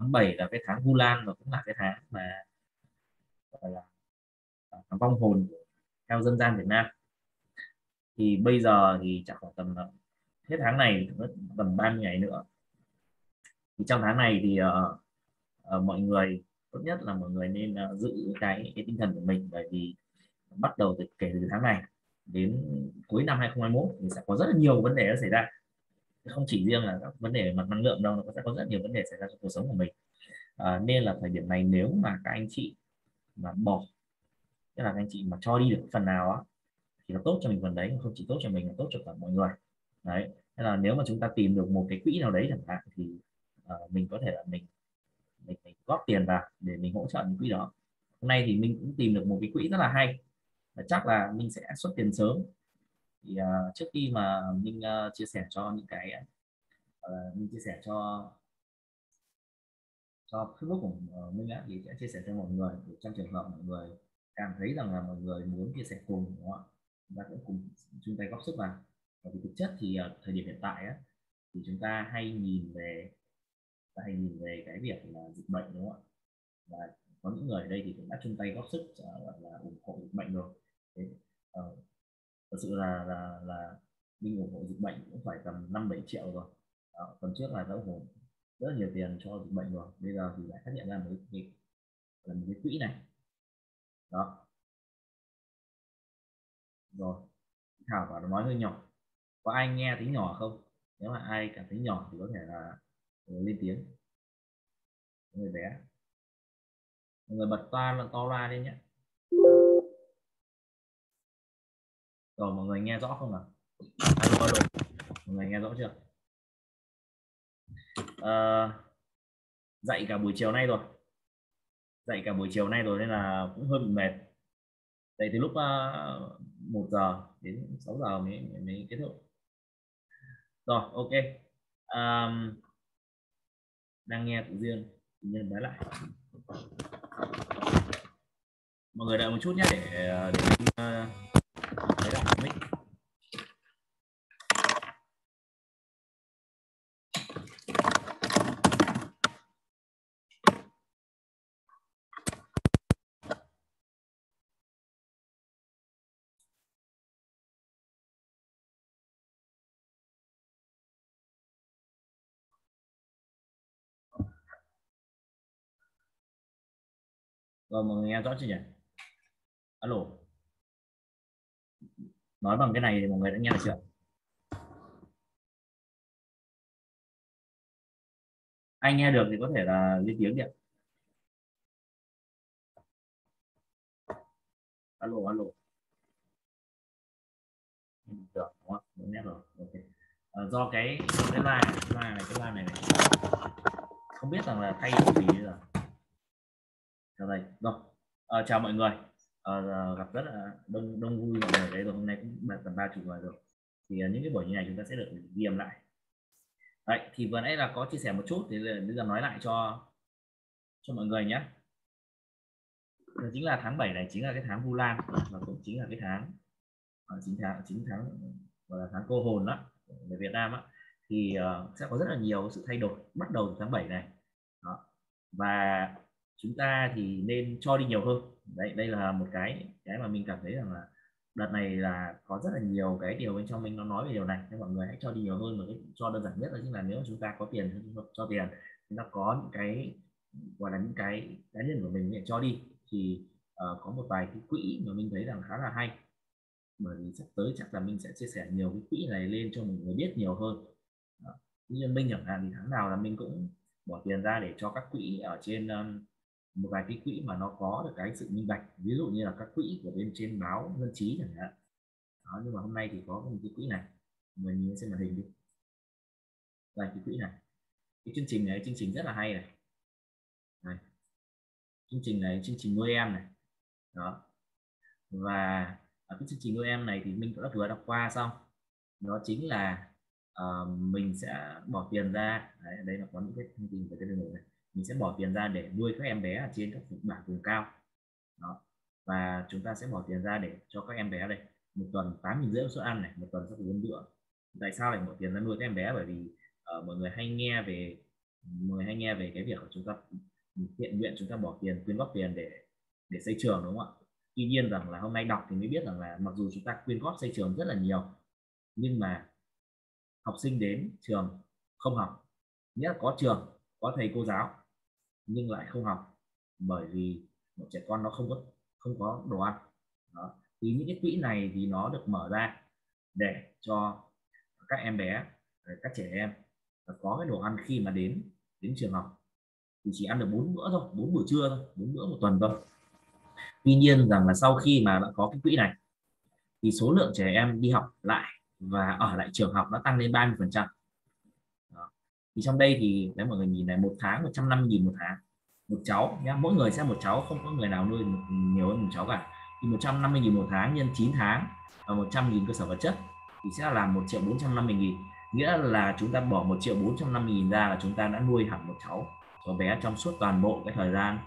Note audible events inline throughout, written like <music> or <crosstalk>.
tháng 7 là cái tháng Vu Lan và cũng là cái tháng mà gọi là à, tháng vong hồn theo dân gian Việt Nam. Thì bây giờ thì chắc khoảng tầm à, hết tháng này tầm 30 ngày nữa. Thì trong tháng này thì uh, uh, mọi người tốt nhất là mọi người nên uh, giữ cái cái tinh thần của mình bởi vì bắt đầu từ kể từ tháng này đến cuối năm 2021 thì sẽ có rất là nhiều vấn đề nó xảy ra không chỉ riêng là các vấn đề mặt năng lượng đâu nó sẽ có rất nhiều vấn đề xảy ra trong cuộc sống của mình. À, nên là thời điểm này nếu mà các anh chị mà bỏ tức là các anh chị mà cho đi được phần nào á thì nó tốt cho mình phần đấy không chỉ tốt cho mình mà tốt cho cả mọi người. Đấy nên là nếu mà chúng ta tìm được một cái quỹ nào đấy chẳng hạn thì uh, mình có thể là mình mình, mình góp tiền vào để mình hỗ trợ những quỹ đó. Hôm nay thì mình cũng tìm được một cái quỹ rất là hay và chắc là mình sẽ xuất tiền sớm thì uh, trước khi mà mình uh, à, chia sẻ cho những cái ờ, uh, mình chia sẻ cho cho Facebook của ờ, uh, mình á, thì sẽ chia sẻ cho mọi người. Để trong trường hợp mọi người cảm thấy rằng là mọi người muốn chia sẻ cùng đúng không ạ? Và cũng cùng chung tay góp sức vào. Và vì thực chất thì uh, thời điểm hiện tại á, thì chúng ta hay nhìn về ta hay nhìn về cái việc là dịch bệnh đúng không ạ? Và có những người ở đây thì cũng đã chung tay góp sức uh, là ủng hộ dịch bệnh rồi. Thế, uh, thật sự là là là mình ủng hộ dịch bệnh cũng phải tầm năm bảy triệu rồi. Đó, tuần trước là đã ủng hộ rất nhiều tiền cho dịch bệnh rồi bây giờ thì lại phát hiện ra một cái là một cái quỹ này. Đó. Rồi thảo bảo nói hơi nhỏ. Có ai nghe tiếng nhỏ không? Nếu mà ai cảm thấy nhỏ thì có thể là ừ, lên tiếng. Người bé. Người bật toa là to loa lên nhé rồi mọi người nghe rõ không nào alo alo. Mọi người nghe rõ chưa? À, dạy cả buổi chiều nay rồi. Dạy cả buổi chiều nay rồi nên là cũng hơi bị mệt. Dạy từ lúc ờ, uh, 1 giờ đến 6 giờ mới mới kết thúc. Rồi ok. Um, đang nghe tự duyên tự nhiên nói lại. Mọi người đợi một chút nhé để ờ, để uh, lấy lại mic rồi mọi người nghe rõ chưa nhỉ? Alo. Nói bằng cái này thì mọi người đã nghe được chưa? Anh nghe được thì có thể là lên tiếng đi alo alo. Được đúng không? Đúng nét rồi. Ok. À, do cái cái line cái line này cái line này, này. Không biết rằng là thay đổi gì bây giờ chào thầy. rồi à, chào mọi người. À, gặp rất là đông đông vui mọi người. Đấy rồi hôm nay cũng tầm ba chục người rồi. Thì ờ, những cái buổi như này chúng ta sẽ được ghi âm lại. Đấy thì vừa nãy là có chia sẻ một chút thì bây giờ nói lại cho cho mọi người nhé. Đó chính là tháng 7 này chính là cái tháng Vu Lan và cũng chính là cái tháng à, chính tháng chính tháng gọi là tháng cô hồn đó về Việt Nam á. Thì uh, sẽ có rất là nhiều sự thay đổi bắt đầu từ tháng 7 này. Đó. và chúng ta thì nên cho đi nhiều hơn. Đấy đây là một cái cái mà mình cảm thấy rằng là đợt này là có rất là nhiều cái điều bên trong mình nó nói về điều này. Nên mọi người hãy cho đi nhiều hơn và cái cho đơn giản nhất đó chính là nếu chúng ta có tiền cho tiền chúng ta có những cái gọi là những cái cá nhân của mình để cho đi thì uh, có một vài cái quỹ mà mình thấy rằng khá là hay. Bởi vì sắp tới chắc là mình sẽ chia sẻ nhiều cái quỹ này lên cho mọi người biết nhiều hơn. Ờ, như mình chẳng hạn thì tháng nào là mình cũng bỏ tiền ra để cho các quỹ ở trên um, một vài cái quỹ mà nó có được cái sự minh bạch. Ví dụ như là các quỹ của bên trên báo dân trí chẳng hạn. Đó, nhưng mà hôm nay thì có một cái quỹ này. Mình nhìn xem màn hình đi. Đây cái quỹ này. Cái chương trình này chương trình rất là hay này. Đây. chương trình này chương trình nuôi em này. Đó. Và ở cái chương trình nuôi em này thì mình cũng đã vừa đọc qua xong. Đó chính là uh, mình sẽ bỏ tiền ra. Đấy, đây là có những cái thông tin về cái đường này mình sẽ bỏ tiền ra để nuôi các em bé ở trên các bản vùng cao. Đó. Và chúng ta sẽ bỏ tiền ra để cho các em bé đây một tuần tám nghìn rưỡi suất ăn này một tuần sẽ bốn bữa. Tại sao lại bỏ tiền ra nuôi các em bé? Bởi vì uh, mọi người hay nghe về mọi người hay nghe về cái việc của chúng ta thiện nguyện chúng ta bỏ tiền quyên góp tiền để để xây trường đúng không ạ? Tuy nhiên rằng là hôm nay đọc thì mới biết rằng là mặc dù chúng ta quyên góp xây trường rất là nhiều nhưng mà học sinh đến trường không học. Nghĩa là có trường có thầy cô giáo nhưng lại không học, bởi vì một trẻ con nó không có không có đồ ăn. Đó. thì những cái quỹ này thì nó được mở ra để cho các em bé các trẻ em có cái đồ ăn khi mà đến đến trường học thì chỉ ăn được bốn bữa thôi, bốn buổi trưa thôi, bốn bữa một tuần thôi. Tuy nhiên rằng là sau khi mà đã có cái quỹ này, thì số lượng trẻ em đi học lại và ở lại trường học nó tăng lên 30 phần trăm thì trong đây thì nếu mọi người nhìn này, một tháng 150 nghìn một tháng. Một cháu nhá, mỗi người sẽ một cháu, không có người nào nuôi nhiều hơn một cháu cả. Thì 150 nghìn một tháng nhân 9 tháng và 100 nghìn cơ sở vật chất thì sẽ là 1 triệu 450 nghìn. Nghĩa là chúng ta bỏ 1 triệu 450 nghìn ra là chúng ta đã nuôi hẳn một cháu cháu bé trong suốt toàn bộ cái thời gian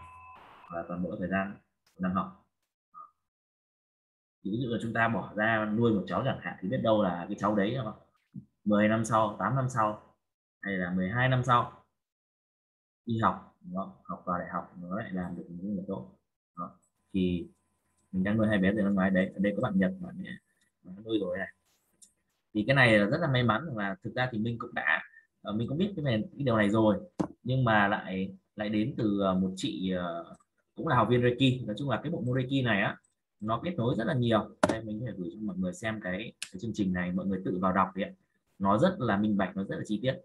và toàn bộ thời gian năm học. Ví dụ là chúng ta bỏ ra nuôi một cháu chẳng hạn thì biết đâu là cái cháu đấy 10 năm sau 8 năm sau hay là 12 năm sau. Đi học đó, học vào đại học nó lại làm được những việc tốt. Đó. thì mình đang nuôi hai bé từ năm ngoái. Đấy ở đây có bạn Nhật bạn à, nuôi rồi này. Thì cái này là rất là may mắn là thực ra thì mình cũng đã ờ, mình cũng biết cái, này, cái điều này rồi. Nhưng mà lại lại đến từ ờ, một chị ờ, cũng là học viên Reiki. Nói chung là cái bộ môn Reiki này á nó kết nối rất là nhiều. Đây mình có thể gửi cho mọi người xem cái, cái chương trình này mọi người tự vào đọc đi nó rất là minh bạch nó rất là chi tiết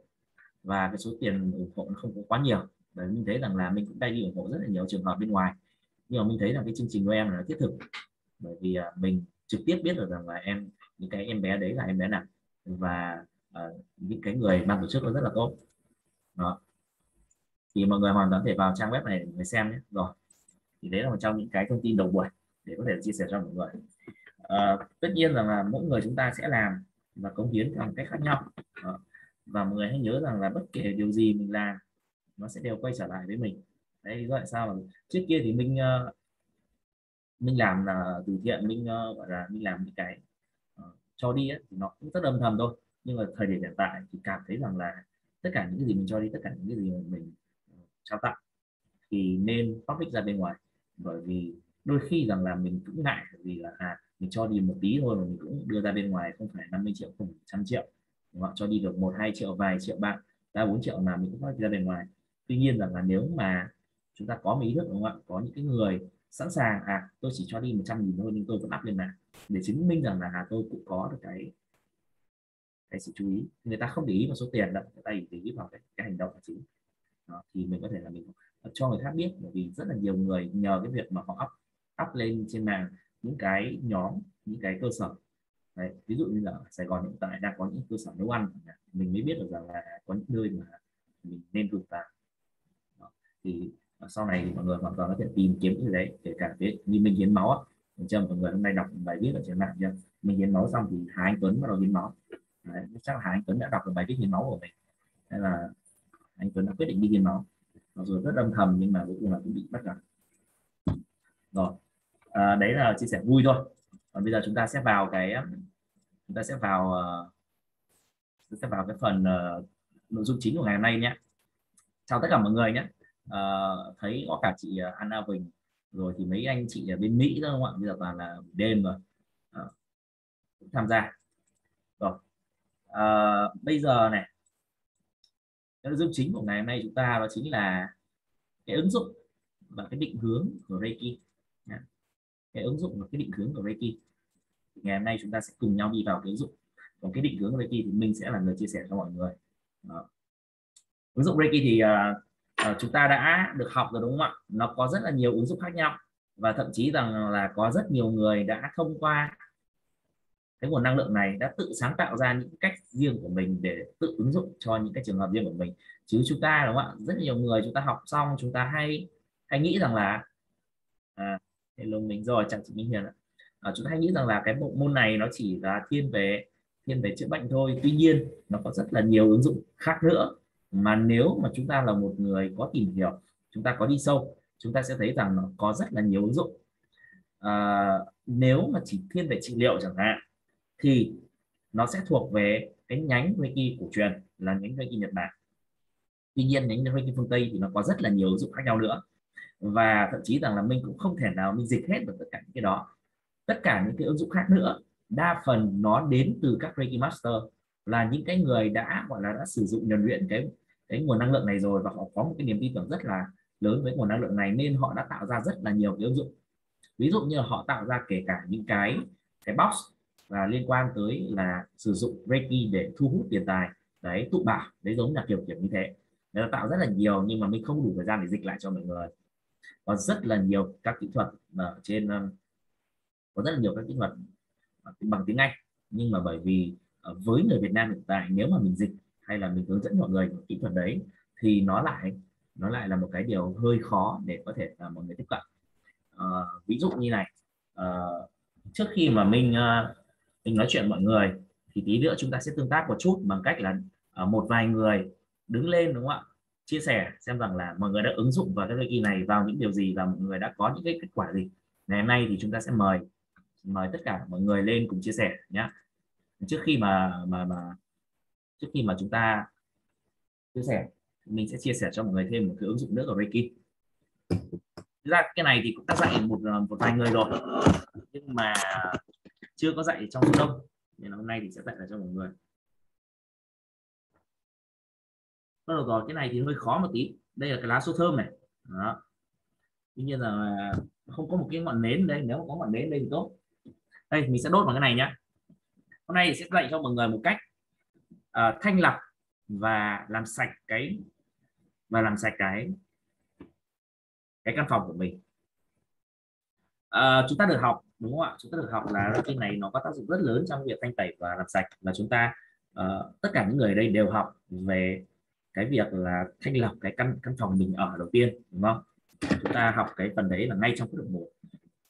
và cái số tiền ủng hộ nó không có quá nhiều. Bởi mình thấy rằng là mình cũng đang đi ủng hộ rất là nhiều trường hợp bên ngoài. Nhưng mà mình thấy rằng cái chương trình của em là thiết thực. Bởi vì à, mình trực tiếp biết được rằng là em những cái em bé đấy là em bé nào. Và uh, những cái người ban tổ chức nó rất là tốt. Đó. Thì mọi người hoàn toàn thể vào trang web này để xem nhé. Rồi. Thì đấy là một trong những cái thông tin đầu buổi để có thể chia sẻ cho mọi người. Uh, tất nhiên rằng là mỗi người chúng ta sẽ làm và cống hiến bằng cách khác nhau. Đó và mọi người hãy nhớ rằng là bất kể điều gì mình làm nó sẽ đều quay trở lại với mình. Đấy lý do tại sao mà trước kia thì mình uh, mình làm là từ thiện mình uh, gọi là mình làm những cái uh, cho đi ấy, thì nó cũng rất âm thầm thôi. Nhưng mà thời điểm hiện tại thì cảm thấy rằng là tất cả những cái gì mình cho đi tất cả những cái gì mình trao tặng thì nên public ra bên ngoài. Bởi vì đôi khi rằng là mình cũng ngại vì là à mình cho đi một tí thôi mà mình cũng đưa ra bên ngoài không phải 50 triệu không trăm triệu hoặc cho đi được một hai triệu vài triệu bạn ba bốn triệu mà mình cũng phải ra bên ngoài. Tuy nhiên rằng là nếu mà chúng ta có một ý thức đúng không ạ? Có những cái người sẵn sàng à tôi chỉ cho đi 100 nghìn thôi nhưng tôi vẫn up lên mạng để chứng minh rằng là à, tôi cũng có được cái cái sự chú ý. Người ta không để ý vào số tiền đâu người ta chỉ để ý vào cái, cái hành động là chính. Đó, thì mình có thể là mình cho người khác biết bởi vì rất là nhiều người nhờ cái việc mà họ up up lên trên mạng những cái nhóm những cái cơ sở Đấy, ví dụ như là Sài Gòn hiện tại đang có những cơ sở nấu ăn mình mới biết được rằng là có những nơi mà mình nên tồn vào thì à, sau này thì mọi người hoàn toàn có thể tìm kiếm như đấy kể cả cái như mình hiến máu cho mọi người hôm nay đọc bài viết ở trên mạng chưa? Mình hiến máu xong thì Hà Anh Tuấn bắt đầu hiến máu. Đấy, chắc là Hà Anh Tuấn đã đọc được bài viết hiến máu của mình. Hay là anh Tuấn đã quyết định đi hiến máu. Mặc dù rất âm thầm nhưng mà cuối cùng là cũng bị bắt gặp. Rồi à, đấy là chia sẻ vui thôi còn bây giờ chúng ta sẽ vào cái chúng ta sẽ vào ờ, sẽ vào cái phần uh, nội dung chính của ngày hôm nay nhé. Chào tất cả mọi người nhé. Uh, thấy có cả chị Anna Bình rồi thì mấy anh chị ở bên Mỹ đó không ạ? Bây giờ toàn là đêm rồi. Uh, tham gia. Rồi uh, bây giờ này cái nội dung chính của ngày hôm nay chúng ta đó chính là cái ứng dụng và cái định hướng của Reiki cái ứng dụng và cái định hướng của Reiki. Ngày hôm nay chúng ta sẽ cùng nhau đi vào cái ứng dụng. Còn cái định hướng của Reiki thì mình sẽ là người chia sẻ cho mọi người. Đó. ứng dụng Reiki thì uh, uh, chúng ta đã được học rồi đúng không ạ? Nó có rất là nhiều ứng dụng khác nhau. Và thậm chí rằng là có rất nhiều người đã thông qua cái nguồn năng lượng này đã tự sáng tạo ra những cách riêng của mình để tự ứng dụng cho những cái trường hợp riêng của mình. Chứ chúng ta đúng không ạ? Rất nhiều người chúng ta học xong chúng ta hay hay nghĩ rằng là à, hello mình rồi chào chị Minh Hiền ạ. À, chúng ta hay nghĩ rằng là cái bộ môn này nó chỉ là thiên về thiên về chữa bệnh thôi. Tuy nhiên nó có rất là nhiều ứng dụng khác nữa mà nếu mà chúng ta là một người có tìm hiểu chúng ta có đi sâu chúng ta sẽ thấy rằng nó có rất là nhiều ứng dụng. À, nếu mà chỉ thiên về trị liệu chẳng hạn thì nó sẽ thuộc về cái nhánh Reiki cổ truyền là nhánh Reiki Nhật Bản. Tuy nhiên nhánh Reiki phương Tây thì nó có rất là nhiều ứng dụng khác nhau nữa và thậm chí rằng là mình cũng không thể nào mình dịch hết được tất cả những cái đó. Tất cả những cái ứng dụng khác nữa, đa phần nó đến từ các Reiki Master là những cái người đã, gọi là, đã sử dụng nhuần luyện cái cái nguồn năng lượng này rồi và họ có một cái niềm tin tưởng rất là lớn với nguồn năng lượng này nên họ đã tạo ra rất là nhiều cái ứng dụng. Ví dụ như là họ tạo ra kể cả những cái cái box và liên quan tới là sử dụng Reiki để thu hút tiền tài, đấy, tụ bảo, đấy, giống là kiểu kiểu như thế. Nó tạo rất là nhiều nhưng mà mình không đủ thời gian để dịch lại cho mọi người có rất là nhiều các kỹ thuật ở trên um, có rất là nhiều các kỹ thuật à, bằng tiếng Anh. Nhưng mà bởi vì à, với người Việt Nam hiện tại nếu mà mình dịch hay là mình hướng dẫn mọi người kỹ thuật đấy thì nó lại nó lại là một cái điều hơi khó để có thể là mọi người tiếp cận. À, ví dụ như này à, trước khi mà mình ờ, mình nói chuyện mọi người thì tí nữa chúng ta sẽ tương tác một chút bằng cách là một vài người đứng lên đúng không ạ? Chia sẻ xem rằng là mọi người đã ứng dụng vào cái Reiki này vào những điều gì và mọi người đã có những cái kết quả gì. Ngày hôm nay thì chúng ta sẽ mời mời tất cả mọi người lên cùng chia sẻ nhé trước khi mà mà mà, trước khi mà chúng ta chia sẻ, mình sẽ chia sẻ cho mọi người thêm một cái ứng dụng nữa của Reiki. Thực ra cái này thì cũng đã dạy một một vài người rồi, nhưng mà chưa có dạy trong số đông nên hôm nay thì sẽ dạy lại cho mọi người. Bắt đầu rồi cái này thì hơi khó một tí. Đây là cái lá số thơm này. Đó. Tuy nhiên là không có một cái ngọn nến đây. Nếu có ngọn nến đây thì tốt. Đây mình sẽ đốt vào cái này nhá. Hôm nay sẽ dạy cho mọi người một cách uh, thanh lọc và làm sạch cái và làm sạch cái cái căn phòng của mình. À, chúng ta được học đúng không ạ? Chúng ta được học là cái này nó có tác dụng rất lớn trong việc thanh tẩy và làm sạch. Và chúng ta uh, tất cả những người ở đây đều học về cái việc là thanh lọc cái căn căn phòng mình ở đầu tiên, đúng không? Chúng ta học cái phần đấy là ngay trong cấp độ một.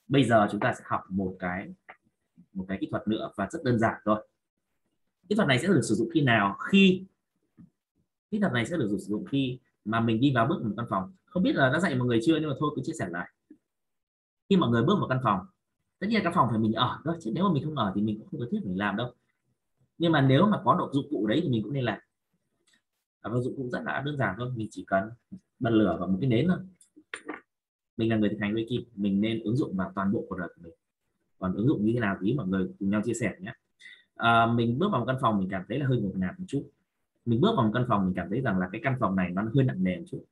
Bây giờ chúng ta sẽ học một cái một cái kỹ thuật nữa và rất đơn giản thôi. Kỹ thuật này sẽ được sử dụng khi nào? Khi, kỹ thuật này sẽ được sử dụng khi mà mình đi vào bước một căn phòng. Không biết là đã dạy mọi người chưa, nhưng mà thôi cứ chia sẻ lại. Khi mọi người bước vào căn phòng, tất nhiên căn phòng phải mình ở thôi, chứ nếu mà mình không ở thì mình cũng không cần thiết phải làm đâu. Nhưng mà nếu mà có độ dụng cụ đấy thì mình cũng nên làm và dụng cũng rất là đơn giản thôi mình chỉ cần bật lửa và một cái nến thôi. Mình là người thực hành Reiki mình nên ứng dụng vào toàn bộ cuộc đời của mình. Còn ứng dụng như thế nào thì mọi người cùng nhau chia sẻ nhé. À, mình bước vào một căn phòng mình cảm thấy là hơi ngột ngạt một chút. Mình bước vào một căn phòng mình cảm thấy rằng là cái căn phòng này nó hơi nặng nề một chút.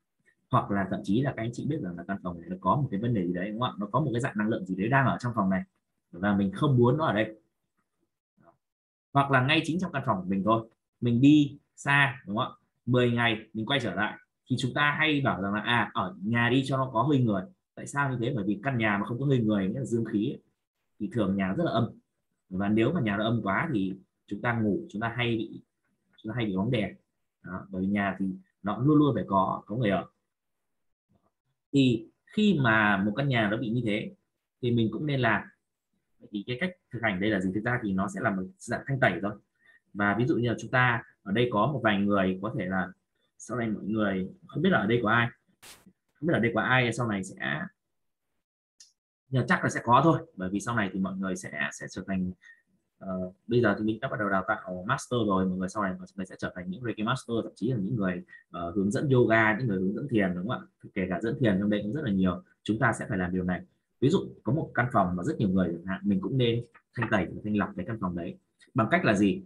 Hoặc là thậm chí là các anh chị biết rằng là căn phòng này nó có một cái vấn đề gì đấy đúng không ạ? Nó có một cái dạng năng lượng gì đấy đang ở trong phòng này. Và mình không muốn nó ở đây. Hoặc là ngay chính trong căn phòng của mình thôi. Mình đi xa đúng không ạ? 10 ngày mình quay trở lại thì chúng ta hay bảo rằng là à ở nhà đi cho nó có hơi người. Tại sao như thế? Bởi vì căn nhà mà không có hơi người nghĩa là dương khí ấy, thì thường nhà rất là âm. Và nếu mà nhà nó âm quá thì chúng ta ngủ chúng ta hay bị chúng ta hay bị bóng đèn. Đó, bởi vì nhà thì nó luôn luôn phải có có người ở. Thì khi mà một căn nhà nó bị như thế thì mình cũng nên làm. Thì cái cách thực hành đây là gì? Thực ra thì nó sẽ là một dạng thanh tẩy thôi. Và ví dụ như là chúng ta ở đây có một vài người có thể là sau này mọi người không biết là ở đây có ai. Không biết là ở đây có ai sau này sẽ nhưng chắc là sẽ có thôi. Bởi vì sau này thì mọi người sẽ sẽ trở thành uh, bây giờ thì mình đã bắt đầu đào tạo master rồi mọi người sau này mọi người sẽ trở thành những Reiki master thậm chí là những người uh, hướng dẫn yoga những người hướng dẫn thiền đúng không ạ? Kể cả dẫn thiền trong đây cũng rất là nhiều. Chúng ta sẽ phải làm điều này. Ví dụ có một căn phòng mà rất nhiều người mình cũng nên thanh tẩy và thanh lọc cái căn phòng đấy. Bằng cách là gì?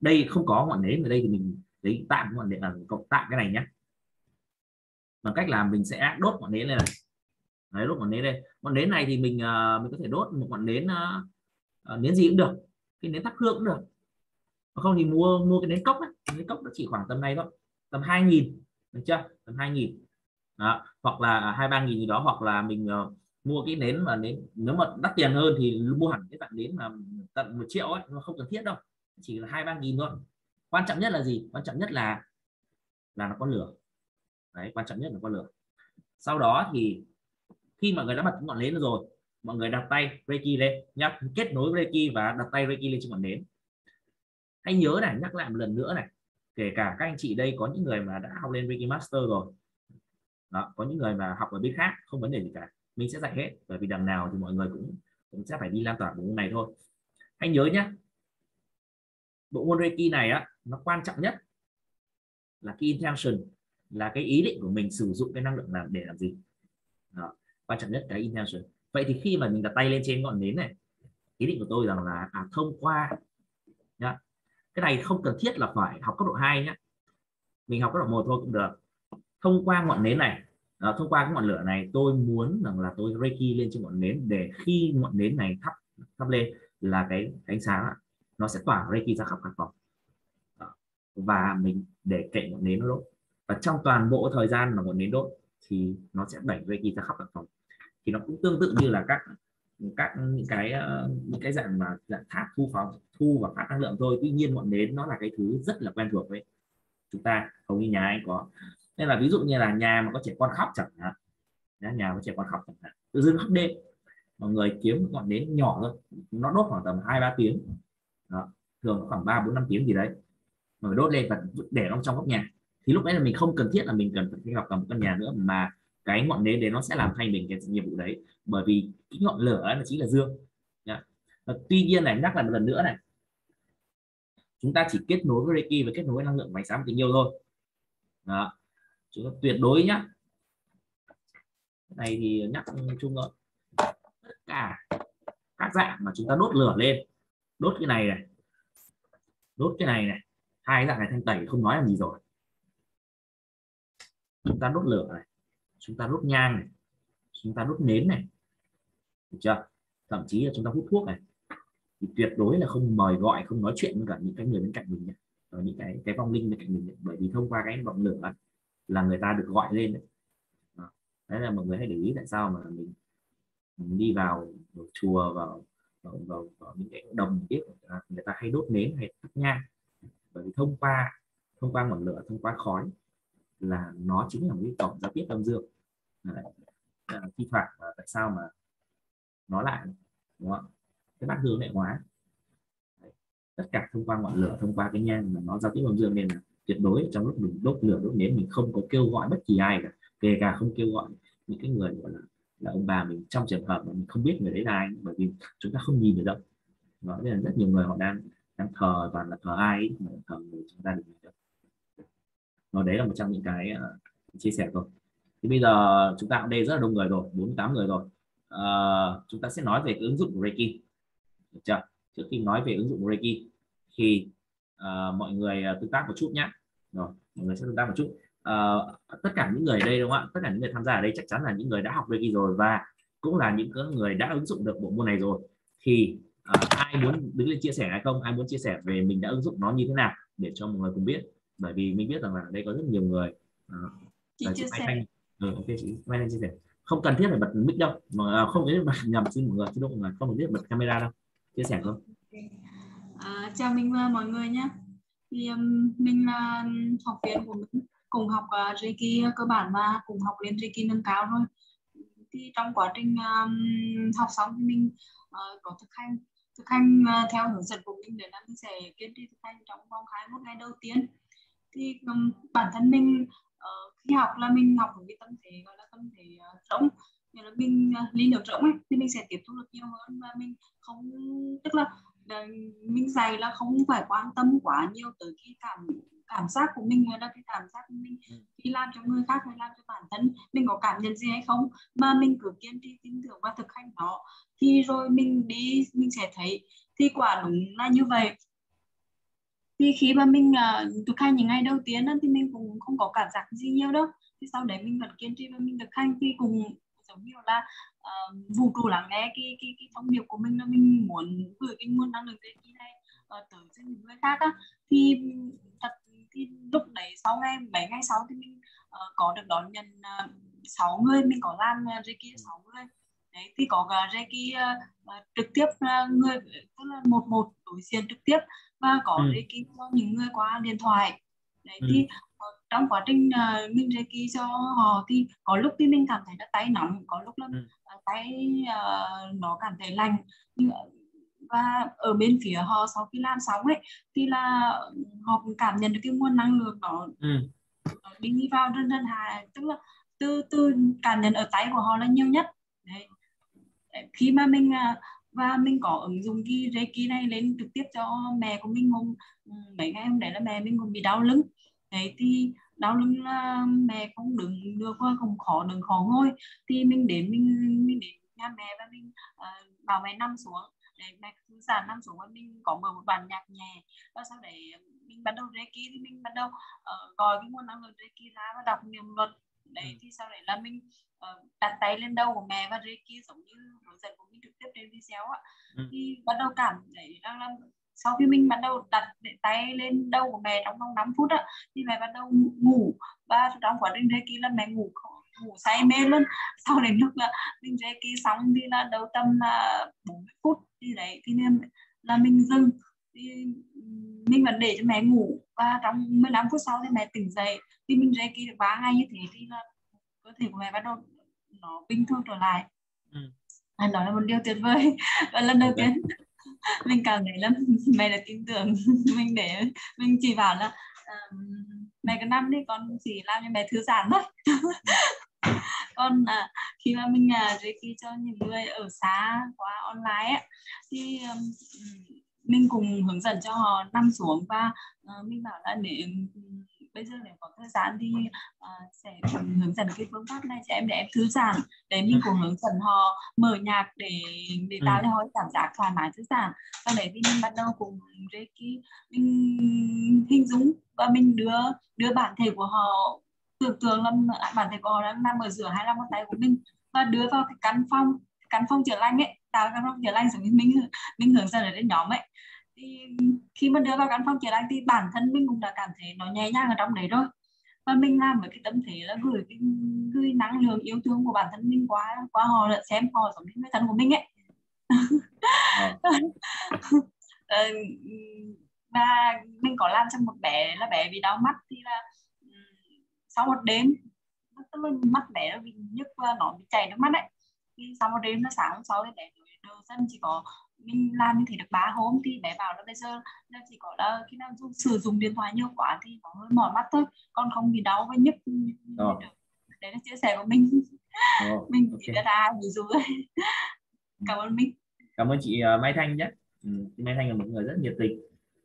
Đây không có ngọn nến ở đây thì mình lấy tạm ngọn nến là cộng tạm cái này nhé bằng cách là mình sẽ đốt ngọn nến lên này. Đấy đốt ngọn nến đây ngọn nến này thì mình uh, mình có thể đốt một ngọn nến uh, nến gì cũng được. Cái nến thắp hương cũng được. Không thì mua mua cái nến cốc ấy. nến cốc nó chỉ khoảng tầm này thôi. Tầm hai nghìn được chưa? Tầm hai nghìn. Đó. hoặc là hai ba nghìn gì đó hoặc là mình uh, mua cái nến mà nến nếu mà đắt tiền hơn thì mua hẳn cái dạng nến mà tận một triệu ấy nó không cần thiết đâu chỉ là hai ba nghìn thôi. Quan trọng nhất là gì? Quan trọng nhất là là nó có lửa. Đấy quan trọng nhất là có lửa. Sau đó thì khi mọi người đã bật ngọn nến rồi mọi người đặt tay Reiki lên nhắc kết nối Reiki và đặt tay Reiki lên trên ngọn nến. Hãy nhớ này nhắc lại một lần nữa này kể cả các anh chị đây có những người mà đã học lên Reiki Master rồi. Đó, có những người mà học ở bên khác không vấn đề gì cả. Mình sẽ dạy hết bởi vì đằng nào thì mọi người cũng cũng sẽ phải đi lan tỏa vùng này thôi. Hãy nhớ nhé bộ môn Reiki này á nó quan trọng nhất là cái intention là cái ý định của mình sử dụng cái năng lượng làm để làm gì. Đó. quan trọng nhất cái intention. Vậy thì khi mà mình đặt tay lên trên ngọn nến này ý định của tôi rằng là à, thông qua nhá cái này không cần thiết là phải học cấp độ 2 nhé mình học cấp độ một thôi cũng được. Thông qua ngọn nến này à, thông qua cái ngọn lửa này tôi muốn rằng là tôi reiki lên trên ngọn nến để khi ngọn nến này thắp thắp lên là cái ánh sáng nó sẽ tỏa reiki ra khắp căn phòng và mình để kệ ngọn nến nó đốt. Và trong toàn bộ thời gian mà ngọn nến đốt thì nó sẽ đẩy reiki ra khắp căn phòng thì nó cũng tương tự như là các các những cái ờ, những cái dạng mà dạng tháp thu phóng, thu và phát năng lượng thôi. Tuy nhiên ngọn nến nó là cái thứ rất là quen thuộc với chúng ta. Hầu như nhà anh có. Nên là ví dụ như là nhà mà có trẻ con khóc chẳng hạn. Nhà có trẻ con khóc chẳng hạn. Tự dưng khóc đêm. Mọi người kiếm ngọn nến nhỏ thôi. Nó đốt khoảng tầm hai ba tiếng đó. thường khoảng ba bốn năm tiếng gì đấy. Mà đốt lên và để nó trong góc nhà. Thì lúc đấy là mình không cần thiết là mình cần phải gặp cả một căn nhà nữa, mà cái ngọn nến đấy nó sẽ làm thay mình cái nhiệm vụ đấy. Bởi vì cái ngọn lửa nó chính là dương. Và tuy nhiên này, nhắc lại một lần nữa này. Chúng ta chỉ kết nối với Reiki và kết nối với năng lượng ánh sáng tình yêu thôi. Đó. chúng ta tuyệt đối nhá. Cái này thì nhắc chung rồi tất cả các dạng mà chúng ta đốt lửa lên đốt cái này này. Đốt cái này này. Hai dạng này thanh tẩy không nói làm gì rồi. Chúng ta đốt lửa này. Chúng ta đốt nhang này. Chúng ta đốt nến này. Được chưa? Thậm chí là chúng ta hút thuốc này. Thì tuyệt đối là không mời gọi không nói chuyện với cả những cái người bên cạnh mình nhé. Và những cái cái vong linh bên cạnh mình nhé. bởi vì thông qua cái ngọn lửa là người ta được gọi lên đấy. đấy là mọi người hãy để ý tại sao mà mình, mình đi vào chùa vào vào, vào, vào những cái đồng biết người ta hay đốt nến hay thắp nhang. Bởi vì thông qua thông qua ngọn lửa thông qua khói là nó chính là một cái tổng giao tiếp âm dương. Đấy. À, thi thoảng là tại sao mà nó lại đúng không cái bát hương lại hóa. Đấy. tất cả thông qua ngọn lửa thông qua cái nhang mà nó giao tiếp âm dương nên là tuyệt đối trong lúc mình đốt lửa đốt nến mình không có kêu gọi bất kỳ ai cả. Kể cả không kêu gọi những cái người gọi là là ông bà mình trong trường hợp mà mình không biết người đấy là ai bởi vì chúng ta không nhìn được đâu. Đó nên là rất nhiều người họ đang đang thờ toàn là thờ ai mà thờ người chúng ta được nó đấy là một trong những cái uh, chia sẻ thôi. Thì bây giờ chúng ta ở đây rất là đông người rồi 48 người rồi. Uh, chúng ta sẽ nói về cái ứng dụng Reiki. Được chưa? Trước khi nói về ứng dụng Reiki thì uh, mọi người tương tác một chút nhé rồi mọi người sẽ tương tác một chút uh, tất cả những người ở đây đúng không ạ? Tất cả những người tham gia ở đây chắc chắn là những người đã học Reiki rồi và cũng là những người đã ứng dụng được bộ môn này rồi. Thì uh, ai muốn đứng lên chia sẻ hay không? Ai muốn chia sẻ về mình đã ứng dụng nó như thế nào để cho mọi người cùng biết? Bởi vì mình biết rằng là đây có rất nhiều người uh, chị chia sẻ. Thanh, ừ, ok chị Mai Thanh chia sẻ. Không cần thiết phải bật mic đâu mà không cần thiết bật nhầm xin mọi người lỗi mọi người không cần thiết bật camera đâu. Chia sẻ không à, chào mình mọi người nhé. Thì um, mình là học viên của mình cùng học ờ, uh, Reiki ờ, cơ bản và cùng học lên Reiki nâng cao thôi. Thì trong quá trình um, học xong thì mình uh, có thực hành thực hành uh, theo hướng dẫn của mình để là mình sẽ kiên trì thực hành trong vòng 21 ngày đầu tiên. Thì um, bản thân mình uh, khi học là mình học với cái tâm thế gọi là tâm thế uh, rỗng nghĩa là mình uh, lý được rỗng ấy, thì mình sẽ tiếp thu được nhiều hơn và mình không tức là uh, mình dạy là không phải quan tâm quá nhiều tới cái cảm cảm giác của mình hay là cái cảm giác của mình ừ. khi làm cho người khác hay làm cho bản thân mình có cảm nhận gì hay không mà mình cứ kiên trì tin tưởng và thực hành nó. Thì rồi mình đi mình sẽ thấy thì quả đúng là như vậy. Thì khi mà mình uh, thực hành những ngày đầu tiên đó, thì mình cũng không có cảm giác gì nhiều đâu. Thì sau đấy mình vẫn kiên trì và mình thực hành thì cũng giống như là uh, vũ trụ lắng nghe cái cái cái thông điệp của mình là mình muốn gửi cái nguồn năng lượng cái này uh, tới cho những người khác á thì thật thì lúc đấy sau ngày mấy ngày sau thì mình uh, có được đón nhận uh, 6 người mình có làm uh, Reiki 6 người đấy thì có uh, Reiki uh, trực tiếp uh, người tức là một một đối diện trực tiếp và có ừ. Reiki cho những người qua điện thoại đấy ừ. thì trong quá trình uh, mình Reiki cho họ thì có lúc thì mình cảm thấy là tay nóng có lúc là ừ. uh, tay uh, nó cảm thấy lạnh. Nhưng và ở bên phía họ sau khi làm xong ấy thì là họ cũng cảm nhận được cái nguồn năng lượng đó. Ừ. đi vào rất rất hài tức là từ từ cảm nhận ở tay của họ là nhiều nhất. Đấy. Khi mà mình và mình có ứng dụng cái Reiki này lên trực tiếp cho mẹ của mình hôm ừ, mấy ngày hôm đấy là mẹ mình cũng bị đau lưng đấy thì đau lưng là mẹ không đứng được không khó đứng khó ngồi. Thì mình đến mình mình đến nhà mẹ và mình uh, bảo mẹ nằm xuống. Để mẹ thư giãn nằm xuống và mình có mở một bản nhạc nhẹ. Và sau đấy mình bắt đầu reiki thì mình bắt đầu uh, gọi cái nguồn năng lượng reiki ra và đọc niệm luật. Đấy ừ. thì sau đấy là mình uh, đặt tay lên đầu của mẹ và reiki giống như hướng dẫn của mình trực tiếp trên video ạ ừ. thì bắt đầu cảm thấy đang là sau khi mình bắt đầu đặt tay lên đầu của mẹ trong vòng 5 phút á thì mẹ bắt đầu ngủ. Và trong quá trình reiki là mẹ ngủ ngủ say mê luôn. <laughs> Sau đến lúc là mình reiki xong thì là đầu tầm là 40 phút thì đấy thì nên là mình dừng. Thì mình vẫn để cho mẹ ngủ. Và trong 15 phút sau thì mẹ tỉnh dậy. Thì mình reiki được 3 ngày như thế thì là cơ thể của mẹ bắt đầu nó bình thường trở lại. Ừ. anh nói là một điều tuyệt vời. <laughs> Và lần đầu tiên mình cảm thấy là <laughs> mẹ đã tin tưởng. <laughs> Mình để mình chỉ bảo là uh, mẹ cái năm đi con chỉ làm cho mẹ thư giãn thôi. <laughs> Còn à, khi mà mình à, reiki cho những người ở xa qua online ấy, thì um, mình cùng hướng dẫn cho họ nằm xuống và uh, mình bảo là để bây giờ để có thời gian thì uh, sẽ hướng dẫn cái phương pháp này cho em để em thư giãn. Để mình cùng hướng dẫn họ mở nhạc để để tạo ừ. cho họ cảm giác thoải mái thư giãn. Và để thì mình bắt đầu cùng Reiki mình hình dung và mình đưa đưa bản thể của họ tưởng tượng là bản thể của họ đang nằm ở giữa hai lòng bàn tay của mình và đưa vào cái căn phòng căn phòng chữa lành ấy tạo căn phòng chữa lành giống như mình mình hướng dẫn ở trên nhóm ấy thì khi mà đưa vào căn phòng chữa lành thì bản thân mình cũng đã cảm thấy nó nhẹ nhàng ở trong đấy rồi. Và mình làm với cái tâm thế là gửi cái gửi năng lượng yêu thương của bản thân mình qua qua họ là xem họ giống như người thân của mình ấy. <laughs> Ờ, và mình có làm cho một bé là bé bị đau mắt thì là sau một đêm tức là mắt bé nó bị nhức và nó bị chảy nước mắt đấy thì sau một đêm nó sáng hôm sau thì bé đầu dân chỉ có mình làm như thế được ba hôm thì bé bảo là bây giờ là chỉ có là khi nào dùng sử dụng điện thoại nhiều quá thì có hơi mỏi mắt thôi còn không bị đau và nhức oh. đấy là chia sẻ của mình. Oh, <laughs> mình chỉ okay. ra ví dụ cảm ơn mình. Cảm ơn chị uh, Mai Thanh nhé. Ừ, chị Mai Thanh là một người rất nhiệt tình.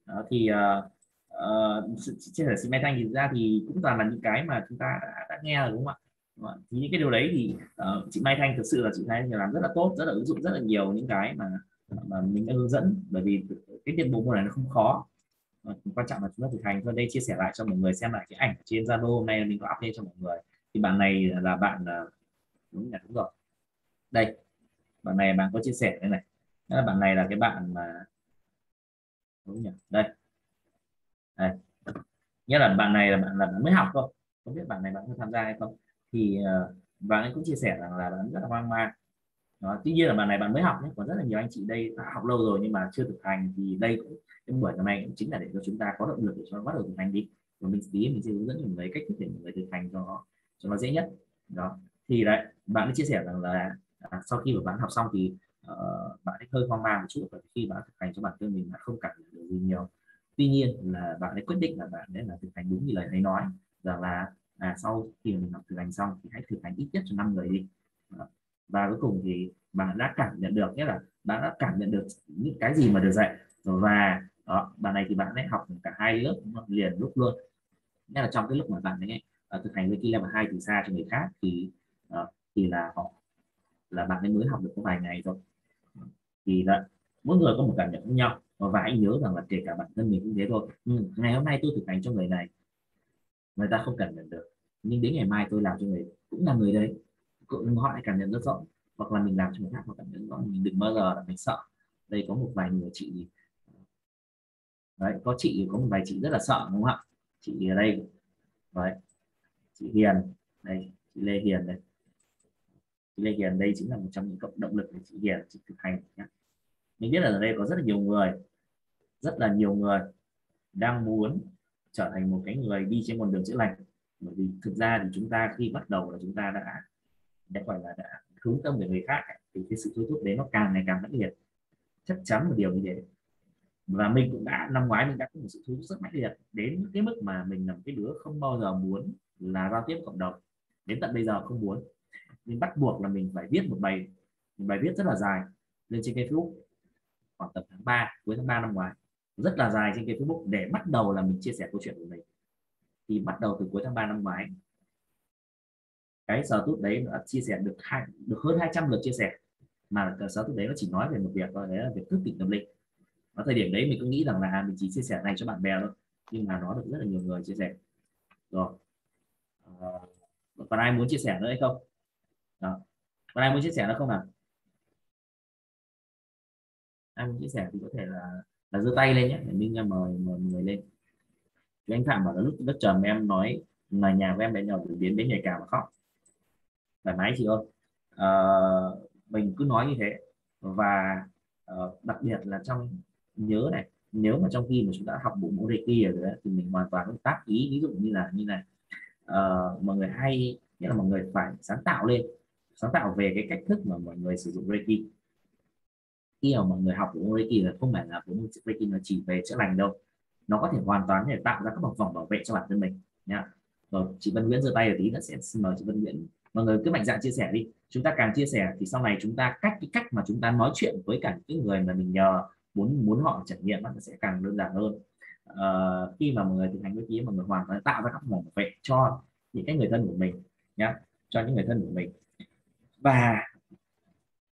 Đó thì uh, uh, chia sẻ chị Mai Thanh thì ra thì cũng toàn là những cái mà chúng ta đã, đã nghe rồi đúng không ạ? Thì những cái điều đấy thì uh, chị Mai Thanh thực sự là chị Mai Thanh làm rất là tốt rất là ứng dụng rất là nhiều những cái mà mà mình đã hướng dẫn bởi vì cái tiết bộ môn này nó không khó. Mà quan trọng là chúng ta thực hành. Thôi đây chia sẻ lại cho mọi người xem lại cái ảnh trên Zalo hôm nay mình có up lên cho mọi người. Thì bạn này là bạn à, đúng là đúng rồi. Đây bạn này bạn có chia sẻ đây này. Đó là bạn này là cái bạn mà đúng nhỉ? Đây. Đây. Nghĩa là bạn này là bạn là bạn mới học thôi. Không biết bạn này bạn có tham gia hay không? Thì uh, bạn ấy cũng chia sẻ rằng là bạn rất là hoang mang đó. tuy nhiên là bạn này bạn mới học nhé còn rất là nhiều anh chị đây đã học lâu rồi nhưng mà chưa thực hành thì đây cũng cái buổi hôm nay cũng chính là để cho chúng ta có động lực để cho nó bắt đầu thực hành đi. Và mình tí mình sẽ hướng dẫn mình lấy cách thức để mọi người thực hành cho nó cho nó dễ nhất. Đó thì đấy bạn ấy chia sẻ rằng là à, sau khi mà bạn học xong thì uh, bạn ấy hơi hoang mang một chút và khi bạn thực hành cho bản thân mình bạn không cảm nhận được gì nhiều. Tuy nhiên là bạn ấy quyết định là bạn ấy là thực hành đúng như lời thầy nói rằng là à, sau khi mình học thực hành xong thì hãy thực hành ít nhất cho năm người đi và cuối cùng thì bạn đã cảm nhận được nhất là bạn đã cảm nhận được những cái gì mà được dạy. Và đó bạn này thì bạn ấy học cả hai lớp liền lúc luôn. Nghĩa là trong cái lúc mà bạn ấy uh, thực hành với level hai từ xa cho người khác thì uh, thì là họ là bạn ấy mới học được có vài ngày thôi. Thì là mỗi người có một cảm nhận khác nhau. Và anh nhớ rằng là kể cả bản thân mình cũng thế thôi. Ừ, ngày hôm nay tôi thực hành cho người này người ta không cảm nhận được. Nhưng đến ngày mai tôi làm cho người cũng là người đấy họ lại cảm nhận rất rõ. Hoặc là mình làm cho người khác họ cảm nhận rõ, mình đừng bao giờ là mình sợ. Đây có một vài người chị đấy, có chị có một vài chị rất là sợ, đúng không ạ? Chị ở đây. Đấy. Chị Hiền. Đây, chị Lê Hiền đây. Chị Lê Hiền đây chính là một trong những cộng động lực để chị Hiền, chị thực hành nhé mình biết là ở đây có rất là nhiều người, rất là nhiều người đang muốn trở thành một cái người đi trên con đường chữa lành. Bởi vì thực ra thì chúng ta khi bắt đầu là chúng ta đã đã gọi là đã hướng tâm về người khác thì cái sự thôi thúc đấy nó càng ngày càng mãnh liệt. Chắc chắn một điều như thế. Và mình cũng đã, năm ngoái mình đã có một sự thu hút rất mãnh liệt. Đến cái mức mà mình là một cái đứa không bao giờ muốn là giao tiếp cộng đồng. Đến tận bây giờ không muốn. Nhưng bắt buộc là mình phải viết một bài một bài viết rất là dài lên trên cái Facebook. Khoảng tầm tháng 3 cuối tháng 3 năm ngoái. Rất là dài trên cái Facebook để bắt đầu là mình chia sẻ câu chuyện của mình. Thì bắt đầu từ cuối tháng 3 năm ngoái cái sở tút đấy đã chia sẻ được hai được hơn 200 lượt chia sẻ. Mà cái sở tút đấy nó chỉ nói về một việc thôi đấy là việc thức tỉnh tâm linh. Ở thời điểm đấy mình cứ nghĩ rằng là à, mình chỉ chia sẻ này cho bạn bè thôi nhưng mà nó được rất là nhiều người chia sẻ. Rồi. À, còn ai muốn chia sẻ nữa hay không? Đó. còn ai muốn chia sẻ nữa không nào ai muốn chia sẻ thì có thể là là giơ tay lên nhé để mình mời mời người lên. Thì anh Phạm bảo là lúc đất trầm em nói mà nhà của em bé nhỏ biến đến nhảy cảm và khóc thoải mái chị ơi. À, mình cứ nói như thế. Và uh, đặc biệt là trong nhớ này nếu mà trong khi mà chúng ta học bộ môn Reiki rồi đấy, thì mình hoàn toàn có tác ý ví dụ như là như này. Uh, mọi người hay nghĩa là mọi người phải sáng tạo lên sáng tạo về cái cách thức mà mọi người sử dụng Reiki. Khi mà mọi người học bộ môn Reiki là không phải là bộ môn Reiki nó chỉ về chữa lành đâu. Nó có thể hoàn toàn để tạo ra các bậc vòng bảo vệ cho bản thân mình nha rồi chị Vân Nguyễn giơ tay ở tí nữa sẽ xin mời chị Vân Nguyễn mọi người cứ mạnh dạn chia sẻ đi. Chúng ta càng chia sẻ thì sau này chúng ta cách cái cách mà chúng ta nói chuyện với cả những người mà mình nhờ muốn muốn họ trải nghiệm nó sẽ càng đơn giản hơn. À, khi mà mọi người thực hành với ký mọi người hoàn toàn tạo ra các vòng bảo vệ cho những cái người thân của mình nhá, cho những người thân của mình. Và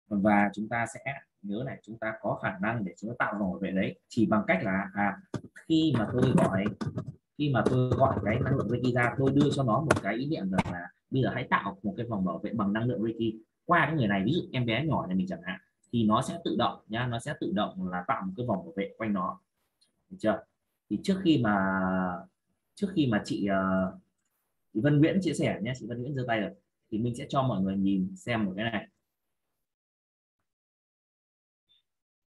và chúng ta sẽ nhớ này chúng ta có khả năng để chúng ta tạo vòng bảo vệ đấy chỉ bằng cách là à khi mà tôi gọi khi mà tôi gọi cái năng lượng Reiki ra tôi đưa cho nó một cái ý niệm rằng là bây giờ hãy tạo một cái vòng bảo vệ bằng năng lượng Reiki qua cái người này. Ví dụ em bé nhỏ này mình chẳng hạn thì nó sẽ tự động nhá nó sẽ tự động là tạo một cái vòng bảo vệ quanh nó. Được chưa? Thì trước khi mà trước khi mà chị, uh, chị Vân Nguyễn chia sẻ nhé chị Vân Nguyễn giơ tay rồi thì mình sẽ cho mọi người nhìn xem một cái này.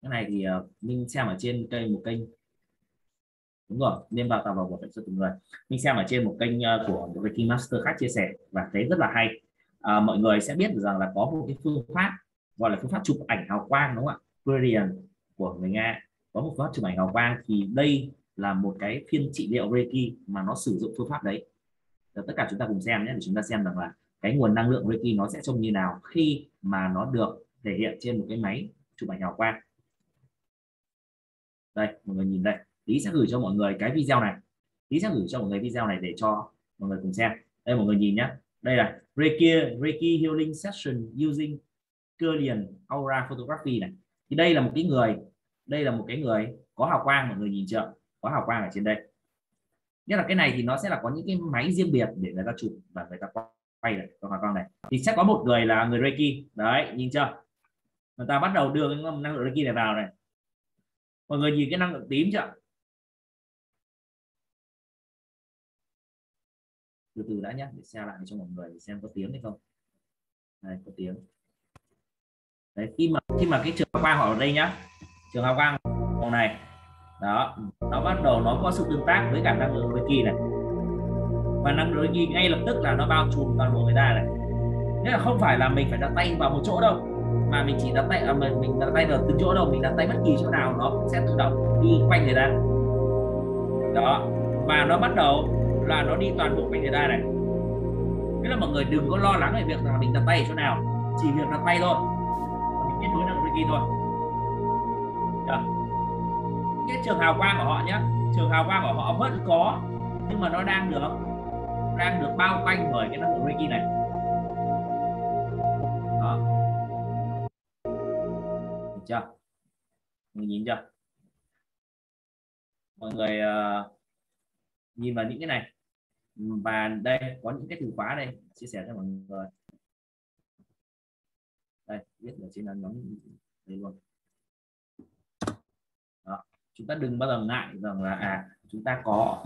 Cái này thì uh, mình xem ở trên kênh một kênh đúng rồi nên vào tạo vào một phận cho từng người mình xem ở trên một kênh ờ, của một Reiki Master khác chia sẻ và thấy rất là hay. À, mọi người sẽ biết được rằng là có một cái phương pháp gọi là phương pháp chụp ảnh hào quang đúng không ạ? Gradient của người Nga. Có một phương pháp chụp ảnh hào quang thì đây là một cái phiên trị liệu Reiki mà nó sử dụng phương pháp đấy. Để tất cả chúng ta cùng xem nhé để chúng ta xem rằng là cái nguồn năng lượng Reiki nó sẽ trông như nào khi mà nó được thể hiện trên một cái máy chụp ảnh hào quang. Đây mọi người nhìn đây tí sẽ gửi cho mọi người cái video này. Tí sẽ gửi cho mọi người video này để cho mọi người cùng xem. Đây, mọi người nhìn nhé đây là Reiki Reiki Healing Session using Kirlian Aura Photography này. Thì đây là một cái người, đây là một cái người có hào quang, mọi người nhìn chưa? Có hào quang ở trên đây. Nhất là cái này thì nó sẽ là có những cái máy riêng biệt để người ta chụp và người ta quay này con hào con này. Thì sẽ có một người là người Reiki. Đấy, nhìn chưa? Người ta bắt đầu đưa cái năng lượng Reiki này vào này. Mọi người nhìn cái năng lượng tím chưa? Từ từ đã nhé để xe lại cho mọi người xem có tiếng hay không. Đây có tiếng. Đấy khi mà khi mà cái trường quang ở đây nhá trường hào quang màu này đó nó bắt đầu nó có sự tương tác với cả năng lượng Reiki này. Và năng lượng Reiki ngay lập tức là nó bao trùm toàn bộ người ta này. Nghĩa là không phải là mình phải đặt tay vào một chỗ đâu mà mình chỉ đặt tay à, mình, mình đặt tay vào từng chỗ đâu mình đặt tay bất kỳ chỗ nào nó cũng sẽ tự động đi quanh người ta. Đó và nó bắt đầu là nó đi toàn bộ quanh người ta này. Thế là mọi người đừng có lo lắng về việc là mình đặt tay ở chỗ nào chỉ việc đặt tay thôi. Mình kết nối năng Reiki thôi. Được. cái trường hào quang của họ nhé trường hào quang của họ vẫn có nhưng mà nó đang được đang được bao quanh bởi cái năng lượng Reiki này. Đó. Được chưa? Mình nhìn chưa? Mọi người uh, nhìn vào những cái này và đây có những cái từ khóa đây chia sẻ cho mọi người. Đây viết ở trên nhóm đây luôn. Đó. chúng ta đừng bao giờ ngại rằng là à chúng ta có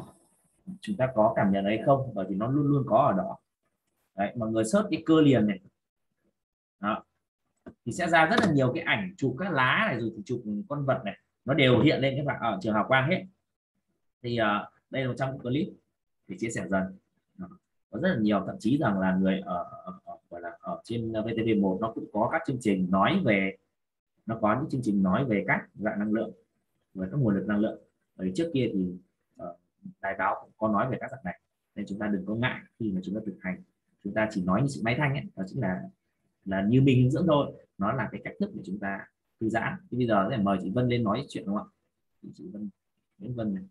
chúng ta có cảm nhận ấy không? Bởi vì nó luôn luôn có ở đó. Đấy mọi người search cái cơ liền này. Đó. Thì sẽ ra rất là nhiều cái ảnh chụp các lá này rồi thì chụp con vật này. Nó đều hiện lên các bạn ở trường hào quang hết. Thì uh, đây là một trong những clip thì chia sẻ dần. Có rất là nhiều thậm chí rằng là người ở, ở, ở gọi là ở trên ờ, VTV1 nó cũng có các chương trình nói về nó có những chương trình nói về các dạng năng lượng về các nguồn lực năng lượng. Ở trước kia thì uh, đài báo cũng có nói về các dạng này nên chúng ta đừng có ngại khi mà chúng ta thực hành. Chúng ta chỉ nói như sự máy thanh ấy đó chính là là như mình hướng dẫn thôi. Nó là cái cách thức để chúng ta thư giãn. Thì bây giờ sẽ mời chị Vân lên nói chuyện đúng không ạ? Chị Vân Nguyễn Vân này.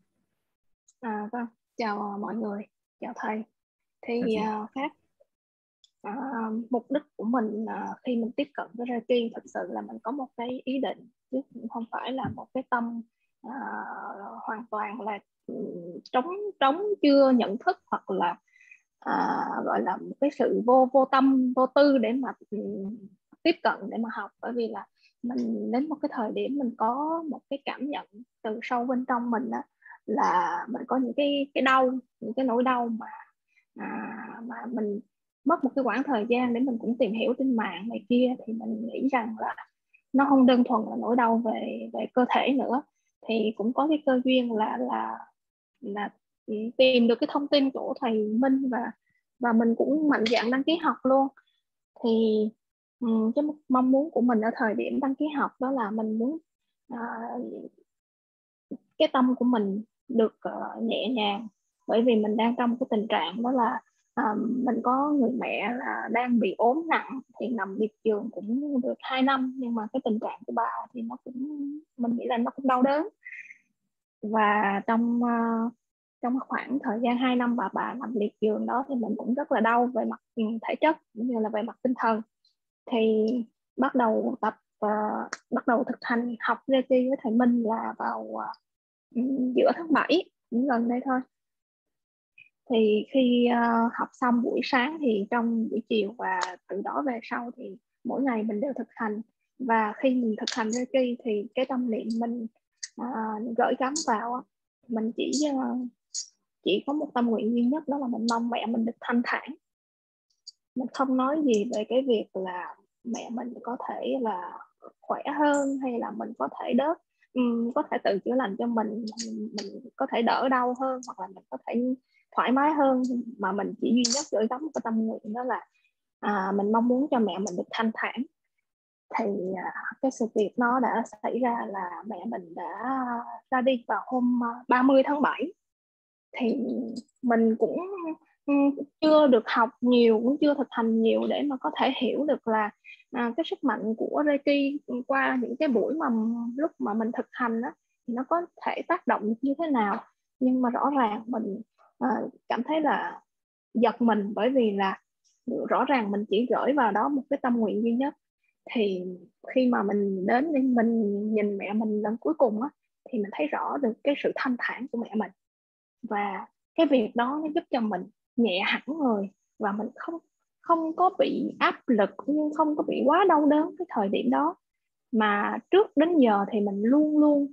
À vâng chào mọi người. Chào thầy. Thì uh, khác uh, mục đích của mình uh, khi mình tiếp cận với Reiki thực sự là mình có một cái ý định chứ không phải là một cái tâm uh, hoàn toàn là trống trống chưa nhận thức hoặc là à, gọi là một cái sự vô vô tâm vô tư để mà tiếp cận để mà học. Bởi vì là mình đến một cái thời điểm mình có một cái cảm nhận từ sâu bên trong mình đó, là mình có những cái cái đau những cái nỗi đau mà à, mà mình mất một cái khoảng thời gian để mình cũng tìm hiểu trên mạng này kia thì mình nghĩ rằng là nó không đơn thuần là nỗi đau về về cơ thể nữa. Thì cũng có cái cơ duyên là là là tìm được cái thông tin của thầy Minh và và mình cũng mạnh dạn đăng ký học luôn. Thì um, cái mong muốn của mình ở thời điểm đăng ký học đó là mình muốn uh, cái tâm của mình được uh, nhẹ nhàng. Bởi vì mình đang trong cái tình trạng đó là um, mình có người mẹ là đang bị ốm nặng thì nằm liệt giường cũng được 2 năm nhưng mà cái tình trạng của bà thì nó cũng mình nghĩ là nó cũng đau đớn. Và trong uh, trong khoảng thời gian 2 năm bà bà nằm liệt giường đó thì mình cũng rất là đau về mặt ừ, thể chất cũng như là về mặt tinh thần. Thì bắt đầu tập uh, bắt đầu thực hành học Reiki với thầy Minh là vào uh, giữa tháng 7 cũng gần đây thôi. Thì khi uh, học xong buổi sáng thì trong buổi chiều và từ đó về sau thì mỗi ngày mình đều thực hành. Và khi mình thực hành Reiki thì cái tâm niệm mình uh, gửi gắm vào mình chỉ uh, chỉ có một tâm nguyện duy nhất đó là mình mong mẹ mình được thanh thản. Mình không nói gì về cái việc là mẹ mình có thể là khỏe hơn hay là mình có thể đớt um, có thể tự chữa lành cho mình mình có thể đỡ đau hơn hoặc là mình có thể thoải mái hơn. Mà mình chỉ duy nhất gửi gắm cái tâm nguyện đó là à, mình mong muốn cho mẹ mình được thanh thản. Thì à, cái sự việc nó đã xảy ra là mẹ mình đã ra đi vào hôm à, 30 tháng 7 thì mình cũng chưa được học nhiều cũng chưa thực hành nhiều để mà có thể hiểu được là à, cái sức mạnh của Reiki qua những cái buổi mà lúc mà mình thực hành đó thì nó có thể tác động như thế nào. Nhưng mà rõ ràng mình à, cảm thấy là giật mình bởi vì là rõ ràng mình chỉ gửi vào đó một cái tâm nguyện duy nhất. Thì khi mà mình đến mình nhìn mẹ mình lần cuối cùng á thì mình thấy rõ được cái sự thanh thản của mẹ mình. Và cái việc đó nó giúp cho mình nhẹ hẳn người và mình không không có bị áp lực nhưng không có bị quá đau đớn cái thời điểm đó. Mà trước đến giờ thì mình luôn luôn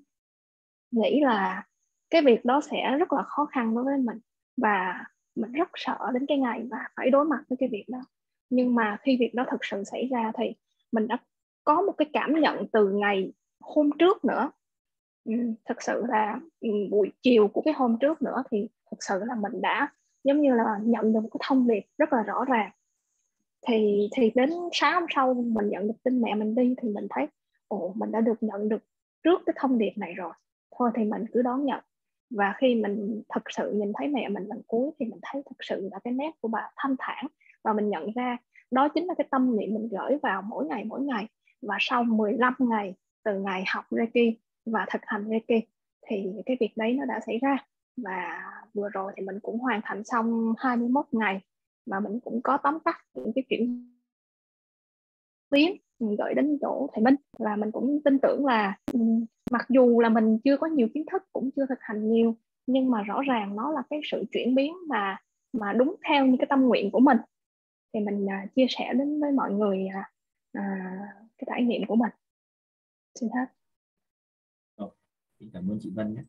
nghĩ là cái việc đó sẽ rất là khó khăn đối với mình. Và mình rất sợ đến cái ngày mà phải đối mặt với cái việc đó. Nhưng mà khi việc đó thực sự xảy ra thì mình đã có một cái cảm nhận từ ngày hôm trước nữa. Ừ, thực sự là ừ, buổi chiều của cái hôm trước nữa thì thực sự là mình đã giống như là nhận được một cái thông điệp rất là rõ ràng thì thì đến sáng hôm sau mình nhận được tin mẹ mình đi thì mình thấy, ồ, mình đã được nhận được trước cái thông điệp này rồi. Thôi thì mình cứ đón nhận. Và khi mình thật sự nhìn thấy mẹ mình lần cuối thì mình thấy thật sự là cái nét của bà thanh thản. Và mình nhận ra đó chính là cái tâm niệm mình gửi vào mỗi ngày mỗi ngày. Và sau 15 ngày từ ngày học Reiki và thực hành Reiki thì cái việc đấy nó đã xảy ra. Và vừa rồi thì mình cũng hoàn thành xong 21 ngày mà mình cũng có tóm tắt những cái chuyển biến gửi đến chỗ thầy Minh. Và mình cũng tin tưởng là ừ, mặc dù là mình chưa có nhiều kiến thức cũng chưa thực hành nhiều nhưng mà rõ ràng nó là cái sự chuyển biến mà mà đúng theo như cái tâm nguyện của mình. Thì mình uh, chia sẻ đến với mọi người uh, cái trải nghiệm của mình. Xin hết ờ, xin cảm ơn chị Vân nhé.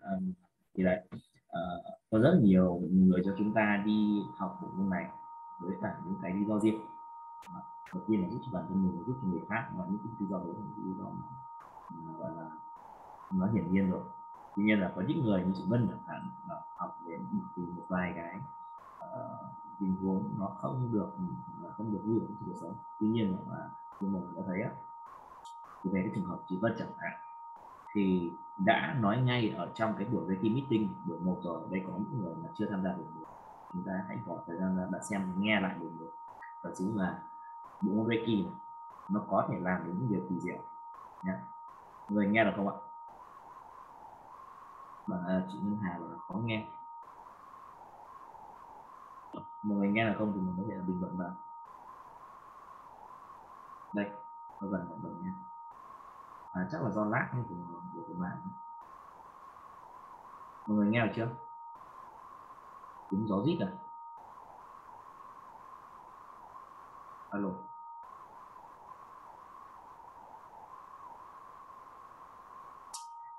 Um, thì đấy uh, có rất nhiều người cho chúng ta đi học bộ môn này với cả những cái lý do riêng. Uh, đầu tiên là giúp cho bản thân mình giúp cho người khác và những cái lý do đấy là những lý do mà, gọi là nó hiển nhiên rồi. Tuy nhiên là có những người như chị Vân chẳng hạn ờ, học đến từ một vài cái uh, tình huống nó không được không được vui trong cuộc sống. Tuy nhiên là như mình đã thấy á về cái trường hợp chị Vân chẳng hạn thì đã nói ngay ở trong cái buổi Reiki meeting buổi một rồi đây có những người mà chưa tham gia buổi một. Chúng ta hãy bỏ thời gian đã xem nghe lại buổi một. Đó chính là bộ môn Reiki này, nó có thể làm đến những điều kỳ diệu nha người nghe được không ạ? Mà à, chị Ngân Hà là có nghe. Mọi người nghe là không thì mình có thể bình luận vào. Đây tôi dần mọi người nha à, chắc là do lag của của, của bạn. Mọi người nghe được chưa? Tiếng gió rít à? Alo.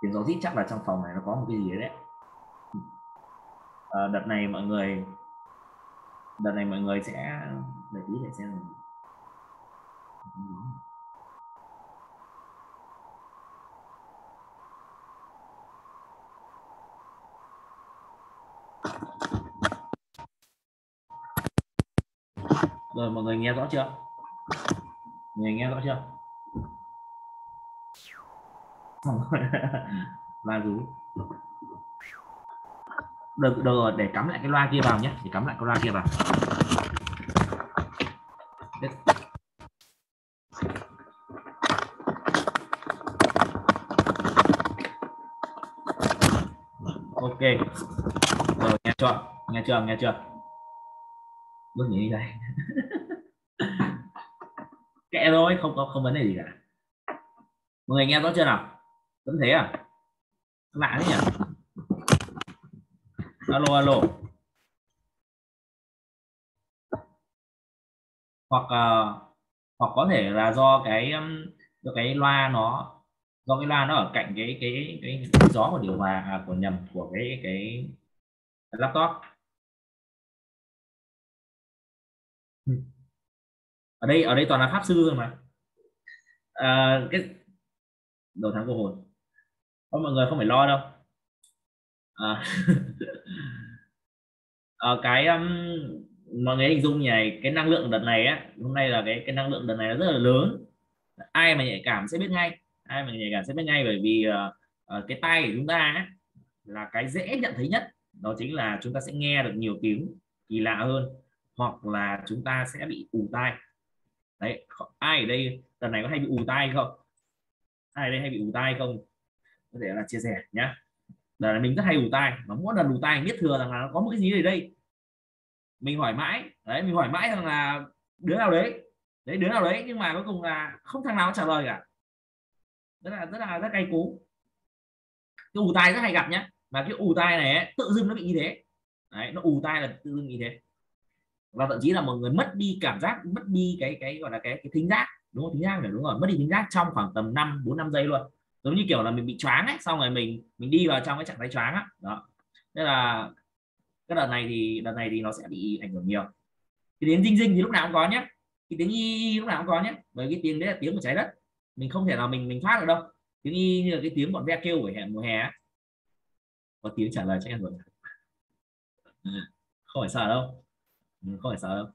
Tiếng gió rít chắc là trong phòng này nó có một cái gì đấy. À, đợt này mọi người đợt này mọi người sẽ để ý để xem rồi mọi người nghe rõ chưa? Mọi người nghe rõ chưa? <laughs> Là rú. Được, được rồi để cắm lại cái loa kia vào nhé để cắm lại cái loa kia vào. Ok. Rồi nghe chưa? Nghe chưa? Nghe chưa? Bước nhỉ đi đây kệ thôi không có không vấn đề gì cả. Mọi người nghe rõ chưa nào? Vẫn thế à? Lạ thế nhỉ? Alo alo. Hoặc uh, hoặc có thể là do cái do cái loa nó do cái loa nó ở cạnh cái cái cái, cái gió của điều hòa à, của nhầm của cái cái, cái laptop ở đây ở đây toàn là pháp sư thôi mà. À, cái đầu tháng cô hồn không mọi người không phải lo đâu. À, à, <laughs> cái um, mọi người hình dung như này cái năng lượng đợt này á hôm nay là cái cái năng lượng đợt này nó rất là lớn. Ai mà nhạy cảm sẽ biết ngay. Ai mà nhạy cảm sẽ biết ngay bởi vì uh, cái tay của chúng ta á, là cái dễ nhận thấy nhất. Đó chính là chúng ta sẽ nghe được nhiều tiếng kỳ lạ hơn hoặc là chúng ta sẽ bị ù tai đấy ai ở đây lần này có hay bị ù tai không? Ai ở đây hay bị ù tai không? Có thể là chia sẻ nhá. Là mình rất hay ù tai mà mỗi lần ù tai biết thừa rằng là nó có một cái gì ở đây. Mình hỏi mãi đấy mình hỏi mãi rằng là đứa nào đấy đấy đứa nào đấy nhưng mà cuối cùng là không thằng nào trả lời cả. Rất là rất là rất cay cú. Cái ù tai rất hay gặp nhá. Và cái ù tai này ấy, tự dưng nó bị như thế. Đấy nó ù tai là tự dưng như thế và thậm chí là một người mất đi cảm giác, mất đi cái cái, gọi là cái cái thính giác, đúng không? Thính giác phải đúng rồi, mất đi thính giác trong khoảng tầm 5 bốn, năm giây luôn. Giống như kiểu là mình bị choáng ấy, xong rồi mình mình đi vào trong cái trạng thái choáng á. Đó. Nên là cái đợt này thì, đợt này thì nó sẽ bị ảnh hưởng nhiều. Cái tiếng dinh dinh thì lúc nào cũng có nhé. Cái tiếng y lúc nào cũng có nhé. Bởi cái tiếng đấy là tiếng của trái đất. Mình không thể nào mình mình thoát được đâu. Tiếng y như là cái tiếng bọn ve kêu của hè, mùa hè có tiếng trả lời cho em rồi. <laughs> Không phải sợ đâu. Ừ, không phải sợ đâu.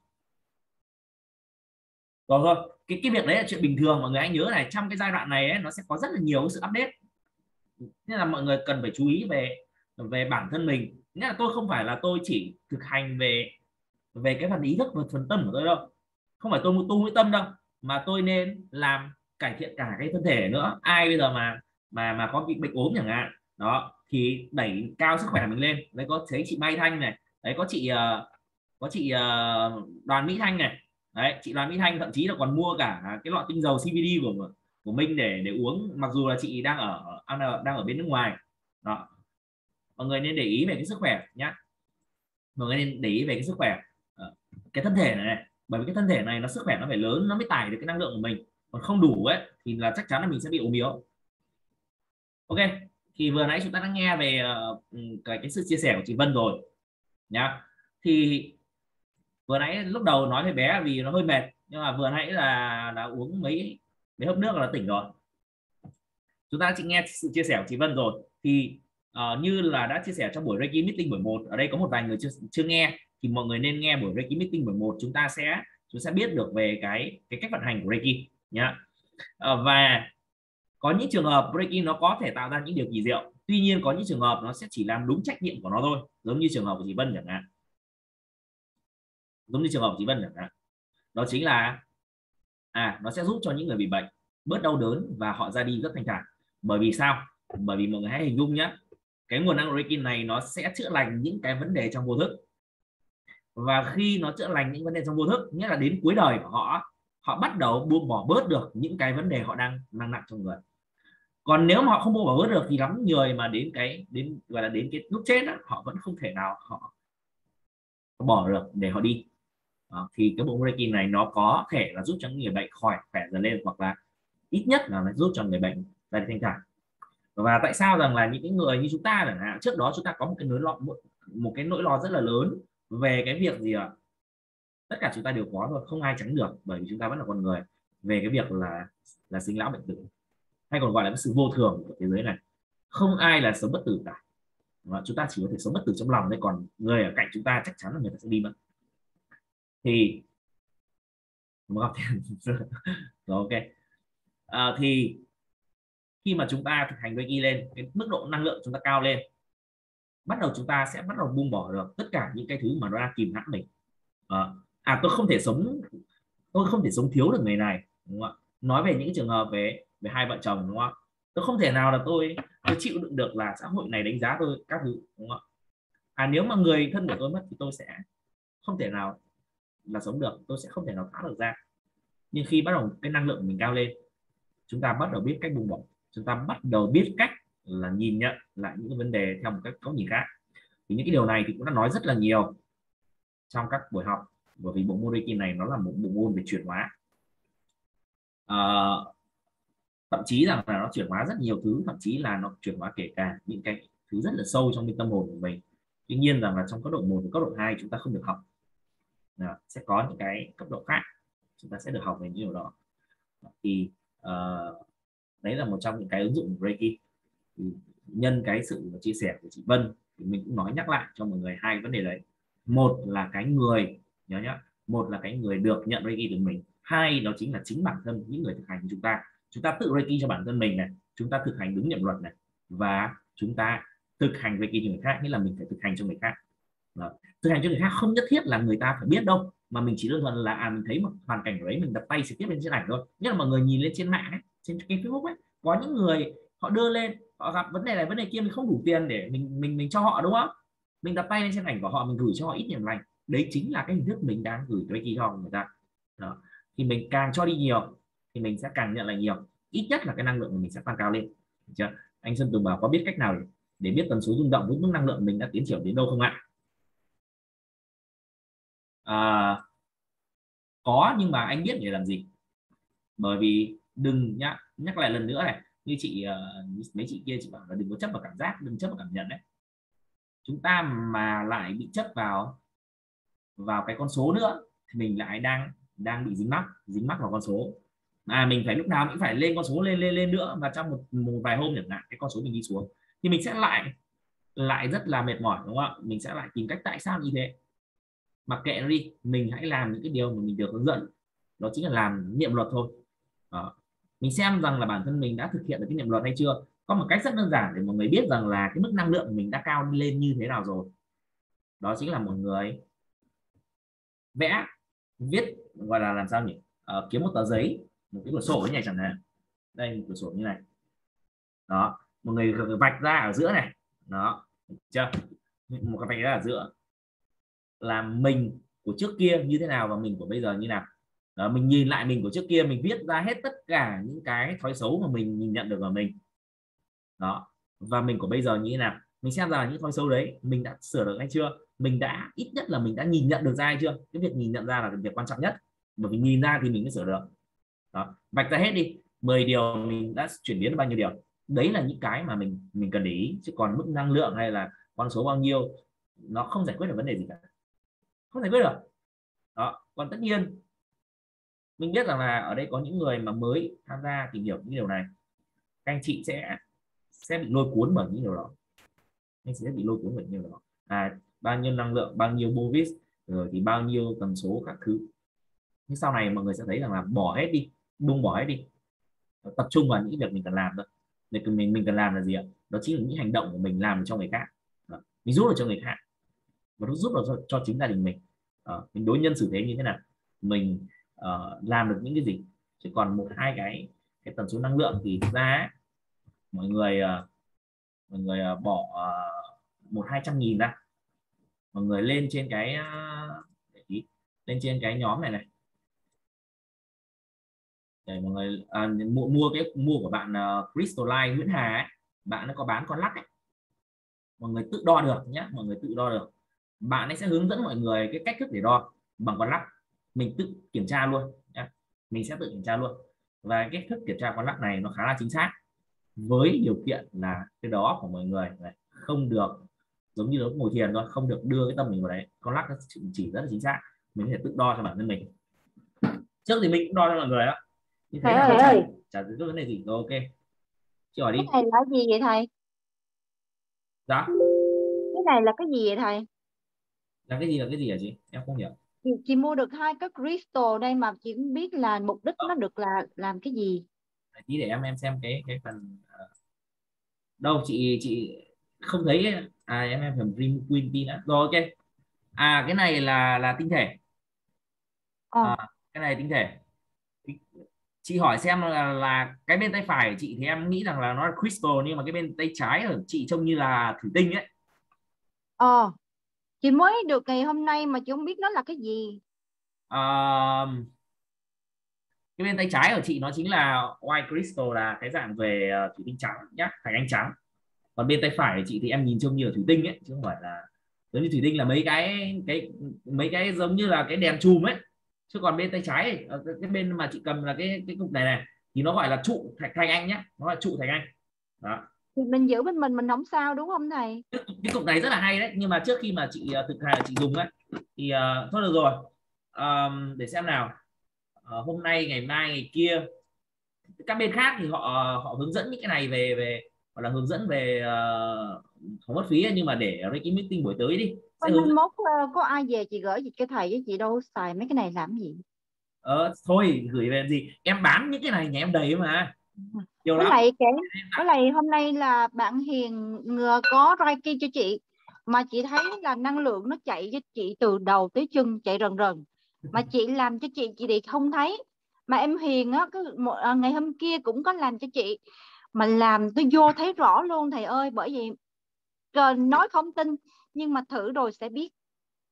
Rồi thôi cái cái việc đấy là chuyện bình thường mọi người anh nhớ này trong cái giai đoạn này ấy, nó sẽ có rất là nhiều sự update. Nên là mọi người cần phải chú ý về về bản thân mình. Nghĩa là tôi không phải là tôi chỉ thực hành về về cái phần ý thức và phần tâm của tôi đâu. Không phải tôi muốn tu với tâm đâu mà tôi nên làm cải thiện cả cái thân thể nữa. Ai bây giờ mà mà mà có bị bệnh ốm chẳng hạn đó thì đẩy cao sức khỏe mình lên. Đấy có thấy chị Mai Thanh này đấy có chị uh, có chị uh, Đoàn Mỹ Thanh này. Đấy chị Đoàn Mỹ Thanh thậm chí là còn mua cả cái loại tinh dầu CBD của của Minh để để uống mặc dù là chị đang ở đang ở bên nước ngoài. Đó. Mọi người nên để ý về cái sức khỏe nhé mọi người nên để ý về cái sức khỏe ờ, cái thân thể này, này. Bởi vì cái thân thể này nó sức khỏe nó phải lớn nó mới tải được cái năng lượng của mình. Còn không đủ ấy thì là chắc chắn là mình sẽ bị ốm yếu. Ok thì vừa nãy chúng ta đã nghe về uh, cái, cái sự chia sẻ của chị Vân rồi nhá. Thì vừa nãy lúc đầu nói với bé vì nó hơi mệt nhưng mà vừa nãy là đã uống mấy mấy hớp nước là tỉnh rồi. Chúng ta chỉ nghe sự chia sẻ của chị Vân rồi. Thì uh, như là đã chia sẻ trong buổi Reiki meeting buổi 1 ở đây có một vài người chưa, chưa nghe thì mọi người nên nghe buổi Reiki meeting buổi 1 chúng ta sẽ chúng sẽ biết được về cái cái cách vận hành của Reiki nhá. Uh, và có những trường hợp Reiki nó có thể tạo ra những điều kỳ diệu. Tuy nhiên có những trường hợp nó sẽ chỉ làm đúng trách nhiệm của nó thôi giống như trường hợp của chị Vân chẳng hạn giống như trường hợp của chị Vân chẳng hạn. Đó chính là à nó sẽ giúp cho những người bị bệnh bớt đau đớn và họ ra đi rất thanh thản. Bởi vì sao? Bởi vì mọi người hãy hình dung nhé cái nguồn năng Reiki này nó sẽ chữa lành những cái vấn đề trong vô thức. Và khi nó chữa lành những vấn đề trong vô thức nghĩa là đến cuối đời của họ họ bắt đầu buông bỏ bớt được những cái vấn đề họ đang mang nặng trong người. Còn nếu mà họ không buông bỏ bớt được thì lắm người mà đến cái đến gọi là đến cái lúc chết đó, họ vẫn không thể nào họ bỏ được để họ đi đó, thì cái bộ Reiki này nó có thể là giúp cho người bệnh khỏi khỏe dần lên hoặc là ít nhất là nó giúp cho người bệnh ra thanh thản. Và tại sao rằng là những cái người như chúng ta chẳng hạn trước đó chúng ta có một cái nỗi lo một, một cái nỗi lo rất là lớn về cái việc gì ạ? Tất cả chúng ta đều có rồi không ai tránh được bởi vì chúng ta vẫn là con người về cái việc là là sinh lão bệnh tử. Hay còn gọi là cái sự vô thường của thế giới này. Không ai là sống bất tử cả. Và chúng ta chỉ có thể sống bất tử trong lòng thôi còn người ở cạnh chúng ta chắc chắn là người ta sẽ đi mất thì gặp <laughs> rồi ok. À, thì khi mà chúng ta thực hành Reiki lên cái mức độ năng lượng chúng ta cao lên bắt đầu chúng ta sẽ bắt đầu buông bỏ được tất cả những cái thứ mà nó đang kìm hãm mình. À, à tôi không thể sống tôi không thể sống thiếu được người này đúng không ạ? Nói về những trường hợp về về hai vợ chồng đúng không ạ? Tôi không thể nào là tôi tôi chịu đựng được là xã hội này đánh giá tôi các thứ đúng không ạ? À nếu mà người thân của tôi mất thì tôi sẽ không thể nào là sống được tôi sẽ không thể nào thoát được ra. Nhưng khi bắt đầu cái năng lượng của mình cao lên chúng ta bắt đầu biết cách bùng bỏ. Chúng ta bắt đầu biết cách là nhìn nhận lại những cái vấn đề theo một cách có nhìn khác. Thì những cái điều này thì cũng đã nói rất là nhiều trong các buổi học bởi vì bộ môn Reiki này nó là một bộ môn về chuyển hóa. À, thậm chí rằng là nó chuyển hóa rất nhiều thứ thậm chí là nó chuyển hóa kể cả những cái thứ rất là sâu trong bên tâm hồn của mình. Tuy nhiên rằng là trong cấp độ 1 và cấp độ 2 chúng ta không được học là sẽ có những cái cấp độ khác. Chúng ta sẽ được học về những điều đó. Thì uh, đấy là một trong những cái ứng dụng của Reiki. Thì nhân cái sự chia sẻ của chị Vân thì mình cũng nói nhắc lại cho mọi người hai vấn đề đấy. Một là cái người nhớ nhá một là cái người được nhận Reiki từ mình hai đó chính là chính bản thân những người thực hành của chúng ta. Chúng ta tự Reiki cho bản thân mình này chúng ta thực hành đúng niệm luật này và chúng ta thực hành Reiki cho người khác nghĩa là mình phải thực hành cho người khác. Vâng. thực hành cho người khác không nhất thiết là người ta phải biết đâu mà mình chỉ đơn thuần là à mình thấy một hoàn cảnh đấy mình đập tay trực tiếp lên trên ảnh thôi. Nhất là mọi người nhìn lên trên mạng ấy, trên cái Facebook ấy có những người họ đưa lên họ gặp vấn đề này vấn đề kia mình không đủ tiền để mình mình mình cho họ đúng không? Mình đặt tay lên trên ảnh của họ mình gửi cho họ ít niềm lành. Đấy chính là cái hình thức mình đang gửi Reiki cho người ta. Đó. thì mình càng cho đi nhiều thì mình sẽ càng nhận lại nhiều. Ít nhất là cái năng lượng của mình sẽ tăng cao lên. Được chưa? Anh Sơn Tùng bảo có biết cách nào để, để biết tần số rung động với mức năng lượng mình đã tiến triển đến đâu không ạ? À, có nhưng mà anh biết để làm gì? Bởi vì đừng nhá nhắc lại lần nữa này như chị uh, mấy chị kia chị bảo là đừng có chấp vào cảm giác đừng chấp vào cảm nhận đấy. Chúng ta mà lại bị chấp vào vào cái con số nữa thì mình lại đang đang bị dính mắc dính mắc vào con số. Mà mình phải lúc nào cũng phải lên con số lên lên lên nữa và trong một, một vài hôm chẳng hạn cái con số mình đi xuống thì mình sẽ lại lại rất là mệt mỏi đúng không ạ? Mình sẽ lại tìm cách tại sao như thế? Mặc kệ nó đi mình hãy làm những cái điều mà mình được hướng dẫn. Đó chính là làm niệm luật thôi. Đó. mình xem rằng là bản thân mình đã thực hiện được cái niệm luật hay chưa? Có một cách rất đơn giản để mọi người biết rằng là cái mức năng lượng của mình đã cao lên như thế nào rồi. Đó chính là một người vẽ viết gọi là làm sao nhỉ? À, kiếm một tờ giấy một cái cửa sổ như này chẳng hạn. Đây một cửa sổ như này. Đó. Một người vạch ra ở giữa này. Đó. Chưa? Một cái vạch ra ở giữa là mình của trước kia như thế nào và mình của bây giờ như nào. Đó, mình nhìn lại mình của trước kia mình viết ra hết tất cả những cái thói xấu mà mình nhìn nhận được ở mình. Đó và mình của bây giờ như thế nào? Mình xem ra những thói xấu đấy mình đã sửa được hay chưa? Mình đã ít nhất là mình đã nhìn nhận được ra hay chưa? Cái việc nhìn nhận ra là cái việc quan trọng nhất bởi vì nhìn ra thì mình mới sửa được. Đó vạch ra hết đi 10 điều mình đã chuyển biến được bao nhiêu điều? Đấy là những cái mà mình mình cần để ý chứ còn mức năng lượng hay là con số bao nhiêu nó không giải quyết được vấn đề gì cả không giải quyết được. Đó còn tất nhiên mình biết rằng là ở đây có những người mà mới tham gia tìm hiểu những điều này. Các anh chị sẽ sẽ bị lôi cuốn bởi những điều đó. Anh chị sẽ bị lôi cuốn bởi những điều đó. À, bao nhiêu năng lượng bao nhiêu bovis rồi thì bao nhiêu tần số các thứ. Nhưng sau này mọi người sẽ thấy rằng là bỏ hết đi buông bỏ hết đi. Tập trung vào những việc mình cần làm thôi. Mình mình mình cần làm là gì ạ? Đó chính là những hành động của mình làm cho người khác. Đó. mình giúp được cho người khác và nó giúp được cho, cho chính gia đình mình. Ờ, à, mình đối nhân xử thế như thế nào? Mình uh, làm được những cái gì? Chỉ còn một hai cái cái tần số năng lượng thì ra mọi người uh, mọi người uh, bỏ uh, một hai trăm nghìn ra. Mọi người lên trên cái uh, lên trên cái nhóm này này. Để mọi người à, mua mua cái mua của bạn uh, Crystalline Nguyễn Hà ấy, bạn nó có bán con lắc ấy. mọi người tự đo được nhé mọi người tự đo được bạn ấy sẽ hướng dẫn mọi người cái cách thức để đo bằng con lắc mình tự kiểm tra luôn nhé. mình sẽ tự kiểm tra luôn. Và cái thức kiểm tra con lắc này nó khá là chính xác với điều kiện là cái đó của mọi người không được giống như lúc ngồi thiền thôi không được đưa cái tâm mình vào đấy. Con lắc nó chỉ rất là chính xác mình có thể tự đo cho bản thân mình. Trước thì mình cũng đo cho mọi người đó. Như thế thầy ơi chả có vấn đề gì rồi ok. Chị hỏi đi. Cái này là gì vậy thầy? Dạ? Cái này là cái gì vậy thầy là cái gì là cái gì hả chị? Em không hiểu. Chị, chị mua được hai cái crystal đây mà chị cũng biết là mục đích nó được là làm cái gì. Tí để em em xem cái cái phần uh... đâu chị chị không thấy à em em phần dream queen pin đã rồi ok. À cái này là là tinh thể. À. à, cái này tinh thể. Chị hỏi xem là, là cái bên tay phải chị thì em nghĩ rằng là nó là crystal nhưng mà cái bên tay trái của chị trông như là thủy tinh ấy. Ờ chị mới được ngày hôm nay mà chị không biết nó là cái gì. À, cái bên tay trái của chị nó chính là white crystal là cái dạng về ờ, thủy tinh trắng nhá thạch anh trắng. Còn bên tay phải của chị thì em nhìn trông như là thủy tinh ấy chứ không phải là giống như thủy tinh là mấy cái cái mấy cái giống như là cái đèn chùm ấy. Chứ còn bên tay trái ờ, ấy, cái bên mà chị cầm là cái cái cục này này thì nó gọi là trụ thạch thanh anh nhá nó là trụ thạch anh. Đó thì mình giữ bên mình mình không sao đúng không thầy? Cái, cái cục này rất là hay đấy. Nhưng mà trước khi mà chị uh, thực hành chị dùng ấy thì uh, thôi được rồi. Um, để xem nào. Uh, hôm nay ngày mai ngày kia. Các bên khác thì họ họ hướng dẫn những cái này về về gọi là hướng dẫn về uh, không mất phí nhưng mà để Reiki meeting buổi tới đi. Mai mốt uh, có ai về chị gửi cái thầy với chị đâu? Xài mấy cái này làm gì? Ờ thôi gửi về gì? Em bán những cái này nhà em đầy mà Nhiều với lại cái với lại hôm nay là bạn Hiền ngừa có Reiki cho chị mà chị thấy là năng lượng nó chạy cho chị từ đầu tới chân chạy rần rần. Mà chị làm cho chị chị đi không thấy. Mà em Hiền á cái một à, ngày hôm kia cũng có làm cho chị. Mà làm tôi vô thấy rõ luôn thầy ơi bởi vì nói không tin nhưng mà thử rồi sẽ biết.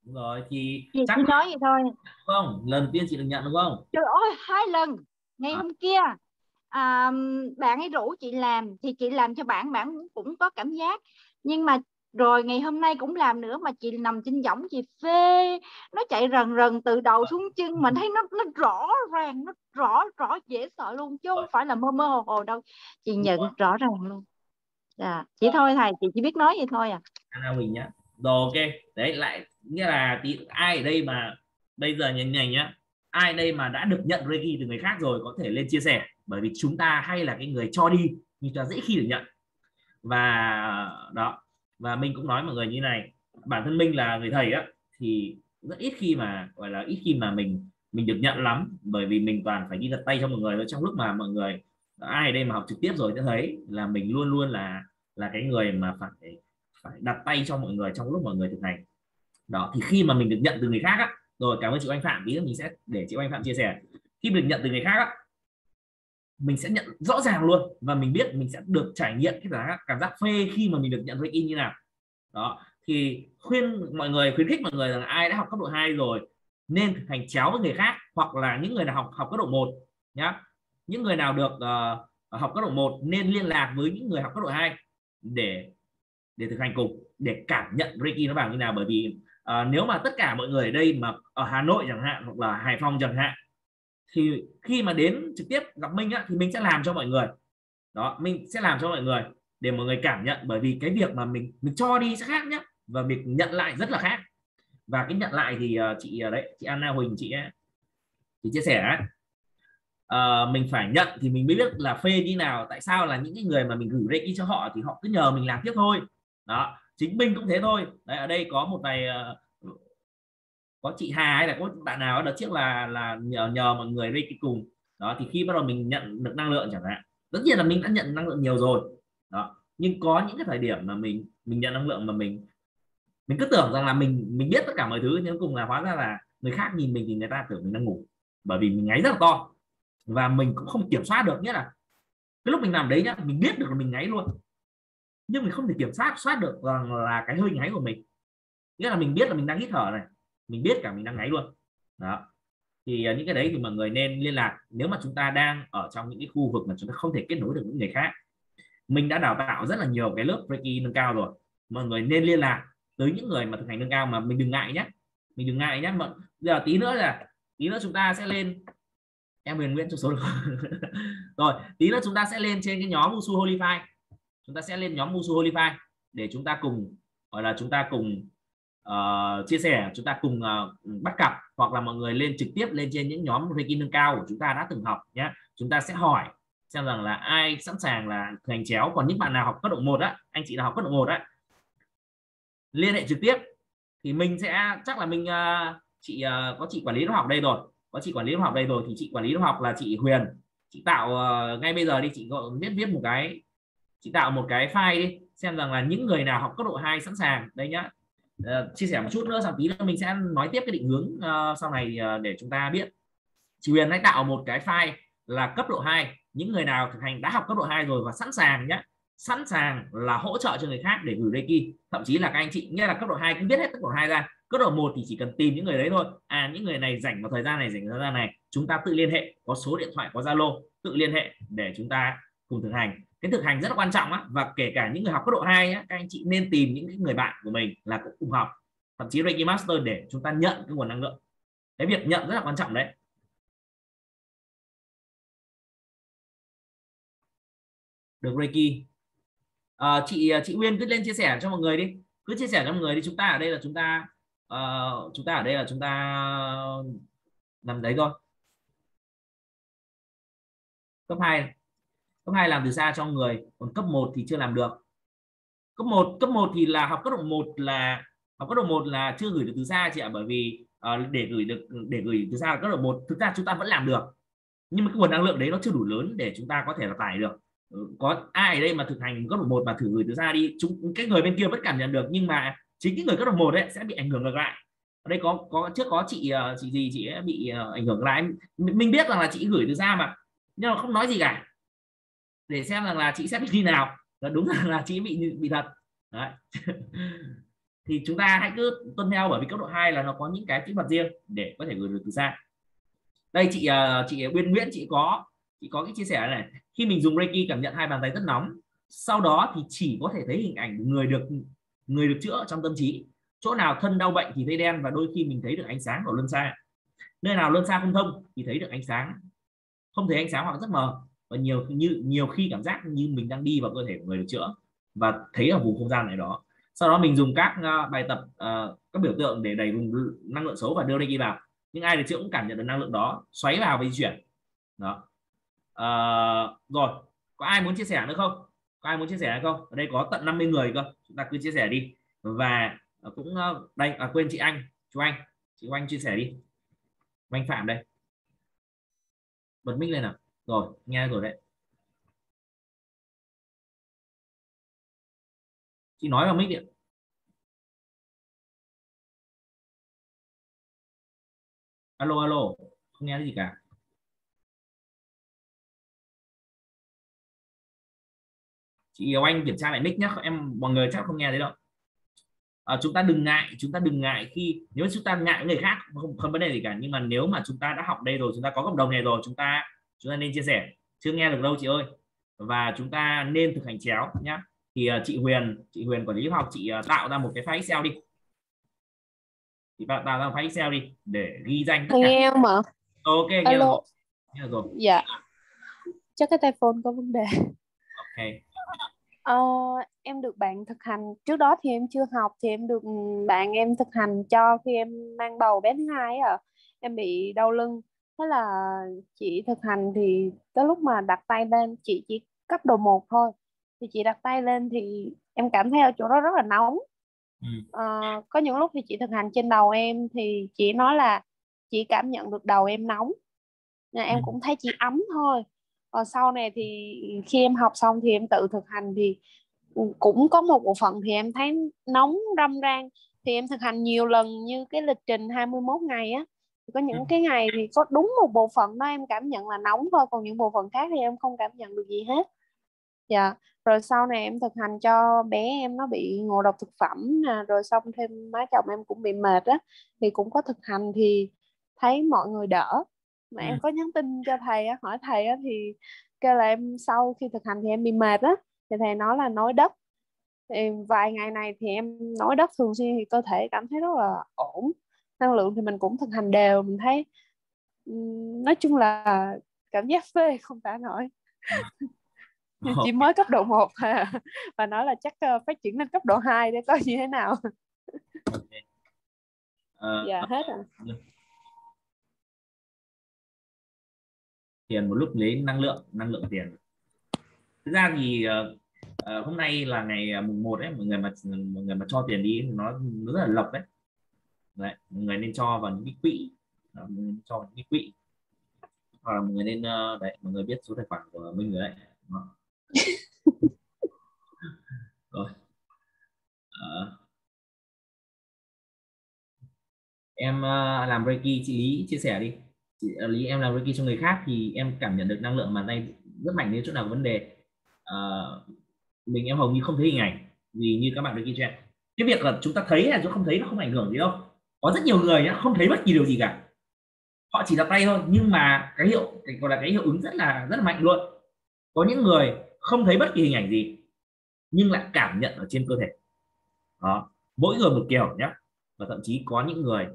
Đúng rồi thì chị chắc chỉ nói vậy thôi. Không? Lần tiên chị được nhận đúng không? Trời ơi hai lần. Ngày à. hôm kia à, bạn ấy rủ chị làm thì chị làm cho bạn bạn cũng có cảm giác. Nhưng mà rồi ngày hôm nay cũng làm nữa mà chị nằm trên võng chị phê nó chạy rần rần từ đầu xuống chân mình thấy nó nó rõ ràng nó rõ rõ dễ sợ luôn chứ không phải là mơ mơ hồ hồ đâu. Chị nhận rõ ràng luôn. Dạ chỉ thôi thầy chị chỉ biết nói vậy thôi à. Anna Huỳnh nhá. Rồi ok. Đấy lại nghĩa là tí, ai ở đây mà bây giờ nhanh nhanh nhá. Ai đây mà đã được nhận Reiki từ người khác rồi có thể lên chia sẻ bởi vì chúng ta hay là cái người cho đi, nhưng ta dễ khi được nhận. Và đó, và mình cũng nói mọi người như này, bản thân mình là người thầy á, thì rất ít khi mà, gọi là ít khi mà mình mình được nhận lắm. Bởi vì mình toàn phải đi đặt tay cho mọi người trong lúc mà mọi người, ai ở đây mà học trực tiếp rồi sẽ thấy là mình luôn luôn là là cái người mà phải phải đặt tay cho mọi người trong lúc mọi người thực hành. Đó, thì khi mà mình được nhận từ người khác á, rồi cảm ơn chị anh phạm, tí nữa mình sẽ để chị anh phạm chia sẻ. Khi mình nhận từ người khác á mình sẽ nhận rõ ràng luôn và mình biết mình sẽ được trải nghiệm cái cảm giác cảm giác phê khi mà mình được nhận Reiki như nào. Đó thì khuyên mọi người khuyến khích mọi người rằng ai đã học cấp độ 2 rồi nên thực hành chéo với người khác hoặc là những người nào học học cấp độ 1 nhá. Những người nào được uh, học cấp độ 1 nên liên lạc với những người học cấp độ 2 để để thực hành cùng để cảm nhận Reiki nó vào như nào. Bởi vì uh, nếu mà tất cả mọi người ở đây mà ở Hà Nội chẳng hạn hoặc là Hải Phòng chẳng hạn thì khi mà đến trực tiếp gặp Minh á, thì mình sẽ làm cho mọi người. Đó mình sẽ làm cho mọi người để mọi người cảm nhận. Bởi vì cái việc mà mình mình cho đi sẽ khác nhé và việc nhận lại rất là khác. Và cái nhận lại thì uh, chị uh, đấy chị Anna Huỳnh chị ấy, chị chia sẻ uh, mình phải nhận thì mình mới biết là phê như nào tại sao là những cái người mà mình gửi reiki cho họ thì họ cứ nhờ mình làm tiếp thôi. Đó chính mình cũng thế thôi. Đấy ở đây có một vài uh, có chị Hà hay là có bạn nào đợt trước là là nhờ nhờ mọi người reiki cùng. Đó, thì khi bắt đầu mình nhận được năng lượng chẳng hạn, tất nhiên là mình đã nhận năng lượng nhiều rồi. Đó, nhưng có những cái thời điểm mà mình mình nhận năng lượng mà mình mình cứ tưởng rằng là mình mình biết tất cả mọi thứ, nhưng cùng là hóa ra là người khác nhìn mình thì người ta tưởng mình đang ngủ, bởi vì mình ngáy rất là to. Và mình cũng không kiểm soát được, nghĩa là cái lúc mình làm đấy nhá, mình biết được là mình ngáy luôn. Nhưng mình không thể kiểm soát soát được rằng là cái hơi ngáy của mình. Nghĩa là mình biết là mình đang hít thở này mình biết cả mình đang ngáy luôn. Đó. Thì à, những cái đấy thì mọi người nên liên lạc. Nếu mà chúng ta đang ở trong những cái khu vực mà chúng ta không thể kết nối được những người khác. Mình đã đào tạo rất là nhiều cái lớp Reiki nâng cao rồi. Mọi người nên liên lạc tới những người mà thực hành nâng cao mà mình đừng ngại nhé mình đừng ngại nhé mà giờ tí nữa là, tí nữa chúng ta sẽ lên. Em Huyền Nguyễn cho số được <laughs> rồi, tí nữa chúng ta sẽ lên trên cái nhóm Musu Holify chúng ta sẽ lên nhóm Musu Holify để chúng ta cùng, gọi là, chúng ta cùng uh, chia sẻ chúng ta cùng uh, bắt cặp hoặc là mọi người lên trực tiếp lên trên những nhóm Reiki nâng cao của chúng ta đã từng học nhé. Chúng ta sẽ hỏi xem rằng là ai sẵn sàng là thực hành chéo. Còn những bạn nào học cấp độ 1 á anh chị nào học cấp độ 1 á liên hệ trực tiếp thì mình sẽ chắc là mình uh, chị uh, có chị quản lý lớp học đây rồi. Có chị quản lý lớp học đây rồi thì chị quản lý lớp học là chị Huyền. Chị tạo uh, ngay bây giờ đi chị gọi viết viết một cái chị tạo một cái file đi xem rằng là những người nào học cấp độ 2 sẵn sàng. Đây nhá uh, chia sẻ một chút nữa sau tí nữa mình sẽ nói tiếp cái định hướng uh, sau này uh, để chúng ta biết. Chị Huyền hãy tạo một cái file là cấp độ 2 những người nào thực hành đã học cấp độ 2 rồi và sẵn sàng nhé sẵn sàng là hỗ trợ cho người khác để gửi Reiki. Thậm chí là các anh chị nghe là cấp độ 2 cũng biết hết cấp độ 2 ra. Cấp độ 1 thì chỉ cần tìm những người đấy thôi. À những người này rảnh vào thời gian này rảnh vào thời gian này chúng ta tự liên hệ. Có số điện thoại có Zalo tự liên hệ để chúng ta cùng thực hành cái thực hành rất là quan trọng á và kể cả những người học cấp độ 2 á, các anh chị nên tìm những người bạn của mình là cũng cùng học thậm chí Reiki Master để chúng ta nhận cái nguồn năng lượng. Cái việc nhận rất là quan trọng đấy. Được Reiki à, chị à, chị Nguyên cứ lên chia sẻ cho mọi người đi. Cứ chia sẻ cho mọi người đi chúng ta ở đây là chúng ta uh, chúng ta ở đây là chúng ta làm đấy thôi. Cấp 2 cấp 2 làm từ xa cho người còn cấp 1 thì chưa làm được. Cấp 1 cấp 1 thì là học cấp độ 1 là học cấp độ 1 là chưa gửi được từ xa chị ạ bởi vì uh, để gửi được để gửi từ xa là cấp độ 1 thực ra chúng ta vẫn làm được. Nhưng mà cái nguồn năng lượng đấy nó chưa đủ lớn để chúng ta có thể là tải được. Ừ, có ai ở đây mà thực hành cấp độ 1 mà thử gửi từ xa đi chúng cái người bên kia vẫn cảm nhận được nhưng mà chính cái người cấp độ 1 đấy sẽ bị ảnh hưởng ngược lại. Ở đây có có trước có chị ờ, chị gì chị ấy bị ờ, ảnh hưởng lại. Mình biết rằng là chị gửi từ xa mà nhưng mà không nói gì cả để xem rằng là chị sẽ bị như nào. Là đúng là <laughs> chị bị bị thật. Đấy. <laughs> thì chúng ta hãy cứ tuân theo, bởi vì cấp độ 2 là nó có những cái kỹ thuật riêng để có thể gửi được từ xa. Đây, chị ờ, chị Uyên Nguyễn, chị có chị có cái chia sẻ này. Khi mình dùng Reiki cảm nhận hai bàn tay rất nóng, sau đó thì chỉ có thể thấy hình ảnh người được người được chữa trong tâm trí. Chỗ nào thân đau bệnh thì thấy đen và đôi khi mình thấy được ánh sáng của luân xa. Nơi nào luân xa không thông thì thấy được ánh sáng. Không thấy ánh sáng hoặc rất mờ và nhiều như nhiều khi cảm giác như mình đang đi vào cơ thể của người được chữa và thấy ở vùng không gian này đó. Sau đó mình dùng các uh, bài tập uh, các biểu tượng để đẩy vùng năng lượng xấu và đưa Reiki vào. Nhưng ai được chữa cũng cảm nhận được năng lượng đó xoáy vào và di chuyển. Đó. Uh, rồi có ai muốn chia sẻ nữa không? Có ai muốn chia sẻ nữa không? Ở đây có tận 50 người cơ chúng ta cứ chia sẻ đi. Và cũng đây à, quên chị anh chú anh. Chị anh chia sẻ đi. Anh phạm đây. Bật mic lên nào rồi nghe rồi đấy. Chị nói vào mic điện alo alo không nghe gì cả. Chị yêu anh kiểm tra lại mic nhé em mọi người chắc không nghe thấy đâu. À, chúng ta đừng ngại chúng ta đừng ngại khi nếu chúng ta ngại người khác không, không vấn đề gì cả. Nhưng mà nếu mà chúng ta đã học đây rồi chúng ta có cộng đồng này rồi chúng ta chúng ta nên chia sẻ. Chưa nghe được đâu chị ơi. Và chúng ta nên thực hành chéo nhá. Thì uh, chị Huyền chị Huyền quản lý học chị uh, tạo ra một cái file Excel đi. Chị tạo, ra một file Excel đi để ghi danh tất cả. nghe em mà ok nghe rồi. nghe rồi. Dạ. Chắc cái tay phone có vấn đề. Ok. Uh, em được bạn thực hành. Trước đó thì em chưa học thì em được bạn em thực hành cho khi em mang bầu bé thứ hai à em bị đau lưng thế là chị thực hành thì tới lúc mà đặt tay lên chị chỉ cấp độ 1 thôi. Thì chị đặt tay lên thì em cảm thấy ở chỗ đó rất là nóng. Uh, có những lúc thì chị thực hành trên đầu em thì chị nói là chị cảm nhận được đầu em nóng. Nên em ừ. cũng thấy chị ấm thôi. Còn sau này thì khi em học xong thì em tự thực hành thì cũng có một bộ phận thì em thấy nóng râm ran. Thì em thực hành nhiều lần như cái lịch trình 21 ngày á có những ừ. cái ngày thì có đúng một bộ phận đó em cảm nhận là nóng thôi còn những bộ phận khác thì em không cảm nhận được gì hết dạ rồi sau này em thực hành cho bé em nó bị ngộ độc thực phẩm nè rồi xong thêm má chồng em cũng bị mệt á thì cũng có thực hành thì thấy mọi người đỡ mà Ừ. em có nhắn tin cho thầy á, hỏi thầy á, thì kêu là em sau khi thực hành thì em bị mệt á thì thầy nói là nói đất thì vài ngày này thì em nói đất thường xuyên thì cơ thể cảm thấy rất là ổn năng lượng thì mình cũng thực hành đều. Mình thấy nói chung là cảm giác phê không tả nổi. <laughs> Chỉ mới cấp độ 1 à. và nói là chắc ờ, phát triển lên cấp độ 2 để coi như thế nào? Ok. Ờ, dạ hết rồi. Tiền một lúc lấy năng lượng năng lượng tiền. Thực ra thì ờ, ờ, hôm nay là ngày ờ, mùng 1 ấy mọi người mà mọi người mà cho tiền đi nó rất là lộc đấy đấy mọi người nên cho vào những cái quỹ. Đó, mọi người nên cho vào những cái quỹ. Hoặc là mọi người nên ờ, đấy mọi người biết số tài khoản của mình rồi đấy. <laughs> Rồi. Ờ. em ờ, làm Reiki chị Lý chia sẻ đi. Chị Lý em làm Reiki cho người khác thì em cảm nhận được năng lượng bàn tay rất mạnh đến chỗ nào có vấn đề. Ờ, mình em hầu như không thấy hình ảnh vì như các bạn Reiki cho em cái việc là chúng ta thấy hay chúng không thấy nó không ảnh hưởng gì đâu có rất nhiều người nhá, không thấy bất kỳ điều gì cả. Họ chỉ đặt tay thôi, nhưng mà cái hiệu, cái gọi là cái hiệu ứng rất là rất là mạnh luôn. Có những người không thấy bất kỳ hình ảnh gì, nhưng lại cảm nhận ở trên cơ thể. Đó, mỗi người một kiểu nhé và thậm chí có những người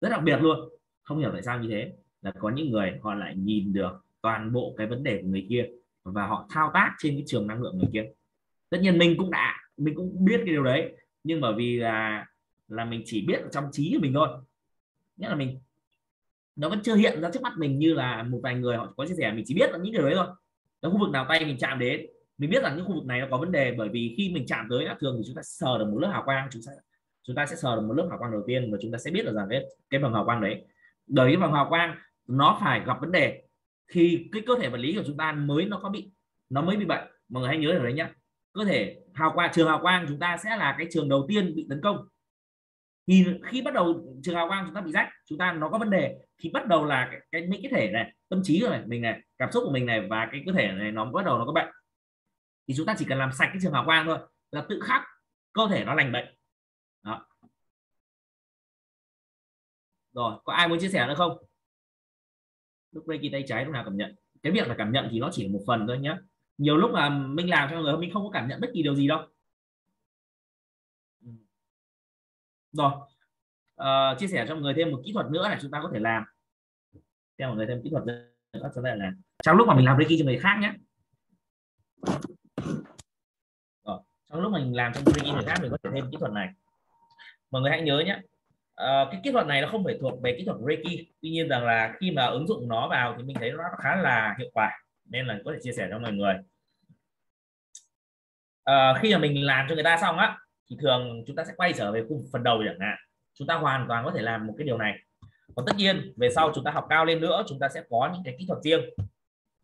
rất đặc biệt luôn. Không hiểu tại sao như thế, là có những người họ lại nhìn được toàn bộ cái vấn đề của người kia và họ thao tác trên cái trường năng lượng người kia. Tất nhiên mình cũng đã, mình cũng biết cái điều đấy, nhưng bởi vì là là mình chỉ biết ở trong trí của mình thôi. Nghĩa là mình, nó vẫn chưa hiện ra trước mắt mình như là một vài người họ có chia sẻ, mình chỉ biết là những điều đấy thôi. Ở khu vực nào tay mình chạm đến, mình biết rằng những khu vực này nó có vấn đề bởi vì khi mình chạm tới thường thì chúng ta sờ được một lớp hào quang, chúng ta chúng ta sẽ sờ được một lớp hào quang đầu tiên và chúng ta sẽ biết được rằng cái cái vòng hào quang đấy đời cái vòng hào quang nó phải gặp vấn đề thì cái cơ thể vật lý của chúng ta mới nó có bị, nó mới bị bệnh. Mọi người hãy nhớ điều đấy nhé cơ thể hào quang, trường hào quang chúng ta sẽ là cái trường đầu tiên bị tấn công thì khi bắt đầu trường hào quang chúng ta bị rách chúng ta nó có vấn đề thì bắt đầu là cái, cái những cái thể này tâm trí của này mình này cảm xúc của mình này và cái cơ thể này nó bắt đầu nó có bệnh. Thì chúng ta chỉ cần làm sạch cái trường hào quang thôi là tự khắc cơ thể nó lành bệnh. Đó. Rồi có ai muốn chia sẻ nữa không? Lúc Reiki tay trái lúc nào cảm nhận? Cái việc là cảm nhận thì nó chỉ là một phần thôi nhé nhiều lúc là mình làm cho người mình không có cảm nhận bất kỳ điều gì đâu. Rồi. À, chia sẻ cho mọi người thêm một kỹ thuật nữa là chúng ta có thể làm. Cho mọi người thêm kỹ thuật nữa chúng ta làm. Trong lúc mà mình làm Reiki cho người khác nhé. Rồi. trong lúc mình làm cho Reiki người khác mình có thể thêm kỹ thuật này. Mọi người hãy nhớ nhé. À, cái kỹ thuật này nó không phải thuộc về kỹ thuật Reiki. Tuy nhiên rằng là khi mà ứng dụng nó vào thì mình thấy nó khá là hiệu quả. Nên là có thể chia sẻ cho mọi người. À, khi mà mình làm cho người ta xong á thì thường chúng ta sẽ quay trở về khu phần đầu chẳng hạn. Chúng ta hoàn toàn có thể làm một cái điều này. Còn tất nhiên, về sau chúng ta học cao lên nữa, chúng ta sẽ có những cái kỹ thuật riêng.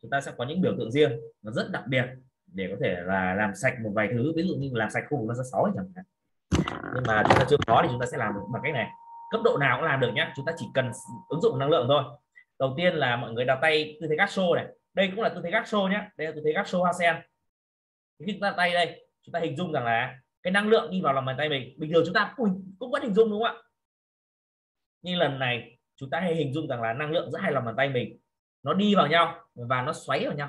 Chúng ta sẽ có những biểu tượng riêng. Nó rất đặc biệt để có thể là làm sạch một vài thứ. Ví dụ như làm sạch khu vực nó sáu chẳng hạn. Nhưng mà chúng ta chưa có thì chúng ta sẽ làm bằng cách này. Cấp độ nào cũng làm được nhé chúng ta chỉ cần ứng dụng năng lượng thôi. Đầu tiên là mọi người đặt tay tư thế gác xô này. Đây cũng là tư thế gác xô nhé đây là tư thế gác xô hoa sen. Khi chúng ta đặt tay đây, chúng ta hình dung rằng là cái năng lượng đi vào lòng bàn tay mình. Bình thường chúng ta cũng, cũng vẫn hình dung đúng không ạ? Nhưng lần này chúng ta hay hình dung rằng là năng lượng giữa hai lòng bàn tay mình nó đi vào nhau và nó xoáy vào nhau.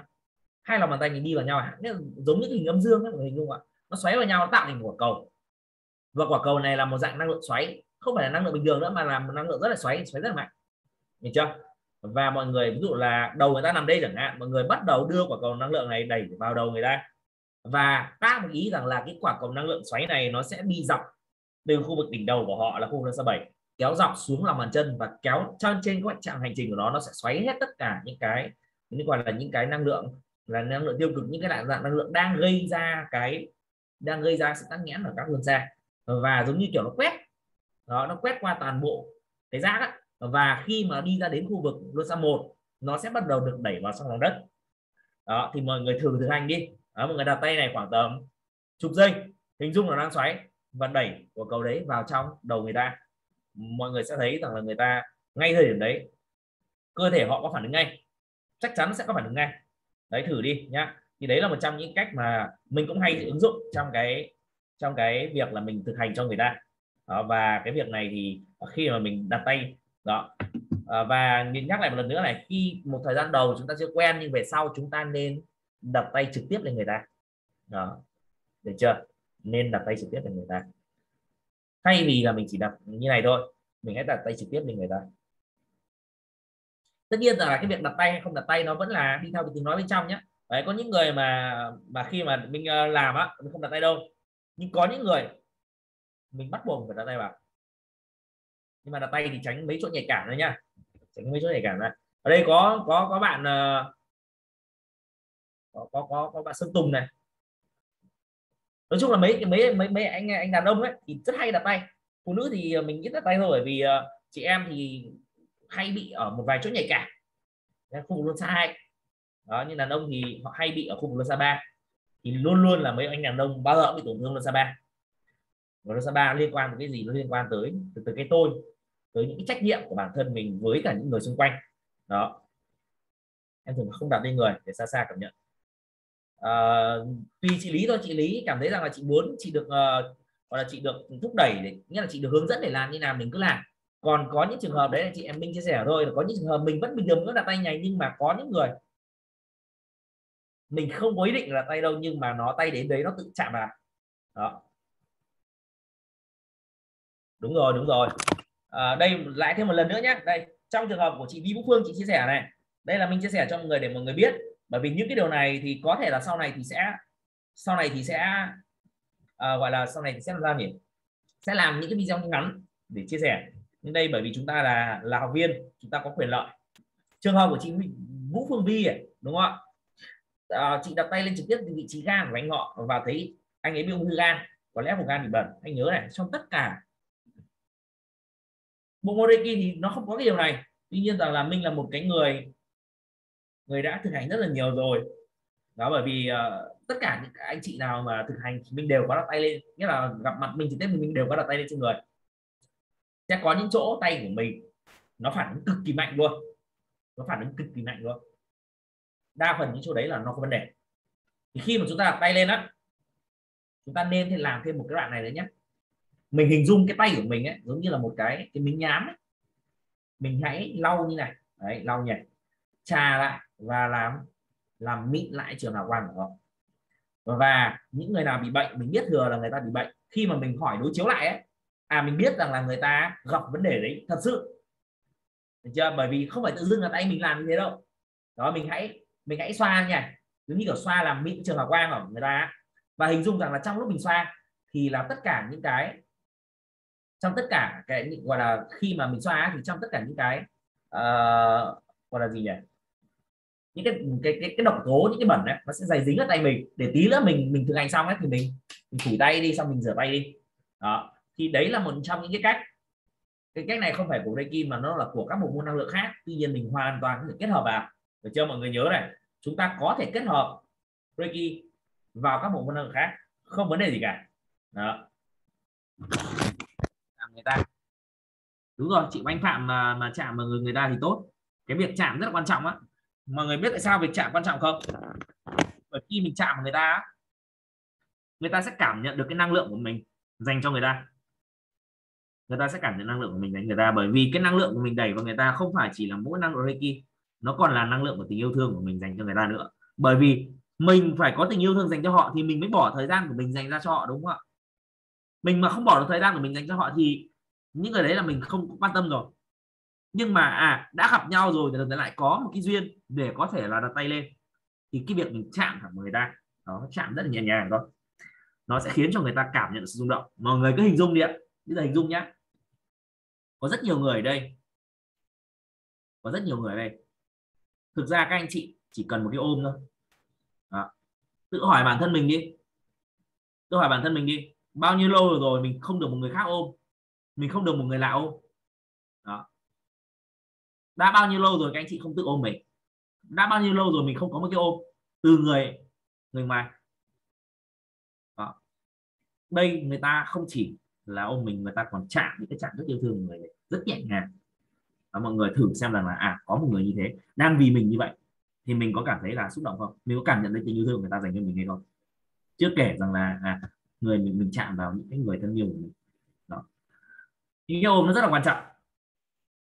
Hai lòng bàn tay mình đi vào nhau à? giống như hình âm dương ấy, hình dung ạ. Nó xoáy vào nhau tạo thành quả cầu. Và quả cầu này là một dạng năng lượng xoáy. Không phải là năng lượng bình thường nữa mà là một năng lượng rất là xoáy xoáy rất là mạnh. Hiểu chưa? Và mọi người ví dụ là đầu người ta nằm đây chẳng hạn mọi người bắt đầu đưa quả cầu năng lượng này đẩy vào đầu người ta và ta một ý rằng là cái quả cầu năng lượng xoáy này nó sẽ đi dọc từ khu vực đỉnh đầu của họ là khu vực số 7 kéo dọc xuống lòng bàn chân và kéo chân trên các trạng hành trình của nó nó sẽ xoáy hết tất cả những cái, những gọi là những cái năng lượng, là năng lượng tiêu cực, những cái dạng dạng năng lượng đang gây ra cái, đang gây ra sự tắc nghẽn ở các vườn xa và giống như kiểu nó quét, đó, nó quét qua toàn bộ cái rác á. Và khi mà đi ra đến khu vực luân xa một, nó sẽ bắt đầu được đẩy vào trong lòng đất. Đó, thì mọi người thử thực hành đi đó, mọi người đặt tay này khoảng tầm chục giây hình dung là đang xoáy và đẩy của cầu đấy vào trong đầu người ta. Mọi người sẽ thấy rằng là người ta ngay thời điểm đấy cơ thể họ có phản ứng ngay chắc chắn sẽ có phản ứng ngay. Đấy thử đi nhá. Thì đấy là một trong những cách mà mình cũng hay ứng dụng trong cái trong cái việc là mình thực hành cho người ta. Đó, và cái việc này thì khi mà mình đặt tay đó. À, và nhìn nhắc lại một lần nữa này khi một thời gian đầu chúng ta chưa quen nhưng về sau chúng ta nên đặt tay trực tiếp lên người ta. Đó. Được chưa? Nên đặt tay trực tiếp lên người ta. Thay vì là mình chỉ đặt như này thôi, mình hãy đặt tay trực tiếp lên người ta. Tất nhiên là cái việc đặt tay hay không đặt tay nó vẫn là đi theo tiếng nói bên trong nhé đấy, có những người mà mà khi mà mình ờ, làm á, mình không đặt tay đâu. Nhưng có những người, mình bắt buộc phải đặt tay vào. Nhưng mà đặt tay thì tránh mấy chỗ nhạy cảm đấy nha tránh mấy chỗ nhạy cảm này ở đây có có có bạn ờ, có có có, có bạn sơn tùng này. Nói chung là mấy mấy mấy mấy anh anh đàn ông ấy thì rất hay đặt tay. Phụ nữ thì ờ, mình ít đặt tay thôi bởi vì ờ, chị em thì hay bị ở một vài chỗ nhạy cảm. Khu vực luôn xa hai. Đó nhưng đàn ông thì họ hay bị ở khu vực luân xa ba. Thì luôn luôn là mấy anh đàn ông bao giờ bị tổn thương luân xa ba. Và luân xa ba liên quan tới cái gì? Nó liên quan tới từ, từ cái tôi tới những cái trách nhiệm của bản thân mình với cả những người xung quanh. Đó. Em thường không đặt lên người để xa xa cảm nhận. Ờ, à, tùy chị lý thôi chị lý cảm thấy rằng là chị muốn chị được uh, gọi là chị được thúc đẩy để nghĩa là chị được hướng dẫn để làm như nào mình cứ làm. Còn có những trường hợp đấy là chị em minh chia sẻ thôi là có những trường hợp mình vẫn bình thường vẫn đặt tay nhảy nhưng mà có những người mình không có ý định là tay đâu nhưng mà nó tay đến đấy nó tự chạm vào. Đó. Đúng rồi đúng rồi. À, đây lại thêm một lần nữa nhé đây trong trường hợp của chị Vi Vũ Phương chị chia sẻ này. Đây là mình chia sẻ cho mọi người để mọi người biết bởi vì những cái điều này thì có thể là sau này thì sẽ sau này thì sẽ à, gọi là sau này thì sẽ làm gì sẽ làm những cái video ngắn để chia sẻ. Nhưng đây bởi vì chúng ta là là học viên chúng ta có quyền lợi. Trường hợp của chị Vũ Phương Vi ấy, đúng không ạ? À, chị đặt tay lên trực tiếp vị trí gan của anh họ và thấy anh ấy bị ung thư gan có lẽ vùng gan bị bẩn. Anh nhớ này trong tất cả bộ môn thì nó không có cái điều này. Tuy nhiên rằng là mình là một cái người người đã thực hành rất là nhiều rồi. Đó bởi vì uh, tất cả những anh chị nào mà thực hành thì mình đều có đặt tay lên. Nghĩa là gặp mặt mình trực tiếp mình đều có đặt tay lên trên người. Sẽ có những chỗ tay của mình nó phản ứng cực kỳ mạnh luôn. Nó phản ứng cực kỳ mạnh luôn. Đa phần những chỗ đấy là nó có vấn đề. Thì khi mà chúng ta đặt tay lên á chúng ta nên thì làm thêm một cái đoạn này đấy nhé mình hình dung cái tay của mình ấy giống như là một cái cái miếng nhám ấy. mình hãy lau như này. Đấy lau nhỉ trà lại và làm làm mịn lại trường hào quang của họ. Và những người nào bị bệnh mình biết thừa là người ta bị bệnh. Khi mà mình hỏi đối chiếu lại ấy, à mình biết rằng là người ta gặp vấn đề đấy thật sự. Được chưa? Bởi vì không phải tự dưng là tay mình làm như thế đâu. Đó mình hãy mình hãy xoa nha. Giống như kiểu xoa làm mịn trường hào quang của người ta. Và hình dung rằng là trong lúc mình xoa thì là tất cả những cái trong tất cả cái gọi là khi mà mình xoa thì trong tất cả những cái uh, gọi là gì nhỉ? Những cái cái cái, cái độc tố những cái bẩn ấy, nó sẽ dày dính ở tay mình. Để tí nữa mình mình thực hành xong ấy thì mình mình phủ tay đi xong mình rửa tay đi. Đó. Thì đấy là một trong những cái cách. Cái cách này không phải của Reiki mà nó là của các bộ môn năng lượng khác. Tuy nhiên mình hoàn toàn có thể kết hợp vào. Để cho mọi người nhớ này. Chúng ta có thể kết hợp Reiki vào các bộ môn năng lượng khác. Không vấn đề gì cả. Đó. Người ta. Đúng rồi chị Anh Phạm mà mà chạm vào người người ta thì tốt. Cái việc chạm rất là quan trọng á mọi người biết tại sao việc chạm quan trọng không? Bởi khi mình chạm vào người ta người ta sẽ cảm nhận được cái năng lượng của mình dành cho người ta. Người ta sẽ cảm nhận năng lượng của mình dành người ta bởi vì cái năng lượng của mình đẩy vào người ta không phải chỉ là mỗi năng lượng reiki, nó còn là năng lượng của tình yêu thương của mình dành cho người ta nữa. Bởi vì mình phải có tình yêu thương dành cho họ thì mình mới bỏ thời gian của mình dành ra cho họ, đúng không ạ? Mình mà không bỏ được thời gian của mình dành cho họ thì những người đấy là mình không quan tâm rồi nhưng mà à đã gặp nhau rồi thì lại có một cái duyên để có thể là đặt tay lên. Thì cái việc mình chạm thẳng người ta nó chạm rất là nhẹ nhàng thôi. Nó sẽ khiến cho người ta cảm nhận sự rung động. Mọi người cứ hình dung đi ạ. Bây giờ hình dung nhá. Có rất nhiều người ở đây. Có rất nhiều người ở đây. Thực ra các anh chị chỉ cần một cái ôm thôi. Đó. tự hỏi bản thân mình đi. Tự hỏi bản thân mình đi. Bao nhiêu lâu rồi, rồi mình không được một người khác ôm? Mình không được một người lạ ôm? Đó đã bao nhiêu lâu rồi các anh chị không tự ôm mình? Đã bao nhiêu lâu rồi mình không có một cái ôm từ người người ngoài? Đó. đây người ta không chỉ là ôm mình người ta còn chạm những cái chạm rất yêu thương người rất nhẹ nhàng. Và mọi người thử xem rằng là à có một người như thế đang vì mình như vậy thì mình có cảm thấy là xúc động không? Mình có cảm nhận thấy tình yêu thương người ta dành cho mình hay không? Chưa kể rằng là à, người mình mình chạm vào những cái người thân yêu của mình. Đó. Những cái ôm nó rất là quan trọng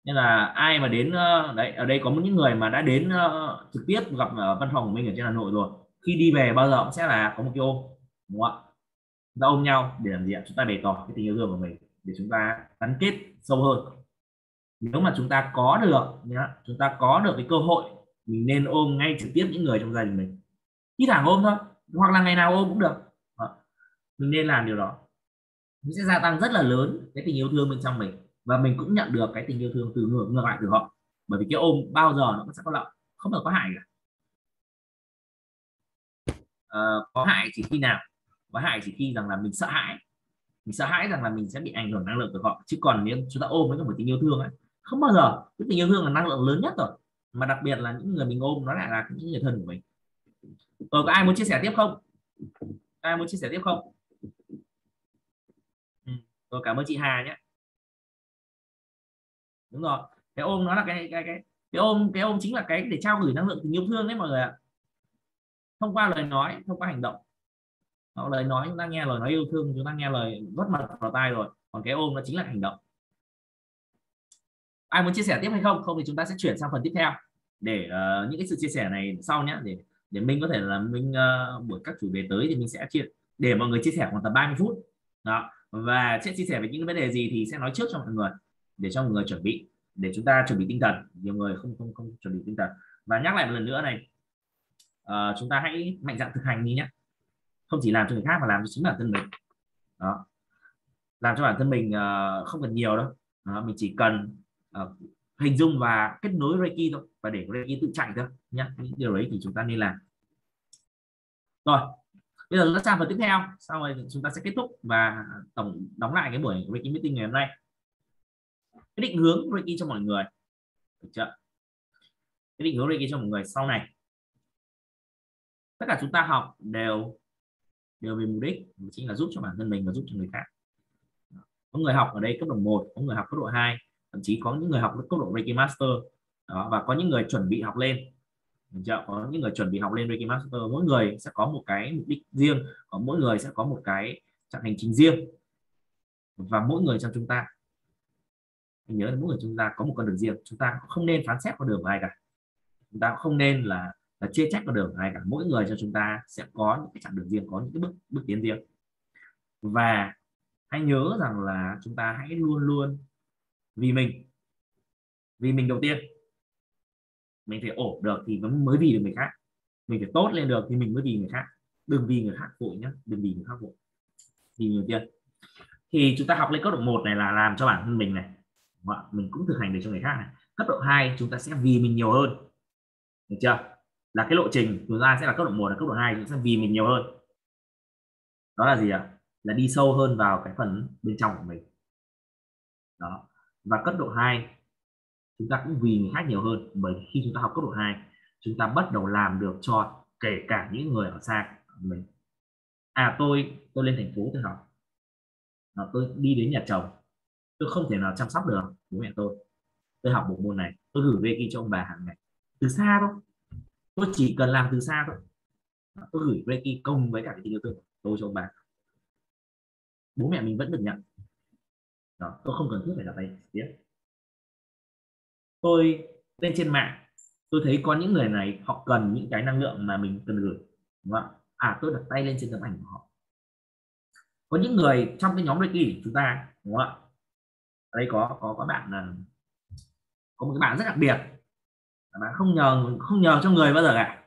nên là ai mà đến ờ, đấy ở đây có những người mà đã đến uh, trực tiếp gặp ở văn phòng của mình ở trên Hà Nội rồi khi đi về bao giờ cũng sẽ là có một cái ôm đúng không ạ? Chúng ta ôm nhau để làm gì ạ? Chúng ta bày tỏ cái tình yêu thương của mình để chúng ta gắn kết sâu hơn. Nếu mà chúng ta có được nhá chúng ta có được cái cơ hội mình nên ôm ngay trực tiếp những người trong gia đình mình. Thi thoảng ôm thôi hoặc là ngày nào ôm cũng được. Ờ, mình nên làm điều đó. Nó sẽ gia tăng rất là lớn cái tình yêu thương bên trong mình và mình cũng nhận được cái tình yêu thương từ ngược ngược lại từ họ. Bởi vì cái ôm bao giờ nó cũng sẽ có lợi không bao giờ có hại cả. À, có hại chỉ khi nào? Có hại chỉ khi rằng là mình sợ hãi. Mình sợ hãi rằng là mình sẽ bị ảnh hưởng năng lượng từ họ. Chứ còn nếu chúng ta ôm với một tình yêu thương ấy không bao giờ. Cái tình yêu thương là năng lượng lớn nhất rồi. Mà đặc biệt là những người mình ôm nó lại là những người thân của mình. Ờ, có ai muốn chia sẻ tiếp không? Ai muốn chia sẻ tiếp không? Ừ. tôi cảm ơn chị Hà nhé đúng rồi. Cái ôm nó là cái cái cái cái ôm cái ôm chính là cái để trao gửi năng lượng tình yêu thương đấy mọi người ạ. Thông qua lời nói thông qua hành động. Đó, lời nói chúng ta nghe lời nói yêu thương chúng ta nghe lời vất mặt vào tai rồi. Còn cái ôm nó chính là hành động. Ai muốn chia sẻ tiếp hay không? Không thì chúng ta sẽ chuyển sang phần tiếp theo. Để uh, những cái sự chia sẻ này sau nhé để để mình có thể là mình uh, ờ, buổi các chủ đề tới thì mình sẽ chia để mọi người chia sẻ khoảng tầm 30 phút. Đó và sẽ chia sẻ về những vấn đề gì thì sẽ nói trước cho mọi người để cho mọi người chuẩn bị để chúng ta chuẩn bị tinh thần. Nhiều người không không không chuẩn bị tinh thần. Và nhắc lại một lần nữa này uh, chúng ta hãy mạnh dạn thực hành đi nhé. Không chỉ làm cho người khác mà làm cho chính bản thân mình. Đó. Làm cho bản thân mình uh, không cần nhiều đâu. Đó, mình chỉ cần uh, hình dung và kết nối Reiki thôi và để Reiki tự chạy thôi nhé. Những điều đấy thì chúng ta nên làm. Rồi bây giờ nó sang phần tiếp theo. Sau rồi chúng ta sẽ kết thúc và tổng đóng lại cái buổi Reiki meeting ngày hôm nay cái định hướng Reiki cho mọi người. Được chưa? Cái định hướng Reiki cho mọi người. Sau này tất cả chúng ta học đều đều vì mục đích chính là giúp cho bản thân mình và giúp cho người khác. Có người học ở đây cấp độ 1 có người học cấp độ 2 thậm chí có những người học cấp độ Reiki Master. Đó, và có những người chuẩn bị học lên. Chưa? có những người chuẩn bị học lên Reiki Master. Mỗi người sẽ có một cái mục đích riêng có mỗi người sẽ có một cái chặng hành trình riêng. Và mỗi người trong chúng ta mình nhớ là mỗi người chúng ta có một con đường riêng, chúng ta không nên phán xét con đường của ai cả. Chúng ta không nên là là chia trách con đường của ai cả. Mỗi người cho chúng ta sẽ có những cái chặng đường riêng, có những cái bước bước tiến riêng. Và hãy nhớ rằng là chúng ta hãy luôn luôn vì mình vì mình đầu tiên. Mình phải ổn được thì mới vì được người khác. Mình phải tốt lên được thì mình mới vì người khác. Đừng vì người khác vội nhé đừng vì người khác vội. Vì người tiên thì chúng ta học lên cấp độ 1 này là làm cho bản thân mình này mình cũng thực hành được cho người khác này. Cấp độ 2 chúng ta sẽ vì mình nhiều hơn. Được chưa? Là cái lộ trình chúng ta sẽ là cấp độ 1 là cấp độ 2 chúng ta sẽ vì mình nhiều hơn. Đó là gì ạ? Là đi sâu hơn vào cái phần bên trong của mình. Đó. Và cấp độ 2 chúng ta cũng vì người khác nhiều hơn. Bởi khi chúng ta học cấp độ 2 chúng ta bắt đầu làm được cho kể cả những người ở xa mình. À tôi tôi lên thành phố tôi học. À, tôi đi đến nhà chồng tôi không thể nào chăm sóc được bố mẹ tôi. Tôi học bộ môn này tôi gửi về cho ông bà hàng ngày. Từ xa thôi. Tôi chỉ cần làm từ xa thôi. Tôi gửi Reiki công với cả cái tình yêu thương tôi cho ông bà. Bố mẹ mình vẫn được nhận. Đó, tôi không cần thiết phải là tay tiếp. Tôi lên trên mạng tôi thấy có những người này họ cần những cái năng lượng mà mình cần gửi đúng không? à tôi đặt tay lên trên tấm ảnh của họ. Có những người trong cái nhóm Reiki chúng ta đúng không ạ? Đây có có có bạn là có một cái bạn rất đặc biệt. Bạn không nhờ không nhờ cho người bao giờ cả.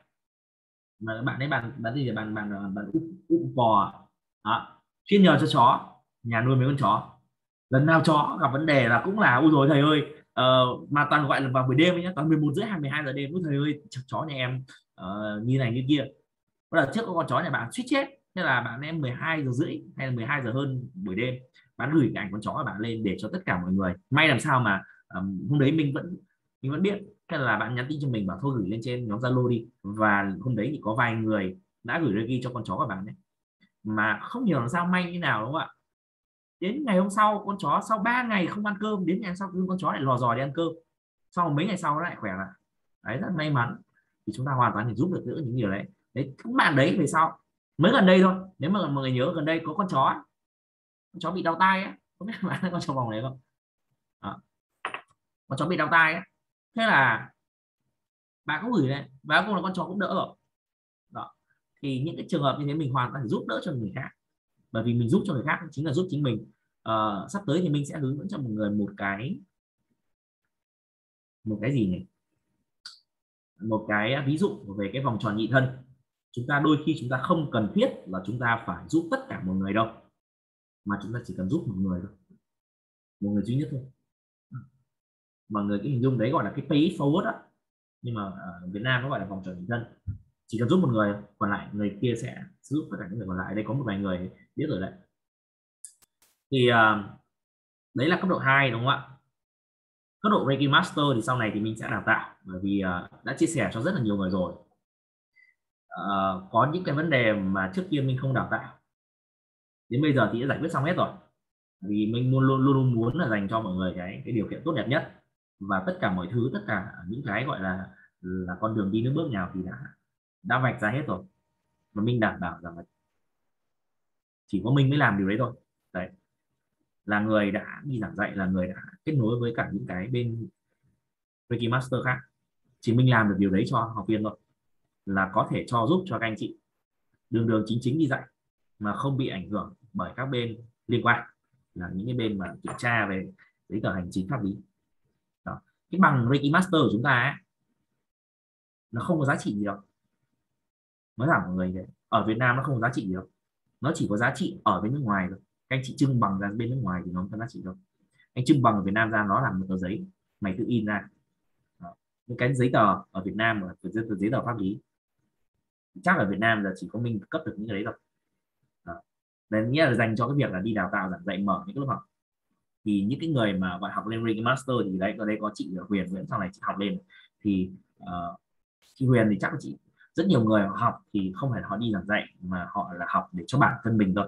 Mà bạn ấy bạn bạn gì bạn bạn à, bạn úp úp bò à? đó. Chuyên nhờ cho chó. Nhà nuôi mấy con chó. Lần nào chó gặp vấn đề là cũng là ui rồi thầy ơi uh, mà toàn gọi là vào buổi đêm nhé toàn 11 rưỡi 12 giờ đêm thầy ơi chó nhà em uh, như này như kia. Bây giờ trước có con chó nhà bạn suýt chết thế là bạn em 12 giờ rưỡi hay là 12 giờ hơn buổi đêm bạn gửi cái ảnh con chó của bạn lên để cho tất cả mọi người. May làm sao mà um, hôm đấy mình vẫn mình vẫn biết. Thế là bạn nhắn tin cho mình bảo thôi gửi lên trên nhóm zalo đi. Và hôm đấy thì có vài người đã gửi ghi cho con chó của bạn đấy. Mà không hiểu làm sao may như nào đúng không ạ? Đến ngày hôm sau con chó sau 3 ngày không ăn cơm đến ngày sau con chó lại lò dò đi ăn cơm. Sau mấy ngày sau nó lại khỏe lại đấy rất may mắn. Thì chúng ta hoàn toàn thể giúp được nữa những điều đấy. Đấy các bạn đấy về sau. Mới gần đây thôi. Nếu mà mọi người nhớ gần đây có con chó chó bị đau tai ấy không biết bạn có trong vòng đấy không? À. con chó bị đau tai ấy. thế là bà cũng gửi này và cũng là con chó cũng đỡ rồi. Đó. Thì những cái trường hợp như thế mình hoàn toàn giúp đỡ cho người khác. Bởi vì mình giúp cho người khác chính là giúp chính mình. À, sắp tới thì mình sẽ hướng dẫn cho một người một cái một cái gì này một cái ví dụ về cái vòng tròn nhị thân. Chúng ta đôi khi chúng ta không cần thiết là chúng ta phải giúp tất cả mọi người đâu mà chúng ta chỉ cần giúp một người thôi. Một người duy nhất thôi. Mà người cái hình dung đấy gọi là cái pay forward á. Nhưng mà ở Việt Nam nó gọi là vòng tròn nhị thân chỉ cần giúp một người còn lại người kia sẽ giúp tất cả những người còn lại. Đây có một vài người biết rồi đấy. Thì uh, đấy là cấp độ 2 đúng không ạ? Cấp độ Reiki Master thì sau này thì mình sẽ đào tạo. Bởi vì uh, đã chia sẻ cho rất là nhiều người rồi. Uh, có những cái vấn đề mà trước kia mình không đào tạo đến bây giờ thì đã giải quyết xong hết rồi. Vì mình luôn luôn luôn muốn là dành cho mọi người cái cái điều kiện tốt đẹp nhất. Và tất cả mọi thứ, tất cả những cái gọi là là con đường đi nước bước nào thì đã đã vạch ra hết rồi. Và mình đảm bảo rằng là chỉ có mình mới làm điều đấy thôi. Đấy. Là người đã đi giảng dạy, là người đã kết nối với cả những cái bên Reiki Master khác. Chỉ mình làm được điều đấy cho học viên thôi. Là có thể cho giúp cho các anh chị. Đường đường chính chính đi dạy mà không bị ảnh hưởng bởi các bên liên quan là những cái bên mà kiểm tra về giấy tờ hành chính pháp lý. Đó. cái bằng Reiki Master của chúng ta ấy, nó không có giá trị gì đâu. Mới giảm mọi người ở Việt Nam nó không có giá trị gì đâu. Nó chỉ có giá trị ở bên nước ngoài thôi. Các anh chị trưng bằng ra bên nước ngoài thì nó không có giá trị đâu. Anh trưng bằng ở Việt Nam ra nó là một tờ giấy mày tự in ra. Đó. những cái giấy tờ ở Việt Nam là giấy tờ, giấy tờ pháp lý chắc ở Việt Nam là chỉ có mình cấp được những cái đấy rồi đấy nên nghĩa là dành cho cái việc là đi đào tạo giảng dạy mở những cái lớp học. Thì những cái người mà gọi học lên Ring Master thì đấy ở đây có chị Huyền Nguyễn sau này chị học lên. Thì uh, chị Huyền thì chắc chị rất nhiều người học thì không phải họ đi giảng dạy mà họ là học để cho bản thân mình thôi.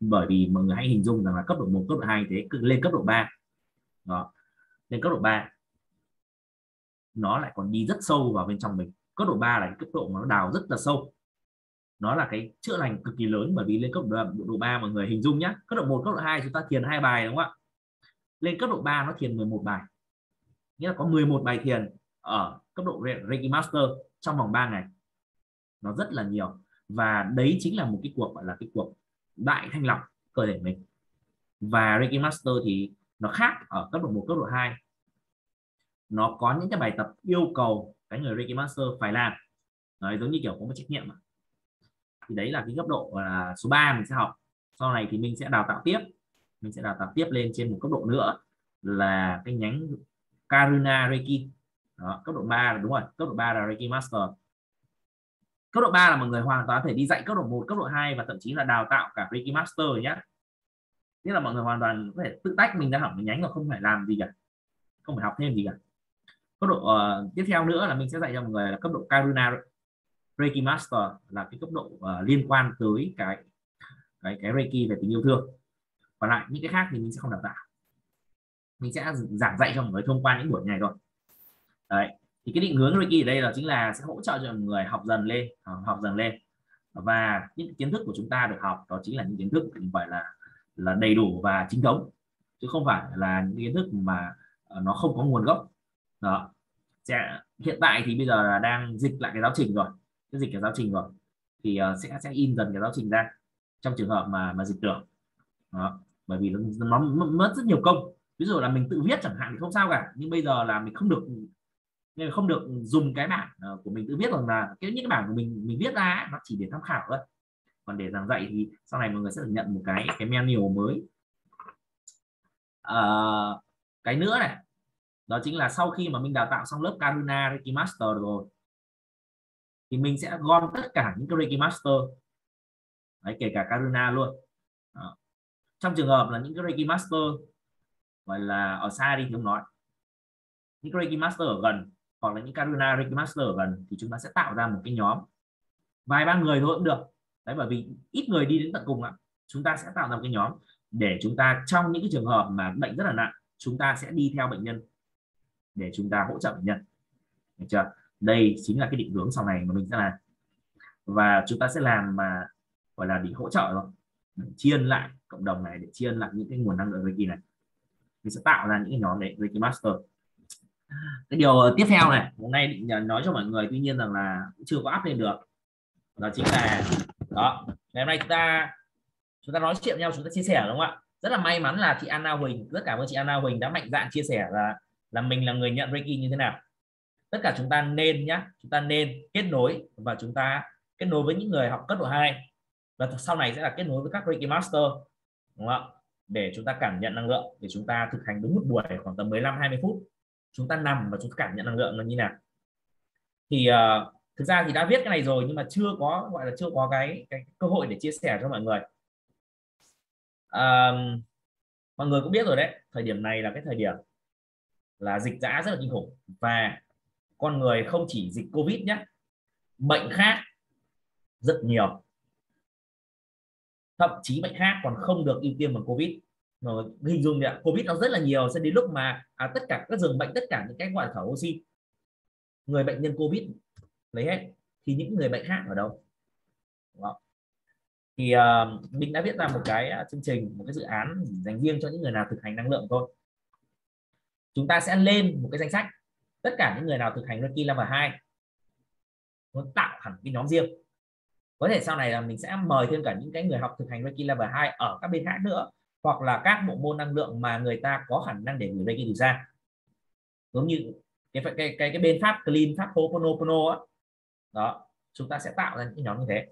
Bởi vì mọi người hãy hình dung rằng là cấp độ 1, cấp độ 2 thế lên cấp độ 3 đó lên cấp độ 3 nó lại còn đi rất sâu vào bên trong mình. Cấp độ 3 là cái cấp độ mà nó đào rất là sâu nó là cái chữa lành cực kỳ lớn bởi vì lên cấp độ, độ 3 mọi người hình dung nhé cấp độ 1, cấp độ 2 chúng ta thiền hai bài đúng không ạ? Lên cấp độ 3 nó thiền 11 bài. Nghĩa là có 11 bài thiền ở cấp độ Reiki Master trong vòng 3 ngày. Nó rất là nhiều. Và đấy chính là một cái cuộc gọi là cái cuộc đại thanh lọc cơ thể mình. Và Reiki Master thì nó khác ở cấp độ 1, cấp độ 2 nó có những cái bài tập yêu cầu cái người Reiki Master phải làm. Đấy, giống như kiểu có một trách nhiệm mà thì đấy là cái cấp độ là số 3 mình sẽ học. Sau này thì mình sẽ đào tạo tiếp. Mình sẽ đào tạo tiếp lên trên một cấp độ nữa là cái nhánh Karuna Reiki. Đó, cấp độ 3 là đúng rồi cấp độ 3 là Reiki Master. Cấp độ 3 là mọi người hoàn toàn có thể đi dạy cấp độ 1, cấp độ 2 và thậm chí là đào tạo cả Reiki Master nhé nghĩa là mọi người hoàn toàn có thể tự tách mình ra học một nhánh mà không phải làm gì cả không phải học thêm gì cả. Cấp độ uh, tiếp theo nữa là mình sẽ dạy cho mọi người là cấp độ Karuna Reiki Master là cái cấp độ uh, liên quan tới cái cái cái Reiki về tình yêu thương. Còn lại những cái khác thì mình sẽ không đào tạo. Mình sẽ giảng dạy cho mọi người thông qua những buổi này thôi. Đấy thì cái định hướng Reiki ở đây là chính là sẽ hỗ trợ cho mọi người học dần lên ờ, học dần lên. Và những kiến thức của chúng ta được học đó chính là những kiến thức gọi là là đầy đủ và chính thống. Chứ không phải là những kiến thức mà ờ, nó không có nguồn gốc. Đó. Sẽ hiện tại thì bây giờ là đang dịch lại cái giáo trình rồi cái dịch cái giáo trình rồi thì uh, sẽ sẽ in dần cái giáo trình ra trong trường hợp mà mà dịch được đó. bởi vì nó, nó mất rất nhiều công. Ví dụ là mình tự viết chẳng hạn thì không sao cả nhưng bây giờ là mình không được nên không được dùng cái bản ờ, của mình tự viết rằng là cái những cái bản của mình mình viết ra nó chỉ để tham khảo thôi. Còn để giảng dạy thì sau này mọi người sẽ được nhận một cái cái manual mới. À, cái nữa này đó chính là sau khi mà mình đào tạo xong lớp Karuna Reiki Master rồi thì mình sẽ gom tất cả những cái Reiki Master Đấy, kể cả Karuna luôn. Đó. trong trường hợp là những cái Reiki Master gọi là ở xa đi thì không nói. Những Reiki Master ở gần hoặc là những Karuna Reiki Master ở gần thì chúng ta sẽ tạo ra một cái nhóm. Vài ba người thôi cũng được. Đấy bởi vì ít người đi đến tận cùng ạ. Chúng ta sẽ tạo ra một cái nhóm để chúng ta trong những cái trường hợp mà bệnh rất là nặng chúng ta sẽ đi theo bệnh nhân để chúng ta hỗ trợ bệnh nhân. Được chưa? Đây chính là cái định hướng sau này mà mình sẽ làm. Và chúng ta sẽ làm mà, gọi là để hỗ trợ thôi. Chiên lại cộng đồng này, để chiên lại những cái nguồn năng lượng Reiki này. Mình sẽ tạo ra những cái nhóm đấy, Reiki Master. Cái điều tiếp theo này, hôm nay định nói cho mọi người, tuy nhiên rằng là cũng chưa có áp lên được. Đó chính là, đó, ngày hôm nay chúng ta chúng ta nói chuyện nhau, chúng ta chia sẻ, đúng không ạ? Rất là may mắn là chị Anna Huỳnh rất cảm ơn chị Anna Huỳnh đã mạnh dạn chia sẻ là là mình là người nhận Reiki như thế nào tất cả chúng ta nên nhá chúng ta nên kết nối và chúng ta kết nối với những người học cấp độ 2 và sau này sẽ là kết nối với các Reiki Master đúng không ạ? Để chúng ta cảm nhận năng lượng để chúng ta thực hành đúng một buổi khoảng tầm 15 20 phút. Chúng ta nằm và chúng ta cảm nhận năng lượng nó như nào. Thì uh, thực ra thì đã viết cái này rồi nhưng mà chưa có gọi là chưa có cái, cái cơ hội để chia sẻ cho mọi người. Uh, mọi người cũng biết rồi đấy thời điểm này là cái thời điểm là dịch giã rất là kinh khủng. Và con người không chỉ dịch covid nhé bệnh khác rất nhiều. Thậm chí bệnh khác còn không được ưu tiên bằng covid. Rồi hình dung ạ covid nó rất là nhiều sẽ đến lúc mà à, tất cả các giường bệnh tất cả những cái gọi thở oxy người bệnh nhân covid lấy hết thì những người bệnh khác ở đâu? Đó. thì uh, mình đã viết ra một cái uh, chương trình một cái dự án dành riêng cho những người nào thực hành năng lượng thôi. Chúng ta sẽ lên một cái danh sách tất cả những người nào thực hành Reiki level 2 muốn tạo hẳn cái nhóm riêng. Có thể sau này là mình sẽ mời thêm cả những cái người học thực hành Reiki level 2 ở các bên khác nữa, hoặc là các bộ môn năng lượng mà người ta có khả năng để gửi Reiki từ xa giống như cái cái cái cái bên pháp, clean, pháp Ho'oponopono á. Đó, chúng ta sẽ tạo ra những nhóm như thế.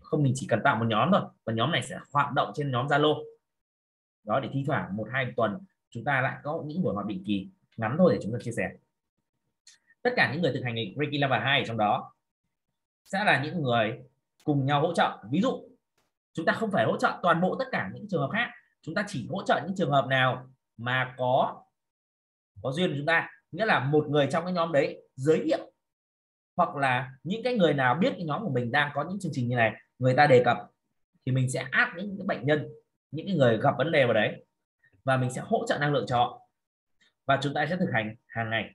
Không mình chỉ cần tạo một nhóm thôi, và nhóm này sẽ hoạt động trên nhóm Zalo. Đó, để thi thoảng một hai tuần, chúng ta lại có những buổi họp định kỳ ngắn thôi để chúng ta chia sẻ tất cả những người thực hành Reiki level 2 ở trong đó sẽ là những người cùng nhau hỗ trợ. Ví dụ, chúng ta không phải hỗ trợ toàn bộ tất cả những trường hợp khác, chúng ta chỉ hỗ trợ những trường hợp nào mà có có duyên của chúng ta. Nghĩa là một người trong cái nhóm đấy giới thiệu, hoặc là những cái người nào biết cái nhóm của mình đang có những chương trình như này, người ta đề cập, thì mình sẽ áp những cái bệnh nhân, những cái người gặp vấn đề vào đấy, và mình sẽ hỗ trợ năng lượng cho họ. Và chúng ta sẽ thực hành hàng ngày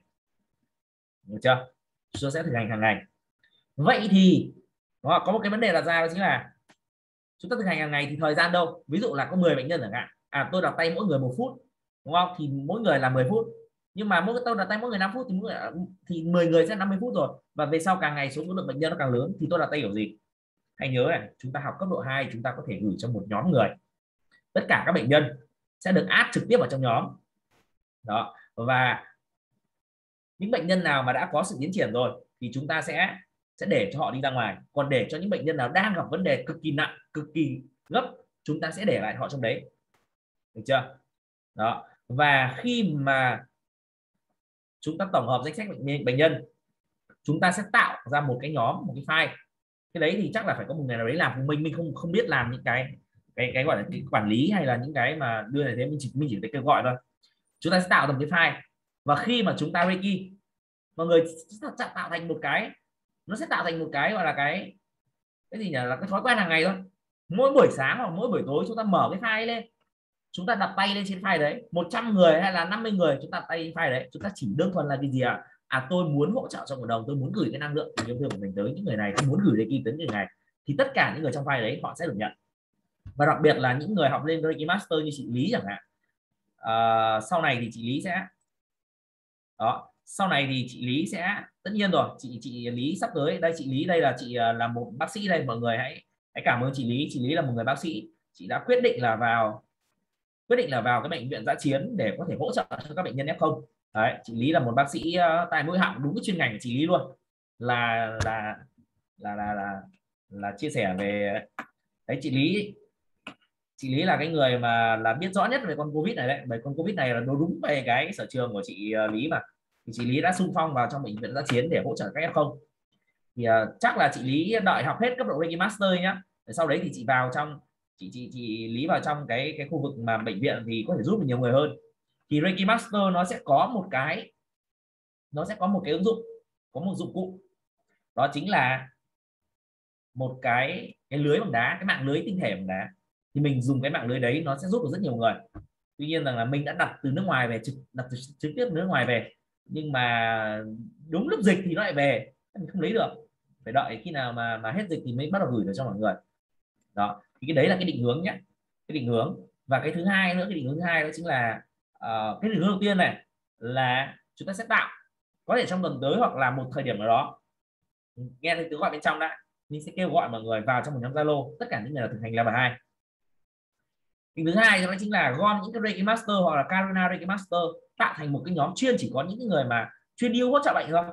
được chưa? Chúng ta sẽ thực hành hàng ngày. Vậy thì đó, có một cái vấn đề đặt ra đó chính là chúng ta thực hành hàng ngày thì thời gian đâu? Ví dụ là có 10 bệnh nhân chẳng hạn. À tôi đặt tay mỗi người một phút đúng không? Thì mỗi người là 10 phút. Nhưng mà mỗi tôi đặt tay mỗi người 5 phút thì mỗi, thì 10 người sẽ 50 phút rồi. Và về sau càng ngày số lượng bệnh nhân nó càng lớn thì tôi đặt tay kiểu gì? Hãy nhớ này chúng ta học cấp độ 2 chúng ta có thể gửi cho một nhóm người. Tất cả các bệnh nhân sẽ được áp trực tiếp vào trong nhóm. Đó. Và những bệnh nhân nào mà đã có sự tiến triển rồi thì chúng ta sẽ sẽ để cho họ đi ra ngoài. Còn để cho những bệnh nhân nào đang gặp vấn đề cực kỳ nặng cực kỳ gấp chúng ta sẽ để lại họ trong đấy. Được chưa? Đó. Và khi mà chúng ta tổng hợp danh sách bệnh, bệnh nhân chúng ta sẽ tạo ra một cái nhóm một cái file. Cái đấy thì chắc là phải có một người nào đấy làm của mình. Mình không không biết làm những cái cái cái gọi là cái quản lý hay là những cái mà đưa này thế. Mình chỉ mình chỉ để kêu gọi thôi. Chúng ta sẽ tạo ra một cái file và khi mà chúng ta reiki mọi người sẽ tạo thành một cái nó sẽ tạo thành một cái gọi là cái cái gì nhỉ? Là cái thói quen hàng ngày thôi. Mỗi buổi sáng hoặc mỗi buổi tối chúng ta mở cái file lên. Chúng ta đặt tay lên trên file đấy. 100 người hay là 50 người chúng ta đặt tay file đấy. Chúng ta chỉ đơn thuần là cái gì à à tôi muốn hỗ trợ cho cộng đồng tôi muốn gửi cái năng lượng yêu thương của mình tới những người này. Tôi muốn gửi Reiki tới những người này. Thì tất cả những người trong file đấy họ sẽ được nhận. Và đặc biệt là những người học lên Reiki Master như chị Lý chẳng hạn. À, sau này thì chị Lý sẽ đó sau này thì chị Lý sẽ tất nhiên rồi chị chị Lý sắp tới đây chị Lý đây là chị à, là một bác sĩ đây mọi người hãy hãy cảm ơn chị Lý chị Lý là một người bác sĩ. Chị đã quyết định là vào quyết định là vào cái bệnh viện giã chiến để có thể hỗ trợ cho các bệnh nhân F0 đấy chị Lý là một bác sĩ à, tai mũi họng đúng cái chuyên ngành của chị Lý luôn. Là là là là là, là chia sẻ về đấy chị Lý chị Lý là cái người mà là biết rõ nhất về con Covid này đấy. Bởi con Covid này là đúng về cái sở trường của chị ờ, Lý mà. Thì chị Lý đã sung phong vào trong bệnh viện giã chiến để hỗ trợ các f không. Thì uh, chắc là chị Lý đợi học hết cấp độ Reiki Master nhá. Để sau đấy thì chị vào trong chị chị chị Lý vào trong cái cái khu vực mà bệnh viện thì có thể giúp được nhiều người hơn. Thì Reiki Master nó sẽ có một cái nó sẽ có một cái ứng dụng có một dụng cụ. Đó chính là một cái cái lưới bằng đá cái mạng lưới tinh thể bằng đá thì mình dùng cái mạng lưới đấy nó sẽ giúp được rất nhiều người. Tuy nhiên rằng là mình đã đặt từ nước ngoài về trực đặt từ, trực tiếp từ nước ngoài về. Nhưng mà đúng lúc dịch thì nó lại về. Mình không lấy được. Phải đợi khi nào mà mà hết dịch thì mới bắt đầu gửi được cho mọi người. Đó. Thì cái đấy là cái định hướng nhé cái định hướng. Và cái thứ hai nữa cái định hướng thứ hai đó chính là uh, cái định hướng đầu tiên này là chúng ta sẽ tạo. Có thể trong tuần tới hoặc là một thời điểm nào đó. Nghe thấy tiếng gọi bên trong đã. Mình sẽ kêu gọi mọi người vào trong một nhóm Zalo. Tất cả những người là thực hành level 2 Hình thứ hai đó chính là gom những cái Reiki Master hoặc là Karuna Reiki Master tạo thành một cái nhóm chuyên chỉ có những cái người mà chuyên đi hỗ trợ bệnh thôi.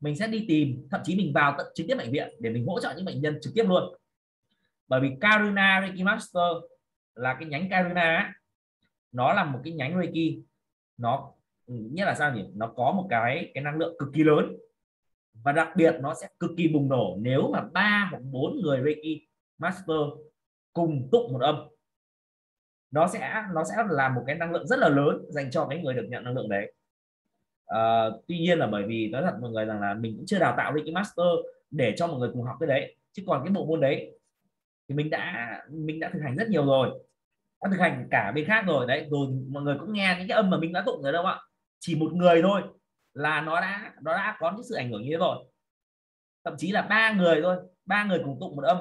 Mình sẽ đi tìm, thậm chí mình vào tận trực tiếp bệnh viện để mình hỗ trợ những bệnh nhân trực tiếp luôn. Bởi vì Karuna Reiki Master là cái nhánh Karuna nó là một cái nhánh Reiki. Nó, nghĩa là sao nhỉ? Nó có một cái cái năng lượng cực kỳ lớn. Và đặc biệt nó sẽ cực kỳ bùng nổ nếu mà ba hoặc bốn người Reiki Master cùng tụng một âm nó sẽ nó sẽ là một cái năng lượng rất là lớn dành cho cái người được nhận năng lượng đấy. À, tuy nhiên là bởi vì nói thật mọi người rằng là mình cũng chưa đào tạo Reiki Master để cho mọi người cùng học cái đấy. Chứ còn cái bộ môn đấy thì mình đã mình đã thực hành rất nhiều rồi. Đã thực hành cả bên khác rồi. Đấy rồi mọi người cũng nghe những cái âm mà mình đã tụng rồi đâu ạ. Chỉ một người thôi là nó đã nó đã có những sự ảnh hưởng như thế rồi. Thậm chí là ba người thôi ba người cùng tụng một âm.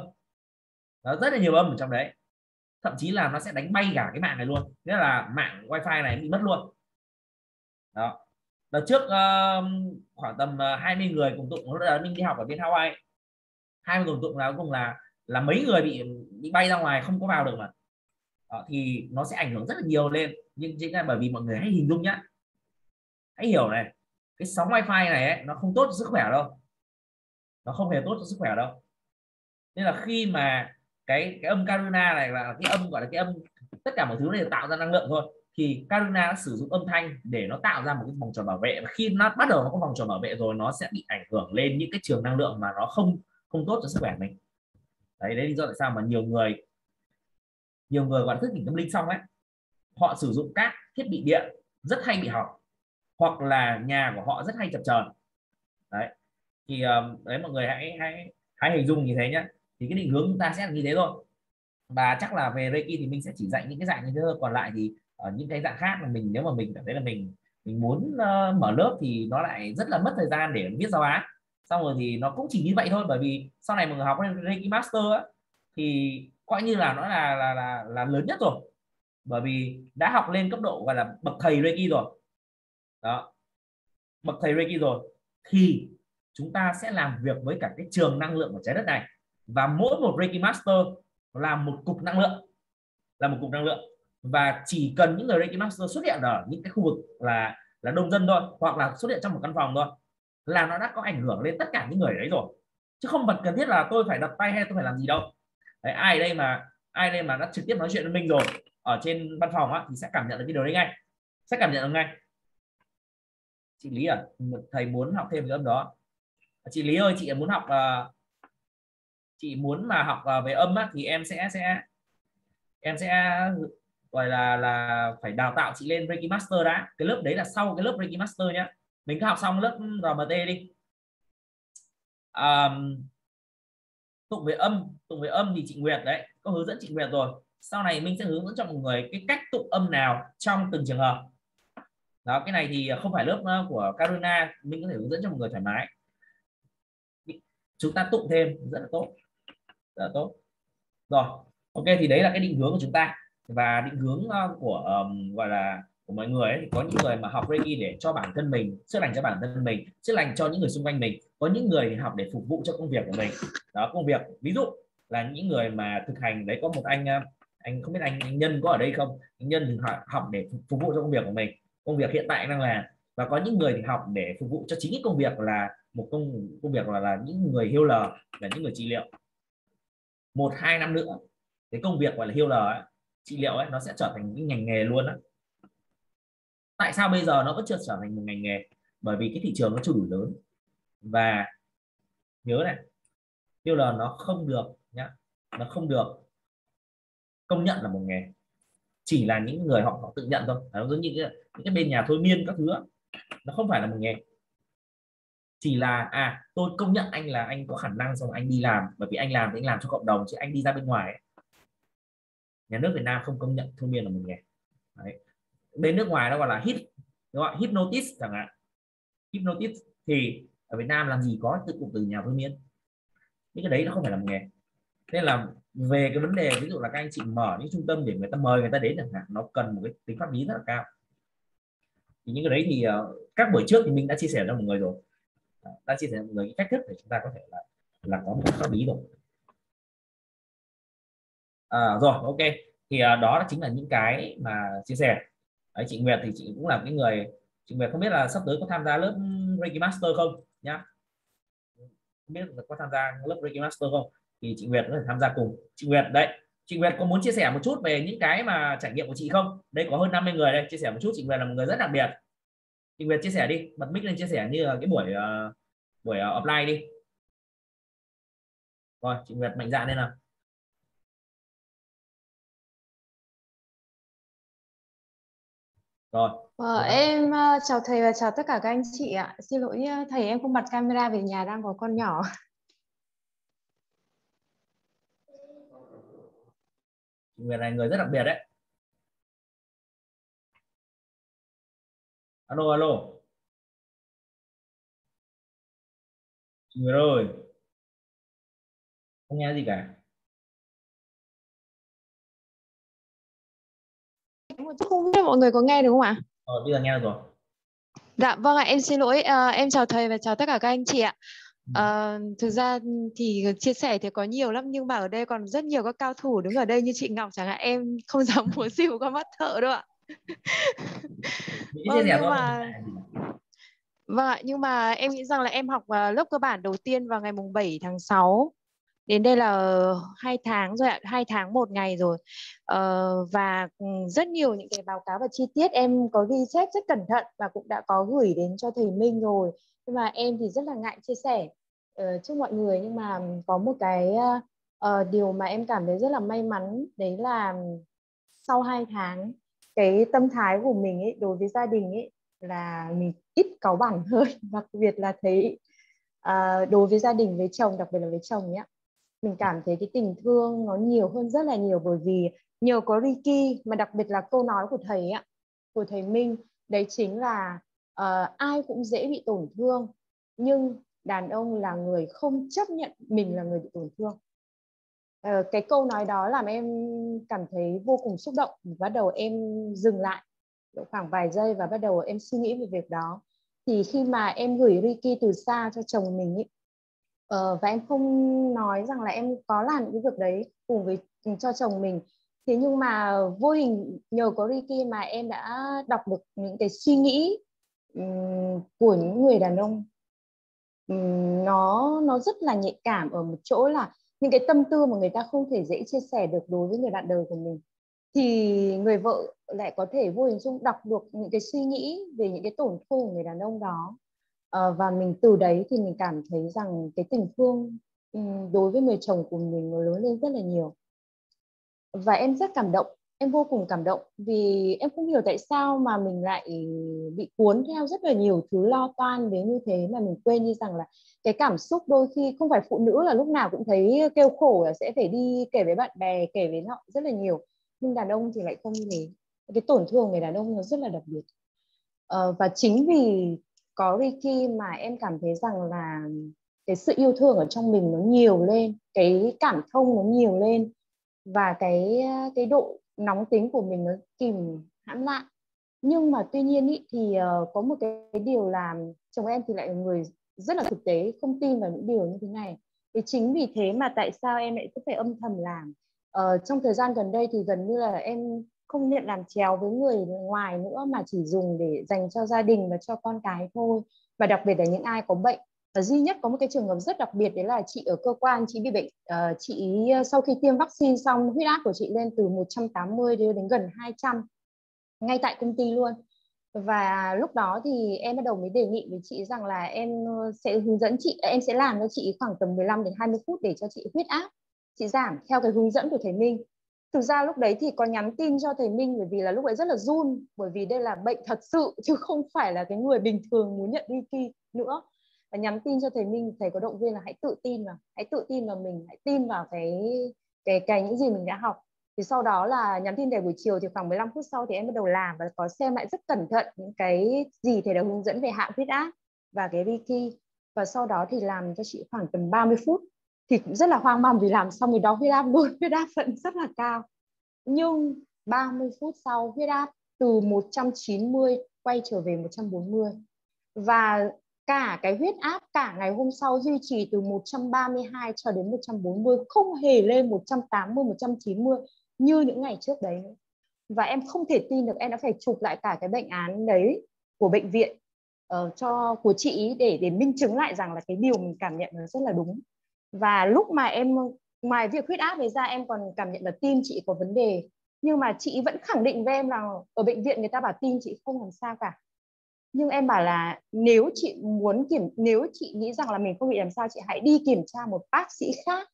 Nó rất là nhiều âm ở trong đấy thậm chí là nó sẽ đánh bay cả cái mạng này luôn. Nghĩa là mạng wifi này bị mất luôn. Đó. Đợt trước uh, khoảng tầm ờ, 20 người cùng tụng lúc đó mình đi học ở bên Hawaii. 20 cùng tụng là cùng là là mấy người bị bị bay ra ngoài không có vào được mà. Đó, thì nó sẽ ảnh hưởng rất là nhiều lên. Nhưng chính là bởi vì mọi người hãy hình dung nhá. Hãy hiểu này cái sóng wifi này ấy, nó không tốt cho sức khỏe đâu. Nó không hề tốt cho sức khỏe đâu. Nên là khi mà cái cái âm karuna này là cái âm, gọi là cái âm, tất cả mọi thứ này tạo ra năng lượng thôi. Thì Karuna đã sử dụng âm thanh để nó tạo ra một cái vòng tròn bảo vệ. Và khi nó bắt đầu nó có vòng tròn bảo vệ rồi, nó sẽ bị ảnh hưởng lên những cái trường năng lượng mà nó không không tốt cho sức khỏe mình. Đấy đấy lý do tại sao mà nhiều người nhiều người gọi thức tỉnh tâm linh xong ấy, họ sử dụng các thiết bị điện rất hay bị hỏng, hoặc là nhà của họ rất hay chập chờn. Đấy, thì ờ, đấy, mọi người hãy hãy hãy hình dung như thế nhé thì cái định hướng chúng ta sẽ là như thế thôi. Và chắc là về Reiki thì mình sẽ chỉ dạy những cái dạng như thế thôi. Còn lại thì ở những cái dạng khác là mình nếu mà mình cảm thấy là mình mình muốn uh, mở lớp thì nó lại rất là mất thời gian để viết giáo án. Xong rồi thì nó cũng chỉ như vậy thôi bởi vì sau này mọi người học Reiki Master á, thì coi như là nó là là là, là lớn nhất rồi. Bởi vì đã học lên cấp độ gọi là bậc thầy Reiki rồi. Đó. Bậc thầy Reiki rồi. Thì chúng ta sẽ làm việc với cả cái trường năng lượng của trái đất này và mỗi một Reiki Master là một cục năng lượng. Là một cục năng lượng. Và chỉ cần những người Reiki Master xuất hiện ở những cái khu vực là là đông dân thôi hoặc là xuất hiện trong một căn phòng thôi là nó đã có ảnh hưởng lên tất cả những người đấy rồi. Chứ không cần thiết là tôi phải đập tay hay tôi phải làm gì đâu. Đấy, ai đây mà ai đây mà đã trực tiếp nói chuyện với mình rồi ở trên văn phòng á, thì sẽ cảm nhận được cái điều đấy ngay. Sẽ cảm nhận được ngay. Chị Lý à thầy muốn học thêm cái âm đó. Chị Lý ơi chị muốn học uh, chị muốn mà học à, về âm á, thì em sẽ sẽ em sẽ gọi là là phải đào tạo chị lên Reiki Master đã. Cái lớp đấy là sau cái lớp Reiki Master nhá. Mình cứ học xong lớp RMT đi. Um, tụng về âm tụng về âm thì chị Nguyệt đấy có hướng dẫn chị Nguyệt rồi. Sau này mình sẽ hướng dẫn cho mọi người cái cách tụng âm nào trong từng trường hợp. Đó cái này thì không phải lớp ờ, của Karuna mình có thể hướng dẫn cho mọi người thoải mái. Chúng ta tụng thêm rất là tốt là tốt. Rồi ok thì đấy là cái định hướng của chúng ta. Và định hướng ờ, của um, gọi là của mọi người ấy, có những người mà học Reiki để cho bản thân mình chữa lành cho bản thân mình chữa lành cho những người xung quanh mình có những người thì học để phục vụ cho công việc của mình. Đó công việc. Ví dụ là những người mà thực hành đấy có một anh ờ, anh không biết anh, anh nhân có ở đây không? Anh nhân thì học để phục vụ cho công việc của mình. Công việc hiện tại đang là và có những người thì học để phục vụ cho chính cái công việc là một công công việc là, là những người hiêu lờ là những người trị liệu một hai năm nữa cái công việc gọi là healer ấy, trị liệu ấy nó sẽ trở thành những ngành nghề luôn á. Tại sao bây giờ nó vẫn chưa trở thành một ngành nghề? Bởi vì cái thị trường nó chưa đủ lớn. Và nhớ này healer nó không được nhá nó không được công nhận là một nghề. Chỉ là những người họ, họ tự nhận thôi. Nó giống như cái, những cái bên nhà thôi miên các thứ nó không phải là một nghề chỉ là à tôi công nhận anh là anh có khả năng xong anh đi làm, bởi vì anh làm thì anh làm cho cộng đồng chứ anh đi ra bên ngoài ấy. nhà nước Việt Nam không công nhận thôi miên là một nghề Đấy. bên nước ngoài nó gọi là hit đúng không? hypnotis chẳng hạn hypnotis thì ở Việt Nam làm gì có tự cụm từ nhà thôi miên những cái đấy nó không phải là một nghề nên là về cái vấn đề, ví dụ là các anh chị mở những trung tâm để người ta mời người ta đến chẳng hạn, nó cần một cái tính pháp lý rất là cao thì những cái đấy thì ờ, các buổi trước thì mình đã chia sẻ cho mọi người rồi đã chia sẻ với mọi người cách thức để chúng ta có thể là là có một pháp lý rồi. À, rồi ok. Thì à, đó chính là những cái mà chia sẻ. Đấy, chị Nguyệt thì chị cũng là cái người chị Nguyệt không biết là sắp tới có tham gia lớp Reiki Master không nhá? Không biết là có tham gia lớp Reiki Master không? Thì chị Nguyệt có thể tham gia cùng. Chị Nguyệt đấy. Chị Nguyệt có muốn chia sẻ một chút về những cái mà trải nghiệm của chị không? Đây có hơn 50 người đây chia sẻ một chút. Chị Nguyệt là một người rất đặc biệt chị Nguyệt chia sẻ đi bật mic lên chia sẻ như là cái buổi uh, buổi uh, offline đi rồi chị Nguyệt mạnh dạn lên nào rồi Ờ, em uh, chào thầy và chào tất cả các anh chị ạ. Xin lỗi thầy em không bật camera về nhà đang có con nhỏ. người này người rất đặc biệt đấy alo alo người ơi không nghe gì cả không biết mọi người có nghe được không ạ? Ờ, bây giờ nghe được rồi. Dạ vâng ạ, em xin lỗi. À, em chào thầy và chào tất cả các anh chị ạ. À, thực ra thì chia sẻ thì có nhiều lắm nhưng mà ở đây còn rất nhiều các cao thủ đứng ở đây như chị Ngọc chẳng hạn em không <laughs> dám múa xỉu qua mắt thợ đâu ạ. Vâng, nhưng mà Vâng ạ, nhưng mà em nghĩ rằng là em học lớp cơ bản đầu tiên vào ngày mùng 7 tháng 6 đến đây là hai tháng rồi ạ hai tháng một ngày rồi. Uh, và ừ, rất nhiều những cái báo cáo và chi tiết em có ghi chép rất cẩn thận và cũng đã có gửi đến cho thầy Minh rồi. Nhưng mà em thì rất là ngại chia sẻ uh, trước mọi người. Nhưng mà có một cái uh, điều mà em cảm thấy rất là may mắn đấy là sau hai tháng cái tâm thái của mình ấy đối với gia đình ấy là mình ít cáu bẳn hơn. <laughs> Đặc biệt là thấy à, đối với gia đình với chồng đặc biệt là với chồng nhé mình cảm thấy cái tình thương nó nhiều hơn rất là nhiều. Bởi vì nhờ có Ricky mà đặc biệt là câu nói của thầy ạ của thầy Minh đấy chính là uh, ai cũng dễ bị tổn thương nhưng đàn ông là người không chấp nhận mình là người bị tổn thương. Ờ, cái câu nói đó làm em cảm thấy vô cùng xúc động. Bắt đầu em dừng lại khoảng vài giây và bắt đầu em suy nghĩ về việc đó. Thì khi mà em gửi Ricky từ xa cho chồng mình ý, uh, và em không nói rằng là em có làm những cái việc đấy cùng với ừ, cho chồng mình thế nhưng mà vô hình nhờ có Ricky mà em đã đọc được những cái suy nghĩ um, của những người đàn ông. Um, nó nó rất là nhạy cảm ở một chỗ là những cái tâm tư mà người ta không thể dễ chia sẻ được đối với người bạn đời của mình. Thì người vợ lại có thể vô hình chung đọc được những cái suy nghĩ về những cái tổn thương của người đàn ông đó. À, và mình từ đấy thì mình cảm thấy rằng cái tình thương đối với người chồng của mình nó lớn lên rất là nhiều. Và em rất cảm động em vô cùng cảm động vì em không hiểu tại sao mà mình lại bị cuốn theo rất là nhiều thứ lo toan đến như thế mà mình quên đi rằng là cái cảm xúc đôi khi không phải phụ nữ là lúc nào cũng thấy kêu khổ là sẽ phải đi kể với bạn bè kể với họ rất là nhiều. Nhưng đàn ông thì lại không như thế. Cái tổn thương người đàn ông nó rất là đặc biệt. À, và chính vì có Ricky mà em cảm thấy rằng là cái sự yêu thương ở trong mình nó nhiều lên cái cảm thông nó nhiều lên và cái cái độ nóng tính của mình nó kìm hãm lại. Nhưng mà tuy nhiên ý, thì uh, có một cái, cái điều làm chồng em thì lại là người rất là thực tế không tin vào những điều như thế này. Thì chính vì thế mà tại sao em lại cứ phải âm thầm làm? Uh, trong thời gian gần đây thì gần như là em không nhận làm chéo với người ngoài nữa mà chỉ dùng để dành cho gia đình và cho con cái thôi. Và đặc biệt là những ai có bệnh và duy nhất có một cái trường hợp rất đặc biệt đấy là chị ở cơ quan chị bị bệnh uh, chị ờ, sau khi tiêm vaccine xong huyết áp của chị lên từ 180 đến gần 200 ngay tại công ty luôn. Và lúc đó thì em bắt đầu mới đề nghị với chị rằng là em ờ, sẽ hướng dẫn chị em sẽ làm cho chị khoảng tầm 15 đến 20 phút để cho chị huyết áp chị giảm theo cái hướng dẫn của thầy Minh. Thực ra lúc đấy thì có nhắn tin cho thầy Minh bởi vì là lúc ấy rất là run bởi vì đây là bệnh thật sự chứ không phải là cái người bình thường muốn nhận đi kỳ nữa và nhắn tin cho thầy Minh, thầy có động viên là hãy tự tin vào, hãy tự tin vào mình, hãy tin vào cái cái cái những gì mình đã học. Thì sau đó là nhắn tin để buổi chiều thì khoảng 15 phút sau thì em bắt đầu làm và có xem lại rất cẩn thận những cái gì thầy đã hướng dẫn về hạ huyết áp và cái Reiki và sau đó thì làm cho chị khoảng tầm 30 phút. Thì cũng rất là hoang mang vì làm xong thì đo huyết áp luôn, <laughs> huyết áp vẫn rất là cao. Nhưng 30 phút sau huyết áp từ 190 quay trở về 140 và cả cái huyết áp cả ngày hôm sau duy trì từ 132 cho đến 140 không hề lên 180 190 như những ngày trước đấy nữa. Và em không thể tin được em đã phải chụp lại cả cái bệnh án đấy của bệnh viện uh, cho của chị để để minh chứng lại rằng là cái điều mình cảm nhận nó rất là đúng. Và lúc mà em ngoài việc huyết áp này ra em còn cảm nhận là tim chị có vấn đề nhưng mà chị vẫn khẳng định với em là ở bệnh viện người ta bảo tim chị không làm sao cả nhưng em bảo là nếu chị muốn kiểm, nếu chị nghĩ rằng là mình không bị làm sao, chị hãy đi kiểm tra một bác sĩ khác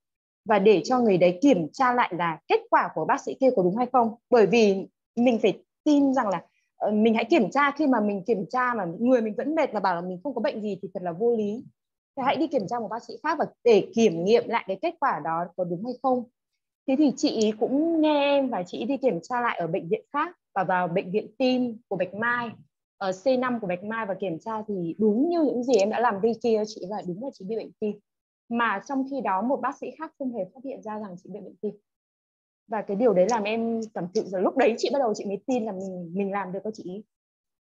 và để cho người đấy kiểm tra lại là kết quả của bác sĩ kia có đúng hay không. Bởi vì mình phải tin rằng là ờ, mình hãy kiểm tra, khi mà mình kiểm tra mà người mình vẫn mệt và bảo là mình không có bệnh gì thì thật là vô lý. Thì hãy đi kiểm tra một bác sĩ khác và để kiểm nghiệm lại cái kết quả đó có đúng hay không. Thế thì chị cũng nghe em và chị đi kiểm tra lại ở bệnh viện khác và vào bệnh viện tim của Bạch Mai. Ờ, ở C5 của Bạch Mai và kiểm tra thì đúng như những gì em đã làm đi kia, chị và đúng là chị bị bệnh tim. Mà trong khi đó một bác sĩ khác không hề phát hiện ra rằng chị bị bệnh tim. Và cái điều đấy làm em cảm thụ giờ lúc đấy chị bắt đầu chị mới tin là mình mình làm được có chị.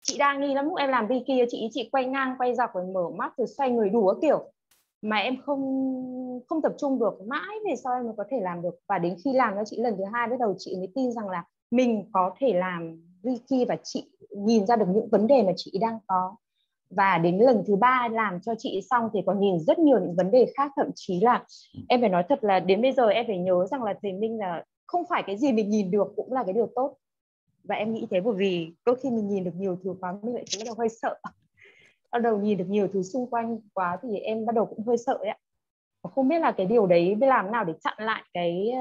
Chị đa nghi lắm, lúc em làm đi kia chị chị quay ngang, quay dọc rồi mở mắt rồi xoay người đủ kiểu. Mà em không không tập trung được, mãi về sau em mới có thể làm được. Và đến khi làm cho chị lần thứ hai bắt đầu chị mới tin rằng là mình có thể làm Ricky và chị nhìn ra được những vấn đề mà chị đang có. Và đến lần thứ ba làm cho chị xong thì còn nhìn rất nhiều những vấn đề khác, thậm chí là em phải nói thật là đến bây giờ em phải nhớ rằng là thầy Minh là không phải cái gì mình nhìn được cũng là cái điều tốt. Và em nghĩ thế bởi vì đôi khi mình nhìn được nhiều thứ quá, mình lại bắt đầu hơi sợ. Bắt đầu nhìn được nhiều thứ xung quanh quá thì em bắt đầu cũng hơi sợ đấy ạ. Không biết là cái điều đấy biết làm nào để chặn lại cái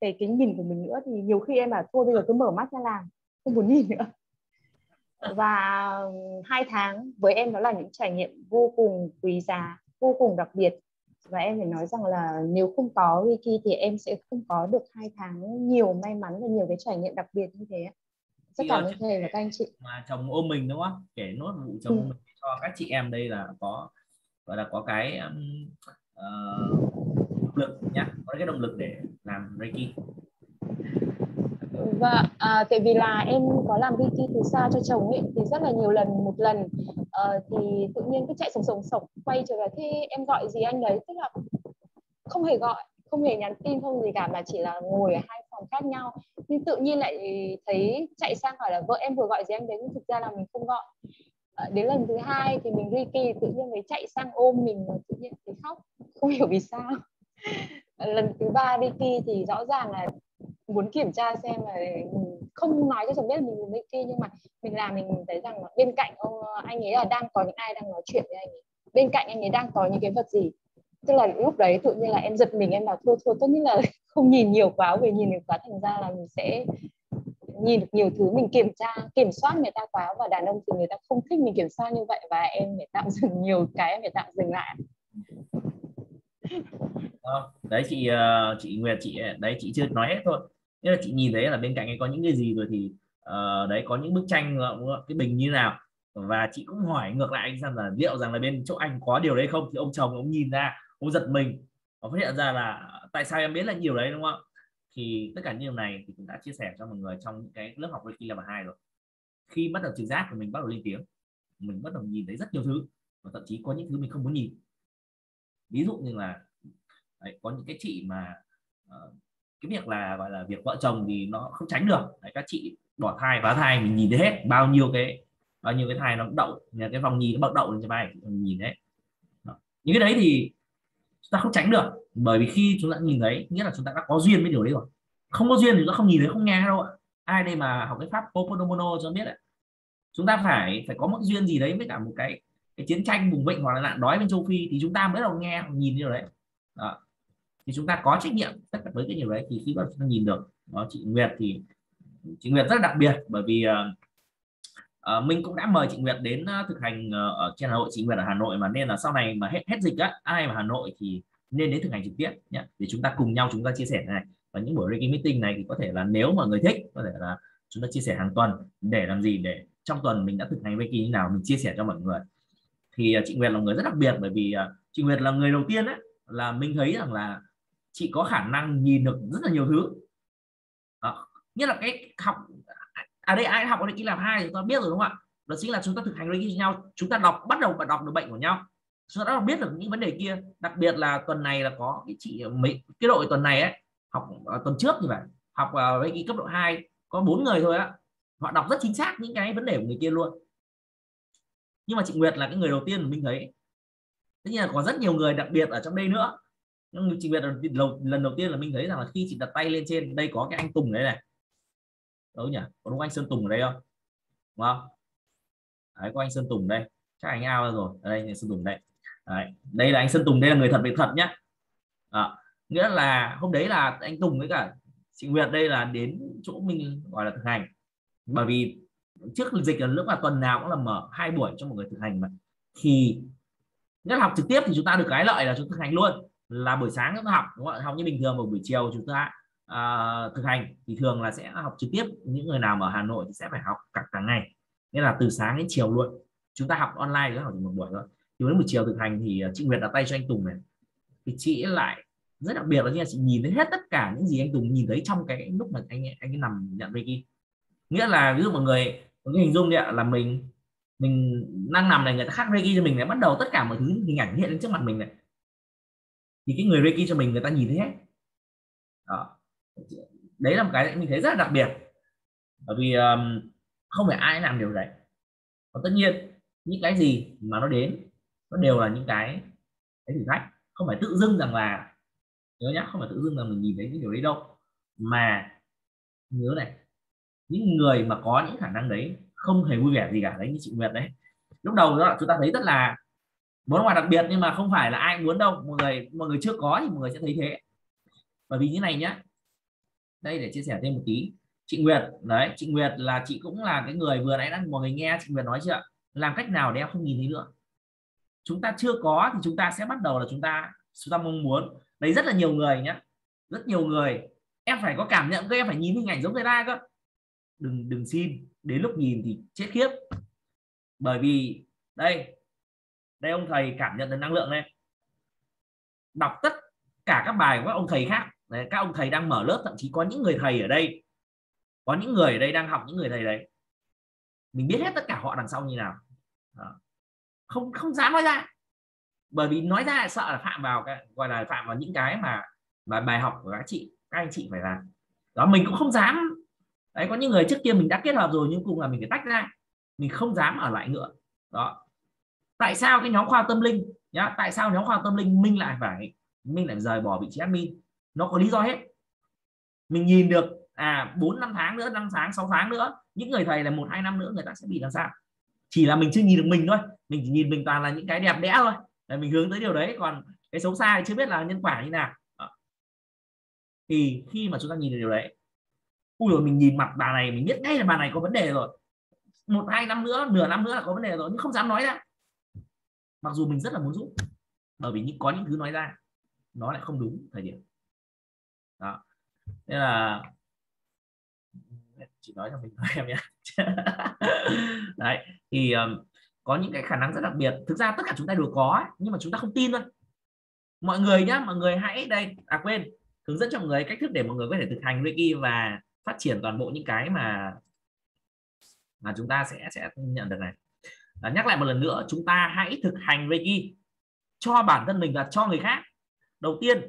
cái cái nhìn của mình nữa. Thì nhiều khi em bảo, thôi bây giờ cứ mở mắt ra làm không muốn nhìn nữa. Và hai tháng với em đó là những trải nghiệm vô cùng quý giá vô cùng đặc biệt. Và em phải nói rằng là nếu không có Reiki thì em sẽ không có được hai tháng nhiều may mắn và nhiều cái trải nghiệm đặc biệt như thế. Rất cảm ơn thầy và các anh chị. mà chồng ôm mình đúng không? Kể nốt vụ chồng ừ. mình cho các chị em đây là có gọi là có cái um, uh, lực nhá. Có cái động lực để làm Reiki Vâng và à, tại vì là em có làm Reiki từ xa cho chồng ấy thì rất là nhiều lần một lần. Uh, thì tự nhiên cứ chạy sổng sổng sổng quay trở về. Thế em gọi gì anh đấy? Tức là không hề gọi không hề nhắn tin không gì cả mà chỉ là ngồi ở hai phòng khác nhau. Nhưng tự nhiên lại thấy chạy sang hỏi là vợ em vừa gọi gì anh đấy? Nhưng thực ra là mình không gọi. À, đến lần thứ hai thì mình Reiki tự nhiên mới chạy sang ôm mình tự nhiên thì khóc. Không hiểu vì sao. <laughs> Lần thứ ba đi kỳ thì rõ ràng là muốn kiểm tra xem là không nói cho chồng biết là mình mình kia, nhưng mà mình làm mình thấy rằng là bên cạnh ông ờ, anh ấy là đang có những ai đang nói chuyện với anh ấy. Bên cạnh anh ấy đang có những cái vật gì? Tức là lúc đấy tự nhiên là em giật mình, em bảo thôi thôi tốt nhất là <laughs> không nhìn nhiều quá về nhìn nhiều quá thành ra là mình sẽ nhìn được nhiều thứ. Mình kiểm tra, kiểm soát người ta quá và đàn ông thì người ta không thích mình kiểm soát như vậy và em phải tạm <laughs> dừng nhiều cái, em phải tạm dừng lại. Vâng, đấy chị ờ, chị Nguyệt, chị ờ, đấy, chị chưa nói hết thôi nên là chị nhìn thấy là bên cạnh ấy có những cái gì rồi thì uh, đấy có những bức tranh ờ, cái bình như nào? Và chị cũng hỏi ngược lại anh rằng là liệu rằng là bên chỗ anh có điều đấy không? Thì ông chồng ông nhìn ra ông giật mình. Và phát hiện ra là tại sao em biết là nhiều đấy đúng không thì tất cả những điều này thì cũng đã chia sẻ cho mọi người trong những cái lớp học Reiki level 2 rồi. Khi bắt đầu trực giác của mình bắt đầu lên tiếng. Mình bắt đầu nhìn thấy rất nhiều thứ và thậm chí có những thứ mình không muốn nhìn. Ví dụ như là đấy, có những cái chị mà uh, cái việc là gọi là việc vợ chồng thì nó không tránh được. Đấy, các chị bỏ thai phá thai mình nhìn thấy hết bao nhiêu cái bao nhiêu cái thai nó đậu cái vòng nhì nó bật đậu lên trên vai mình nhìn đấy. Đó. những cái đấy thì chúng ta không tránh được. Bởi vì khi chúng ta nhìn thấy nghĩa là chúng ta đã có duyên với điều đấy rồi. Không có duyên thì chúng ta không nhìn thấy không nghe đâu ạ. Ai đây mà học cái pháp Ho'oponopono cho biết đấy chúng ta phải phải có một duyên gì đấy với cả một cái cái chiến tranh bùng bệnh hoặc là nạn đói bên châu phi thì chúng ta mới đầu nghe nhìn điều đấy. Đó thì chúng ta có trách nhiệm tất cả với cái điều đấy. Thì khi mà chúng ta nhìn được đó chị Nguyệt thì chị Nguyệt rất đặc biệt bởi vì ờ, ờ, uh, uh, mình cũng đã mời chị Nguyệt đến uh, thực hành uh, ở trên Hà Nội. Chị Nguyệt ở Hà Nội mà nên là sau này mà hết hết dịch á ai mà Hà Nội thì nên đến thực hành trực tiếp nhé để chúng ta cùng nhau chúng ta chia sẻ này. Và những buổi Reiki meeting này thì có thể là nếu mà người thích có thể là chúng ta chia sẻ hàng tuần để làm gì để trong tuần mình đã thực hành Reiki như nào mình chia sẻ cho mọi người. Thì uh, chị Nguyệt là người rất đặc biệt bởi vì uh, chị Nguyệt là người đầu tiên ấy là mình thấy rằng là chị có khả năng nhìn được rất là nhiều thứ. Đó. như là cái học à đây ai học ở đây làm hai chúng ta biết rồi đúng không ạ? Đó chính là chúng ta thực hành với nhau chúng ta đọc bắt đầu và đọc được bệnh của nhau. Chúng ta đã biết được những vấn đề kia. Đặc biệt là tuần này là có cái chị mấy cái đội tuần này ấy học uh, tuần trước như vậy học uh, cái cấp độ 2 có bốn người thôi á. Họ đọc rất chính xác những cái vấn đề của người kia luôn. Nhưng mà chị Nguyệt là cái người đầu tiên mình thấy. Tất nhiên là có rất nhiều người đặc biệt ở trong đây nữa nhưng chị Nguyệt là lần đầu tiên là mình thấy rằng là khi chị đặt tay lên trên đây có cái anh Tùng đấy này. Đâu nhỉ? Có đúng anh Sơn Tùng ở đây không? Đúng không? Đấy có anh Sơn Tùng đây. Chắc anh ao rồi. Ở đây anh Sơn Tùng đây. Đấy. đây là anh Sơn Tùng đây là người thật việc thật nhá. À, nghĩa là hôm đấy là anh Tùng với cả chị Nguyệt đây là đến chỗ mình gọi là thực hành. Bởi vì trước dịch là lúc là tuần nào cũng là mở hai buổi cho một người thực hành mà. Thì nhất học trực tiếp thì chúng ta được cái lợi là chúng thực hành luôn là buổi sáng chúng ta học đúng không? học như bình thường vào buổi chiều chúng ta uh, thực hành thì thường là sẽ học trực tiếp. Những người nào ở Hà Nội thì sẽ phải học cả cả ngày. Nên là từ sáng đến chiều luôn. Chúng ta học online nữa học chỉ một buổi thôi. Thì đến buổi chiều thực hành thì à, chị Nguyệt đặt tay cho anh Tùng này. Thì chị lại rất đặc biệt là như là chị nhìn thấy hết tất cả những gì anh Tùng nhìn thấy trong cái lúc mà anh anh ấy nằm nhận Reiki nghĩa là ví dụ mọi người có hình dung đi ạ là mình mình đang nằm này người ta khác Reiki cho mình này bắt đầu tất cả mọi thứ hình ảnh hiện lên trước mặt mình này thì cái người Reiki cho mình người ta nhìn thấy hết. Đó. đấy là một cái mình thấy rất là đặc biệt. Bởi vì um, không phải ai làm điều đấy. Và tất nhiên những cái gì mà nó đến nó đều là những cái cái thử thách. Không phải tự dưng rằng là nhớ nhá không phải tự dưng là mình nhìn thấy những điều đấy đâu. Mà nhớ này những người mà có những khả năng đấy không hề vui vẻ gì cả đấy như chị Nguyệt đấy. Lúc đầu đó chúng ta thấy rất là muốn ngoài đặc biệt nhưng mà không phải là ai muốn đâu. Mọi người mọi người chưa có thì mọi người sẽ thấy thế. Bởi vì như này nhá. Đây để chia sẻ thêm một tí. Chị Nguyệt, đấy, chị Nguyệt là chị cũng là cái người vừa nãy đang mọi người nghe chị Nguyệt nói chưa làm cách nào để em không nhìn thấy nữa? Chúng ta chưa có thì chúng ta sẽ bắt đầu là chúng ta chúng ta mong muốn. Đấy, rất là nhiều người nhé rất nhiều người. Em phải có cảm nhận cơ, em phải nhìn hình ảnh giống người ta cơ. Đừng đừng xin. Đến lúc nhìn thì chết khiếp. Bởi vì, đây đây ông thầy cảm nhận được năng lượng này. Đọc tất cả các bài của các ông thầy khác. Đấy, các ông thầy đang mở lớp thậm chí có những người thầy ở đây. Có những người ở đây đang học những người thầy đấy. Mình biết hết tất cả họ đằng sau như nào. Đó. không không dám nói ra. Bởi vì nói ra sợ là phạm vào cái gọi là phạm vào những cái mà mà bài học của các chị các anh chị phải làm. Đó mình cũng không dám. Đấy có những người trước kia mình đã kết hợp rồi nhưng cùng là mình phải tách ra. Mình không dám ở lại nữa. Đó tại sao cái nhóm khoa tâm linh, nhá, tại sao nhóm khoa tâm linh mình lại phải, mình lại rời bỏ vị trí admin? Nó có lý do hết. Mình nhìn được à bốn, năm tháng nữa, năm tháng 6 tháng nữa, những người thầy là một, hai năm nữa người ta sẽ bị làm sao? Chỉ là mình chưa nhìn được mình thôi. Mình chỉ nhìn mình toàn là những cái đẹp đẽ thôi. Để mình hướng tới điều đấy. Còn cái xấu xa thì chưa biết là nhân quả như nào. Thì khi mà chúng ta nhìn được điều đấy, ui rồi mình nhìn mặt bà này, mình biết ngay là bà này có vấn đề rồi. Một, hai năm nữa, nửa năm nữa là có vấn đề rồi, nhưng không dám nói ra mặc dù mình rất là muốn giúp bởi vì những có những thứ nói ra nó lại không đúng thời điểm. Đó. Nên là chỉ nói cho mình nói em nhé. <laughs> Đấy thì um, có những cái khả năng rất đặc biệt. Thực ra tất cả chúng ta đều có ấy, nhưng mà chúng ta không tin thôi. Mọi người nhá mọi người hãy đây à quên hướng dẫn cho mọi người cách thức để mọi người có thể thực hành Reiki và phát triển toàn bộ những cái mà mà chúng ta sẽ sẽ nhận được này à, nhắc lại một lần nữa chúng ta hãy thực hành Reiki cho bản thân mình và cho người khác. Đầu tiên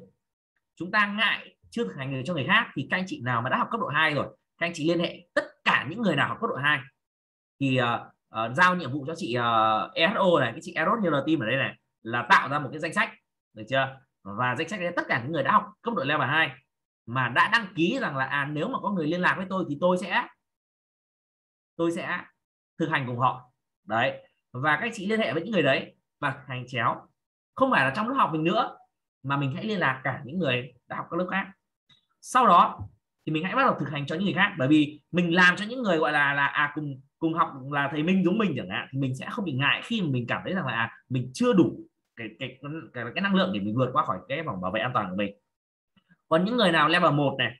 chúng ta ngại chưa thực hành cho người khác thì các anh chị nào mà đã học cấp độ 2 rồi các anh chị liên hệ tất cả những người nào học cấp độ 2 thì uh, uh, giao nhiệm vụ cho chị ờ, uh, ESO này cái chị Eros Healer Team ở đây này là tạo ra một cái danh sách được chưa? Và danh sách đấy tất cả những người đã học cấp độ level 2 mà đã đăng ký rằng là à nếu mà có người liên lạc với tôi thì tôi sẽ tôi sẽ thực hành cùng họ đấy. Và các chị liên hệ với những người đấy và hành chéo. Không phải là trong lớp học mình nữa mà mình hãy liên lạc cả những người đã học các lớp khác. Sau đó thì mình hãy bắt đầu thực hành cho những người khác bởi vì mình làm cho những người gọi là là à cùng cùng học là thầy Minh giống mình chẳng hạn thì mình sẽ không bị ngại khi mà mình cảm thấy rằng là à, mình chưa đủ cái cái, cái cái năng lượng để mình vượt qua khỏi cái vòng bảo vệ an toàn của mình. Còn những người nào level 1 này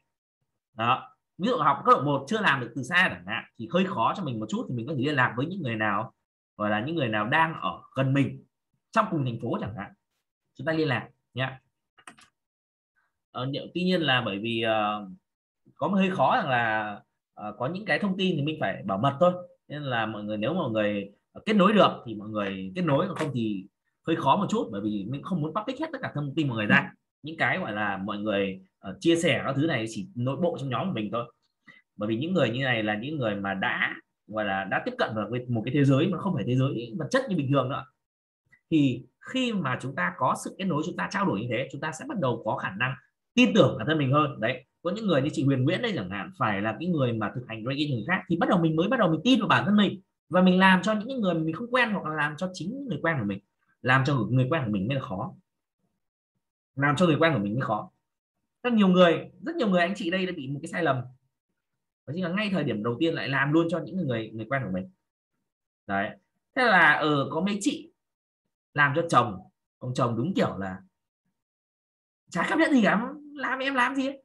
đó ví dụ học cấp độ một chưa làm được từ xa chẳng hạn thì hơi khó cho mình một chút thì mình có thể liên lạc với những người nào gọi là những người nào đang ở gần mình trong cùng thành phố chẳng hạn. Chúng ta liên lạc nhé. Ờ, tuy nhiên là bởi vì uh, có một hơi khó rằng là uh, có những cái thông tin thì mình phải bảo mật thôi. Nên là mọi người nếu mọi người kết nối được thì mọi người kết nối còn không thì hơi khó một chút bởi vì mình không muốn public hết tất cả thông tin mọi người ra những cái gọi là mọi người uh, chia sẻ các thứ này chỉ nội bộ trong nhóm của mình thôi. Bởi vì những người như này là những người mà đã gọi là đã tiếp cận vào một cái thế giới mà không phải thế giới vật chất như bình thường nữa. Thì khi mà chúng ta có sự kết nối, chúng ta trao đổi như thế, chúng ta sẽ bắt đầu có khả năng tin tưởng bản thân mình hơn. Đấy, có những người như chị Huyền Nguyễn đây chẳng hạn, phải là cái người mà thực hành Reiki người khác thì bắt đầu mình mới bắt đầu mình tin vào bản thân mình và mình làm cho những người mình không quen hoặc là làm cho chính người quen của mình, làm cho người quen của mình mới là khó. Làm cho người quen của mình mới khó. Rất nhiều người, rất nhiều người anh chị đây đã bị một cái sai lầm đó chính là ngay thời điểm đầu tiên lại làm luôn cho những người người quen của mình. Đấy. Thế là ở ừ, có mấy chị làm cho chồng ông chồng đúng kiểu là chả cảm nhận gì cả làm em làm gì ấy.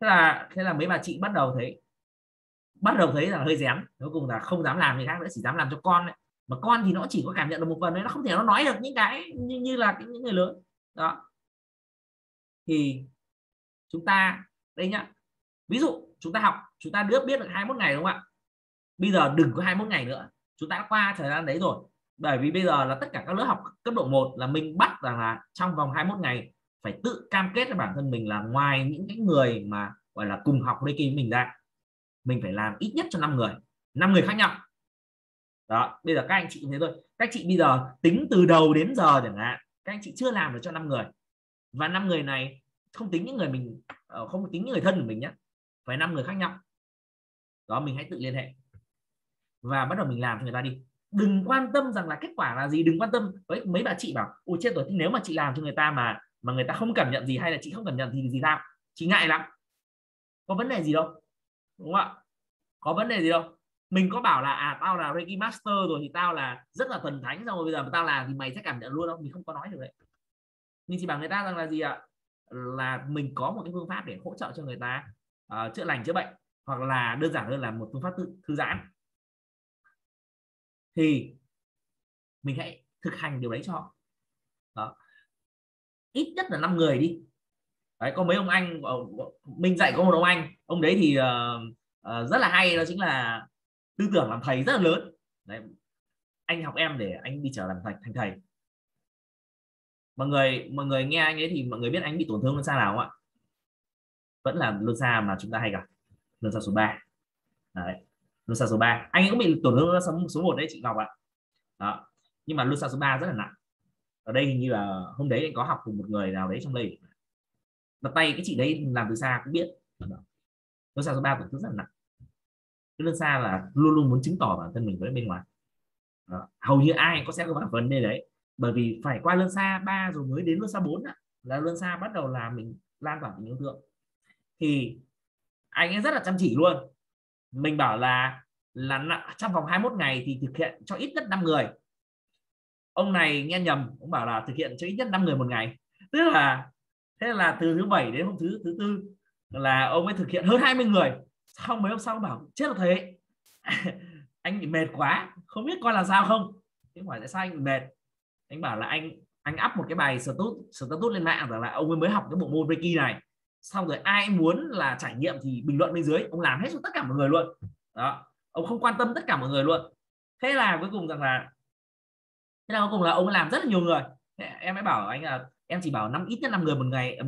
thế là thế là mấy bà chị bắt đầu thấy bắt đầu thấy là hơi dám cuối cùng là không dám làm gì khác nữa chỉ dám làm cho con ấy. mà con thì nó chỉ có cảm nhận được một phần đấy nó không thể nó nói được những cái như, như là những người lớn. Đó. Thì chúng ta đây nhá. Ví dụ chúng ta học, chúng ta được biết được 21 ngày đúng không ạ? Bây giờ đừng có 21 ngày nữa. Chúng ta đã qua thời gian đấy rồi. Bởi vì bây giờ là tất cả các lớp học cấp độ 1 là mình bắt rằng là trong vòng 21 ngày phải tự cam kết với bản thân mình là ngoài những cái người mà, gọi là, cùng học Reiki với mình ra, mình phải làm ít nhất cho 5 người 5 người khác nhau. Đó, bây giờ các anh chị cũng thế thôi. Các chị bây giờ tính từ đầu đến giờ chẳng hạn, các anh chị chưa làm được cho 5 người. Và 5 người này không tính những người mình ờ, không tính những người thân của mình nhé phải năm người khác nhau. Đó, mình hãy tự liên hệ. Và bắt đầu mình làm cho người ta đi. Đừng quan tâm rằng là kết quả là gì, đừng quan tâm. Với mấy bà chị bảo, ôi, chết rồi nếu mà chị làm cho người ta mà mà người ta không cảm nhận gì hay là chị không cảm nhận gì gì sao? Chị ngại lắm. Có vấn đề gì đâu, đúng không ạ? Có vấn đề gì đâu. Mình có bảo là à tao là Reiki Master rồi thì tao là rất là thần thánh, xong rồi bây giờ mà tao làm thì mày sẽ cảm nhận luôn. Đâu mình không có nói được đấy. Nhưng chỉ bảo người ta rằng là gì ạ? Là mình có một cái phương pháp để hỗ trợ cho người ta uh, chữa lành chữa bệnh hoặc là đơn giản hơn là một phương pháp thư, thư giãn. Thì mình hãy thực hành điều đấy cho họ. Đó. Ít nhất là 5 người đi. Đấy có mấy ông anh ờ, mình dạy có một ông anh ông đấy thì uh, uh, rất là hay đó chính là tư tưởng làm thầy rất là lớn. Đấy anh học em để anh đi trở làm thầy thành thầy. Mọi người mọi người nghe anh ấy thì mọi người biết anh bị tổn thương luân xa nào không ạ? Vẫn là luân xa mà chúng ta hay gặp. Luân xa số 3 đấy. Luân xa số 3 anh ấy cũng bị tổn thương luân xa số 1 đấy, chị Ngọc ạ. Đó. Nhưng mà luân xa số 3 rất là nặng. Ở đây hình như là hôm đấy anh có học cùng một người nào đấy trong đây. Đặt tay cái chị đấy làm từ xa cũng biết. Luân xa số 3 tổn thương rất là nặng. Cái luân xa là luôn luôn muốn chứng tỏ bản thân mình với bên ngoài. Đó. hầu như ai có sẽ có vấn đề đấy. Bởi vì phải qua luân xa 3 rồi mới đến luân xa 4 là luân xa bắt đầu là mình lan tỏa tình yêu thương thì anh ấy rất là chăm chỉ luôn. Mình bảo là là trong vòng 21 ngày thì thực hiện cho ít nhất 5 người. Ông này nghe nhầm, ông bảo là thực hiện cho ít nhất 5 người một ngày. Tức là, thế là từ thứ bảy đến hôm thứ thứ tư là ông ấy thực hiện hơn 20 người. Xong mấy hôm sau bảo, chết là thế <laughs> anh bị mệt quá, không biết coi là sao không. Thế hỏi tại sao anh bị mệt? Anh bảo là anh anh up một cái bài status status lên mạng rằng là ông ấy mới học cái bộ môn Reiki này xong rồi ai muốn là trải nghiệm thì bình luận bên dưới. Ông làm hết cho tất cả mọi người luôn. Đó. Ông không quan tâm tất cả mọi người luôn. Thế là cuối cùng rằng là, thế là cuối cùng là ông làm rất là nhiều người. Em mới bảo anh là, em chỉ bảo năm, ít nhất năm người một ngày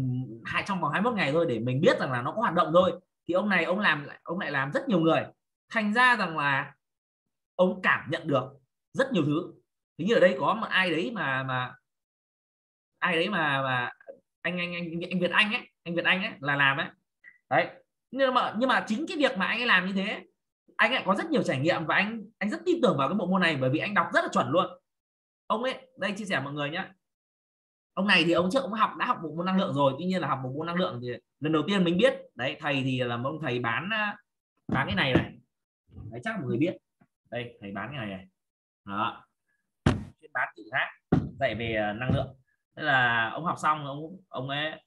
hai, trong vòng 21 ngày thôi để mình biết rằng là nó có hoạt động thôi. Thì ông này, ông làm ông lại làm rất nhiều người. Thành ra rằng là ông cảm nhận được rất nhiều thứ. Thế như ở đây có một ai đấy mà mà, ai đấy mà mà anh anh anh anh Việt Anh ấy anh Việt Anh ấy, là làm ấy. Đấy. Nhưng mà nhưng mà chính cái việc mà anh ấy làm như thế, anh ấy có rất nhiều trải nghiệm và anh anh rất tin tưởng vào cái bộ môn này bởi vì anh đọc rất là chuẩn luôn. Ông ấy, đây chia sẻ mọi người nhé ông này thì ông trước ông học, đã học bộ môn năng lượng rồi, tuy nhiên là học bộ môn năng lượng thì lần đầu tiên mình biết. Đấy, thầy thì là một ông thầy bán à, bán cái này này. Đấy, chắc mọi người biết. Đây, thầy bán cái này này. Đó. Chuyên bán tự khác dạy về à, năng lượng. Thế là ông học xong, ông ông ấy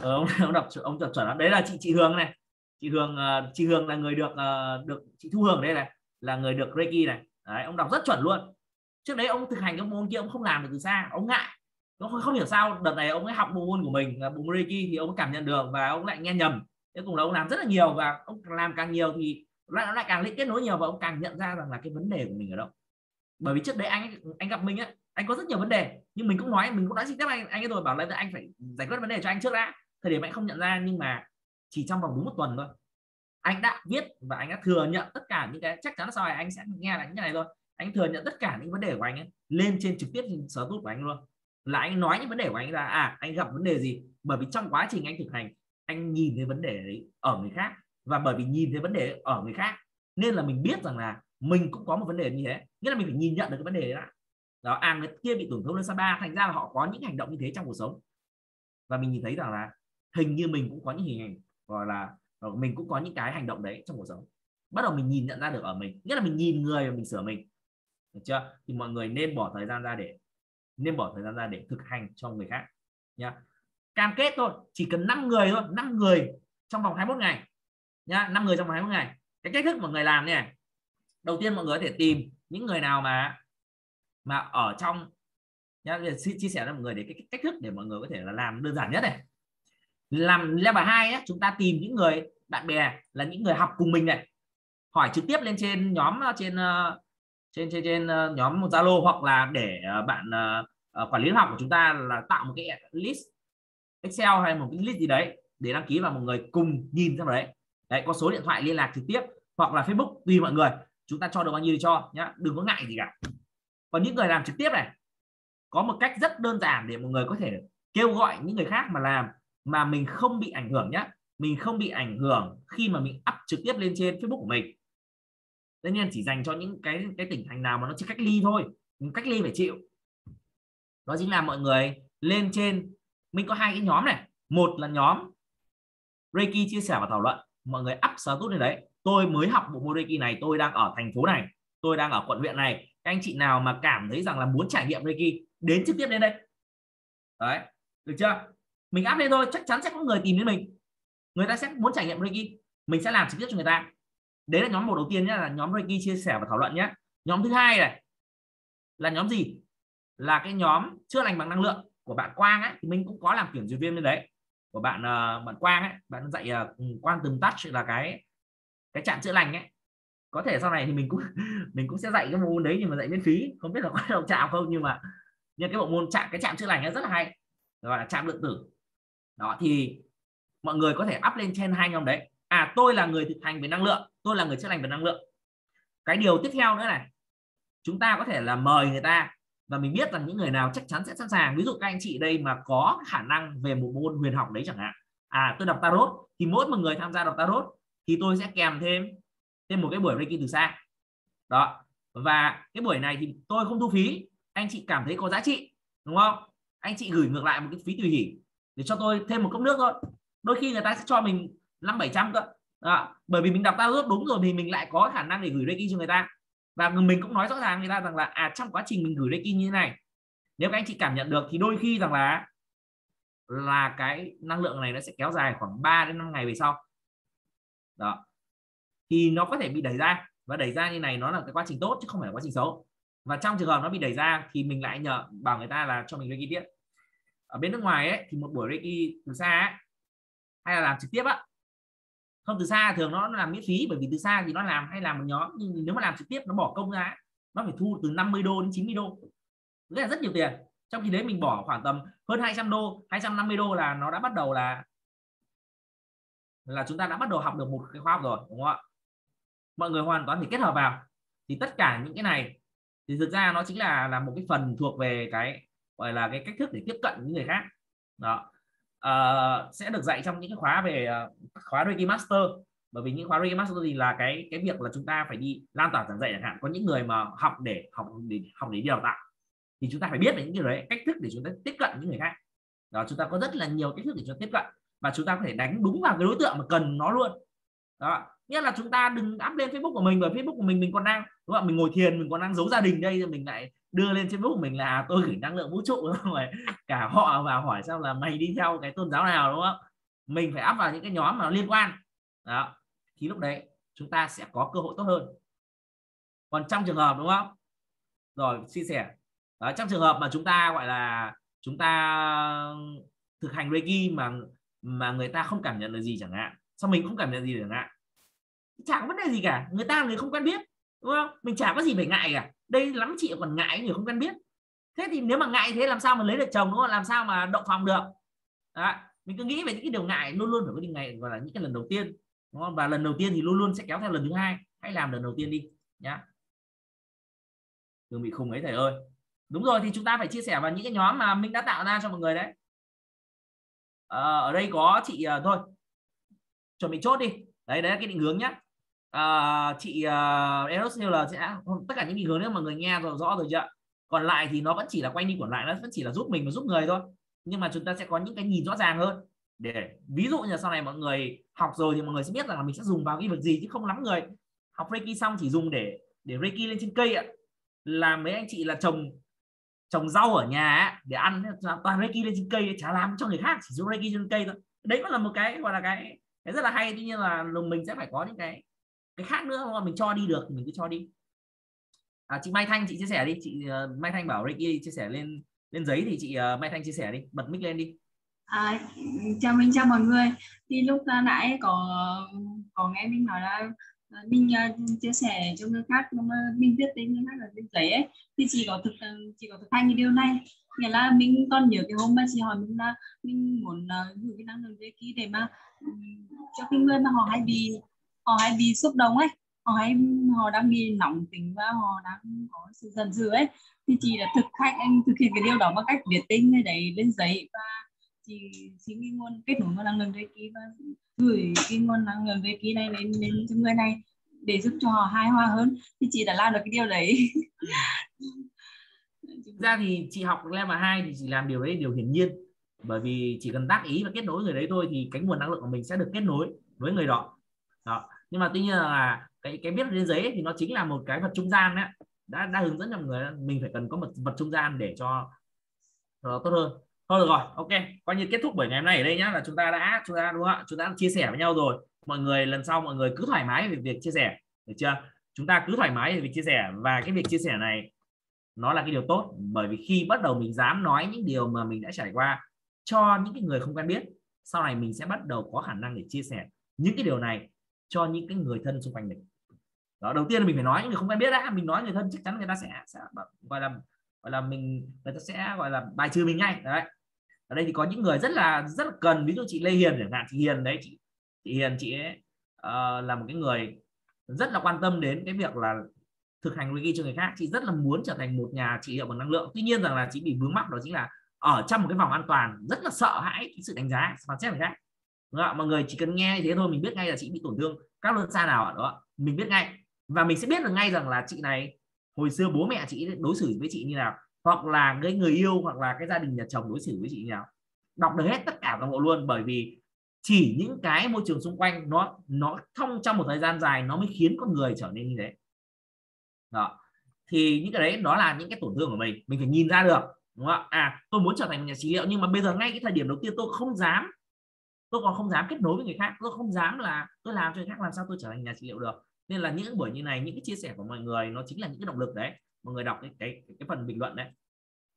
ờ, ông ông đọc ông đọc chuẩn lắm. Đấy là chị chị Hương này. Chị Hương ờ, chị Hương là người được ờ, được chị Thu Hương đây này là người được Reiki này. Đấy, ông đọc rất chuẩn luôn. Trước đấy ông thực hành cái môn kia ông không làm được từ xa. Ông ngại. Ông không, không hiểu sao đợt này ông ấy học bộ môn của mình là bộ môn Reiki thì ông cảm nhận được và ông lại nghe nhầm. Cuối cùng là ông làm rất là nhiều và ông làm càng nhiều thì lại nó lại càng liên kết nối nhiều và ông càng nhận ra rằng là cái vấn đề của mình ở đâu. Bởi vì trước đấy anh anh gặp mình á anh có rất nhiều vấn đề. Nhưng mình cũng nói mình cũng nói xin tiếp anh anh ấy rồi bảo là anh phải giải quyết vấn đề cho anh trước đã thời điểm anh không nhận ra nhưng mà chỉ trong vòng đúng một tuần thôi. Anh đã viết và anh đã thừa nhận tất cả những cái, chắc chắn sau này anh sẽ nghe lại những cái này thôi anh thừa nhận tất cả những vấn đề của anh ấy lên trên trực tiếp trên sở tút của anh luôn. Là anh nói những vấn đề của anh ra à anh gặp vấn đề gì? Bởi vì trong quá trình anh thực hành, anh nhìn thấy vấn đề đấy ở người khác. Và bởi vì nhìn thấy vấn đề ở người khác, nên là mình biết rằng là mình cũng có một vấn đề như thế. Nghĩa là mình phải nhìn nhận được cái vấn đề đấy đó à người kia bị tổn thương lên ba thành ra là họ có những hành động như thế trong cuộc sống. Và mình nhìn thấy rằng là hình như mình cũng có những hình ảnh, gọi là ờ, mình cũng có những cái hành động đấy trong cuộc sống. Bắt đầu mình nhìn nhận ra được ở mình, nghĩa là mình nhìn người và mình sửa mình. Được chưa? Thì mọi người nên bỏ thời gian ra để, nên bỏ thời gian ra để thực hành cho người khác, nhá. Cam kết thôi, chỉ cần 5 người thôi 5 người trong vòng 21 ngày, nhá 5 người trong vòng 21 ngày. Cái cách thức mọi người làm này đầu tiên mọi người có thể tìm những người nào mà mà ở trong, nhá chia sẻ cho mọi người để cái cách thức để mọi người có thể là làm đơn giản nhất này làm level 2 á, chúng ta tìm những người bạn bè là những người học cùng mình này. Hỏi trực tiếp lên trên nhóm ờ, ờ, trên trên trên trên nhóm một Zalo hoặc là để bạn quản lý học của chúng ta là tạo một cái list Excel hay một cái list gì đấy để đăng ký vào một người cùng nhìn xem đấy. Đấy có số điện thoại liên lạc trực tiếp hoặc là Facebook tùy mọi người. Chúng ta cho được bao nhiêu thì cho nhá đừng có ngại gì cả. Còn những người làm trực tiếp này có một cách rất đơn giản để mọi người có thể kêu gọi những người khác mà làm mà mình không bị ảnh hưởng nhé, mình không bị ảnh hưởng khi mà mình up trực tiếp lên trên Facebook của mình. Tất nhiên chỉ dành cho những cái cái tỉnh thành nào mà nó chỉ cách ly thôi. Mình cách ly phải chịu. Đó chính là mọi người lên trên mình có hai cái nhóm này. Một là nhóm Reiki chia sẻ và thảo luận. Mọi người up status lên đấy. Tôi mới học bộ môn Reiki này tôi đang ở thành phố này tôi đang ở quận huyện này. Các anh chị nào mà cảm thấy rằng là muốn trải nghiệm Reiki đến trực tiếp đến đây. Đấy được chưa? Mình áp lên thôi, chắc chắn sẽ có người tìm đến mình. Người ta sẽ muốn trải nghiệm Reiki. Mình sẽ làm trực tiếp cho người ta. Đấy là nhóm một đầu tiên nhé là nhóm Reiki chia sẻ và thảo luận nhé nhóm thứ hai này, là nhóm gì? Là cái nhóm chữa lành bằng năng lượng của bạn Quang ấy. Thì mình cũng có làm kiểm duyệt viên bên đấy. Của bạn ờ, bạn Quang ấy. Bạn dạy ờ, Quang từng touch là cái cái trạng chữa lành ấy. Có thể sau này thì mình cũng <laughs> mình cũng sẽ dạy cái bộ môn đấy nhưng mà dạy miễn phí. Không biết là có <laughs> đâu chạm không nhưng mà nhưng cái bộ môn chạm cái chạm chữa lành nó rất là hay. Gọi là chạm lượng tử đó, thì mọi người có thể up lên trên hai nhóm đấy. À tôi là người thực hành về năng lượng, tôi là người chữa lành về năng lượng. Cái điều tiếp theo nữa này, chúng ta có thể là mời người ta và mình biết rằng những người nào chắc chắn sẽ sẵn sàng. Ví dụ các anh chị đây mà có khả năng về một môn huyền học đấy chẳng hạn. À tôi đọc tarot, thì mỗi một người tham gia đọc tarot thì tôi sẽ kèm thêm thêm một cái buổi reiki từ xa. Đó, và cái buổi này thì tôi không thu phí. Anh chị cảm thấy có giá trị, đúng không? Anh chị gửi ngược lại một cái phí tùy hỷ để cho tôi thêm một cốc nước thôi. Đôi khi người ta sẽ cho mình năm bảy trăm cơ. Bởi vì mình đọc tarot đúng rồi thì mình lại có khả năng để gửi reiki cho người ta. Và mình cũng nói rõ ràng người ta rằng là à trong quá trình mình gửi reiki như thế này, nếu các anh chị cảm nhận được thì đôi khi rằng là là cái năng lượng này nó sẽ kéo dài khoảng 3 đến 5 ngày về sau. Đó. Thì nó có thể bị đẩy ra. Và đẩy ra như này nó là cái quá trình tốt chứ không phải là quá trình xấu. Và trong trường hợp nó bị đẩy ra thì mình lại nhờ bảo người ta là cho mình reiki tiếp ở bên nước ngoài ấy thì một buổi reiki từ xa ấy, hay là làm trực tiếp á. Không từ xa thường nó làm miễn phí bởi vì từ xa thì nó làm hay làm một nhóm nhưng nếu mà làm trực tiếp nó bỏ công ra nó phải thu từ 50 đô đến 90 đô. Rất là rất nhiều tiền. Trong khi đấy mình bỏ khoảng tầm hơn 200 đô 250 đô là nó đã bắt đầu là là chúng ta đã bắt đầu học được một cái khóa học rồi đúng không ạ? Mọi người hoàn toàn thì kết hợp vào. Thì tất cả những cái này thì thực ra nó chính là là một cái phần thuộc về cái gọi là cái cách thức để tiếp cận những người khác. Đó. À, sẽ được dạy trong những cái khóa về uh, khóa Reiki Master bởi vì những khóa Reiki Master thì là cái cái việc là chúng ta phải đi lan tỏa giảng dạy chẳng hạn. Có những người mà học để học để học để đi đào tạo thì chúng ta phải biết về những cái đấy cách thức để chúng ta tiếp cận những người khác. Đó chúng ta có rất là nhiều cách thức để chúng ta tiếp cận và chúng ta có thể đánh đúng vào cái đối tượng mà cần nó luôn đó. Nghĩa là chúng ta đừng up lên Facebook của mình bởi Facebook của mình mình còn đang đúng không? mình ngồi thiền mình còn đang giấu gia đình đây rồi mình lại đưa lên Facebook của mình là à, tôi gửi năng lượng vũ trụ. <laughs> Rồi. Cả họ vào hỏi xem là mày đi theo cái tôn giáo nào đúng không? Mình phải áp vào những cái nhóm mà nó liên quan. Đó. Thì lúc đấy chúng ta sẽ có cơ hội tốt hơn. Còn trong trường hợp đúng không? Rồi chia sẻ. Đó, trong trường hợp mà chúng ta gọi là chúng ta thực hành Reiki mà mà người ta không cảm nhận được gì chẳng hạn sao mình không cảm nhận gì được ạ? chả có vấn đề gì cả người ta là người không quen biết đúng không? Mình chả có gì phải ngại cả. Đây lắm chị còn ngại người không quen biết. Thế thì nếu mà ngại thế làm sao mà lấy được chồng đúng không? Làm sao mà động phòng được? Đó. mình cứ nghĩ về những cái điều ngại luôn luôn phải có điều ngày gọi là những cái lần đầu tiên đúng không? và lần đầu tiên thì luôn luôn sẽ kéo theo lần thứ hai. Hãy làm lần đầu tiên đi nhá. Đừng bị khùng ấy thầy ơi. Đúng rồi thì chúng ta phải chia sẻ vào những cái nhóm mà mình đã tạo ra cho mọi người đấy. À, ở đây có chị ờ, thôi chuẩn bị chốt đi. Đấy đấy là cái định hướng nhá. À, chị uh, Eros là sẽ tất cả những định hướng nếu mà người nghe rồi rõ rồi chưa còn lại thì nó vẫn chỉ là quay đi quẩn lại nó vẫn chỉ là giúp mình và giúp người thôi. Nhưng mà chúng ta sẽ có những cái nhìn rõ ràng hơn. Để ví dụ như sau này mọi người học rồi thì mọi người sẽ biết rằng là mình sẽ dùng vào cái việc gì chứ không lắm người. Học Reiki xong chỉ dùng để để Reiki lên trên cây ạ. Là mấy anh chị là trồng trồng rau ở nhà ấy, để ăn. Toàn Reiki lên trên cây chả làm cho người khác chỉ dùng Reiki trên cây thôi. Đấy cũng là một cái gọi là cái, thế rất là hay tuy nhiên là mình sẽ phải có những cái cái khác nữa mà mình cho đi được thì mình cứ cho đi. À, chị Mai Thanh chị chia sẻ đi. Chị uh, Mai Thanh bảo Ricky chia sẻ lên lên giấy thì chị uh, Mai Thanh chia sẻ đi. Bật mic lên đi. À, chào mình chào mọi người. Thì lúc nãy có có nghe mình nói là ờ, mình uh, chia sẻ cho người khác mà mình viết tên người khác ở bên giấy ấy. Thì chỉ có thực chỉ có thực hành cái điều này nghĩa là mình còn nhớ cái hôm mà chị hỏi mình là mình muốn uh, gửi cái năng lượng Reiki để mà um, cho cái người mà họ hay bị họ hay bị xúc động ấy họ hay họ đang bị nóng tính và họ đang có sự giận dữ ấy thì chị đã thực hành anh ừ, thực hiện cái điều đó bằng cách viết tên người đấy lên giấy và chị xin cái nguồn kết nối nguồn năng lượng Reiki và gửi cái nguồn năng lượng Reiki này lên lên cho người này để giúp cho họ hài hòa hơn. Thì chị đã làm được cái điều đấy. <laughs> thực ra thì chị học level 2 thì chị làm điều đấy điều hiển nhiên. Bởi vì chỉ cần tác ý và kết nối người đấy thôi thì cái nguồn năng lượng của mình sẽ được kết nối với người đó. Đó. Nhưng mà tuy nhiên là cái cái viết trên giấy thì nó chính là một cái vật trung gian đấy đã đã hướng dẫn cho người mình phải cần có một vật trung gian để cho, nó tốt hơn. Thôi được rồi ok. Coi như kết thúc buổi ngày hôm nay ở đây nhá. Là chúng ta đã chúng ta đúng không ạ? Chúng ta đã chia sẻ với nhau rồi. Mọi người lần sau mọi người cứ thoải mái về việc chia sẻ. Được chưa? Chúng ta cứ thoải mái về việc chia sẻ. Và cái việc chia sẻ này nó là cái điều tốt bởi vì khi bắt đầu mình dám nói những điều mà mình đã trải qua cho những cái người không quen biết sau này mình sẽ bắt đầu có khả năng để chia sẻ những cái điều này cho những cái người thân xung quanh mình. Đó đầu tiên là mình phải nói những người không quen biết đã mình nói người thân chắc chắn người ta sẽ, sẽ gọi là gọi là mình người ta sẽ gọi là bài trừ mình ngay. Đấy. Ở đây thì có những người rất là rất là cần ví dụ chị Lê Hiền chẳng hạn chị Hiền đấy chị chị Hiền chị ấy uh, là một cái người rất là quan tâm đến cái việc là thực hành Reiki cho người khác, chị rất là muốn trở thành một nhà trị liệu bằng năng lượng. Tuy nhiên rằng là chị bị vướng mắc đó chính là ở trong một cái vòng an toàn, rất là sợ hãi cái sự đánh giá, phán xét người khác. Đúng không? mọi người chỉ cần nghe thế thôi, mình biết ngay là chị bị tổn thương các luân xa nào ở đó mình biết ngay. Và mình sẽ biết được ngay rằng là chị này, hồi xưa bố mẹ chị đối xử với chị như nào, hoặc là cái người yêu, hoặc là cái gia đình nhà chồng đối xử với chị như nào. Đọc được hết tất cả toàn bộ luôn, bởi vì chỉ những cái môi trường xung quanh nó nó thông trong một thời gian dài nó mới khiến con người trở nên như thế đó. Thì những cái đấy đó là những cái tổn thương của mình mình phải nhìn ra được đúng không à tôi muốn trở thành một nhà trị liệu nhưng mà bây giờ ngay cái thời điểm đầu tiên tôi không dám tôi còn không dám kết nối với người khác tôi không dám là tôi làm cho người khác làm sao tôi trở thành nhà trị liệu được? Nên là những buổi như này những cái chia sẻ của mọi người nó chính là những cái động lực đấy. Mọi người đọc cái cái, cái phần bình luận đấy.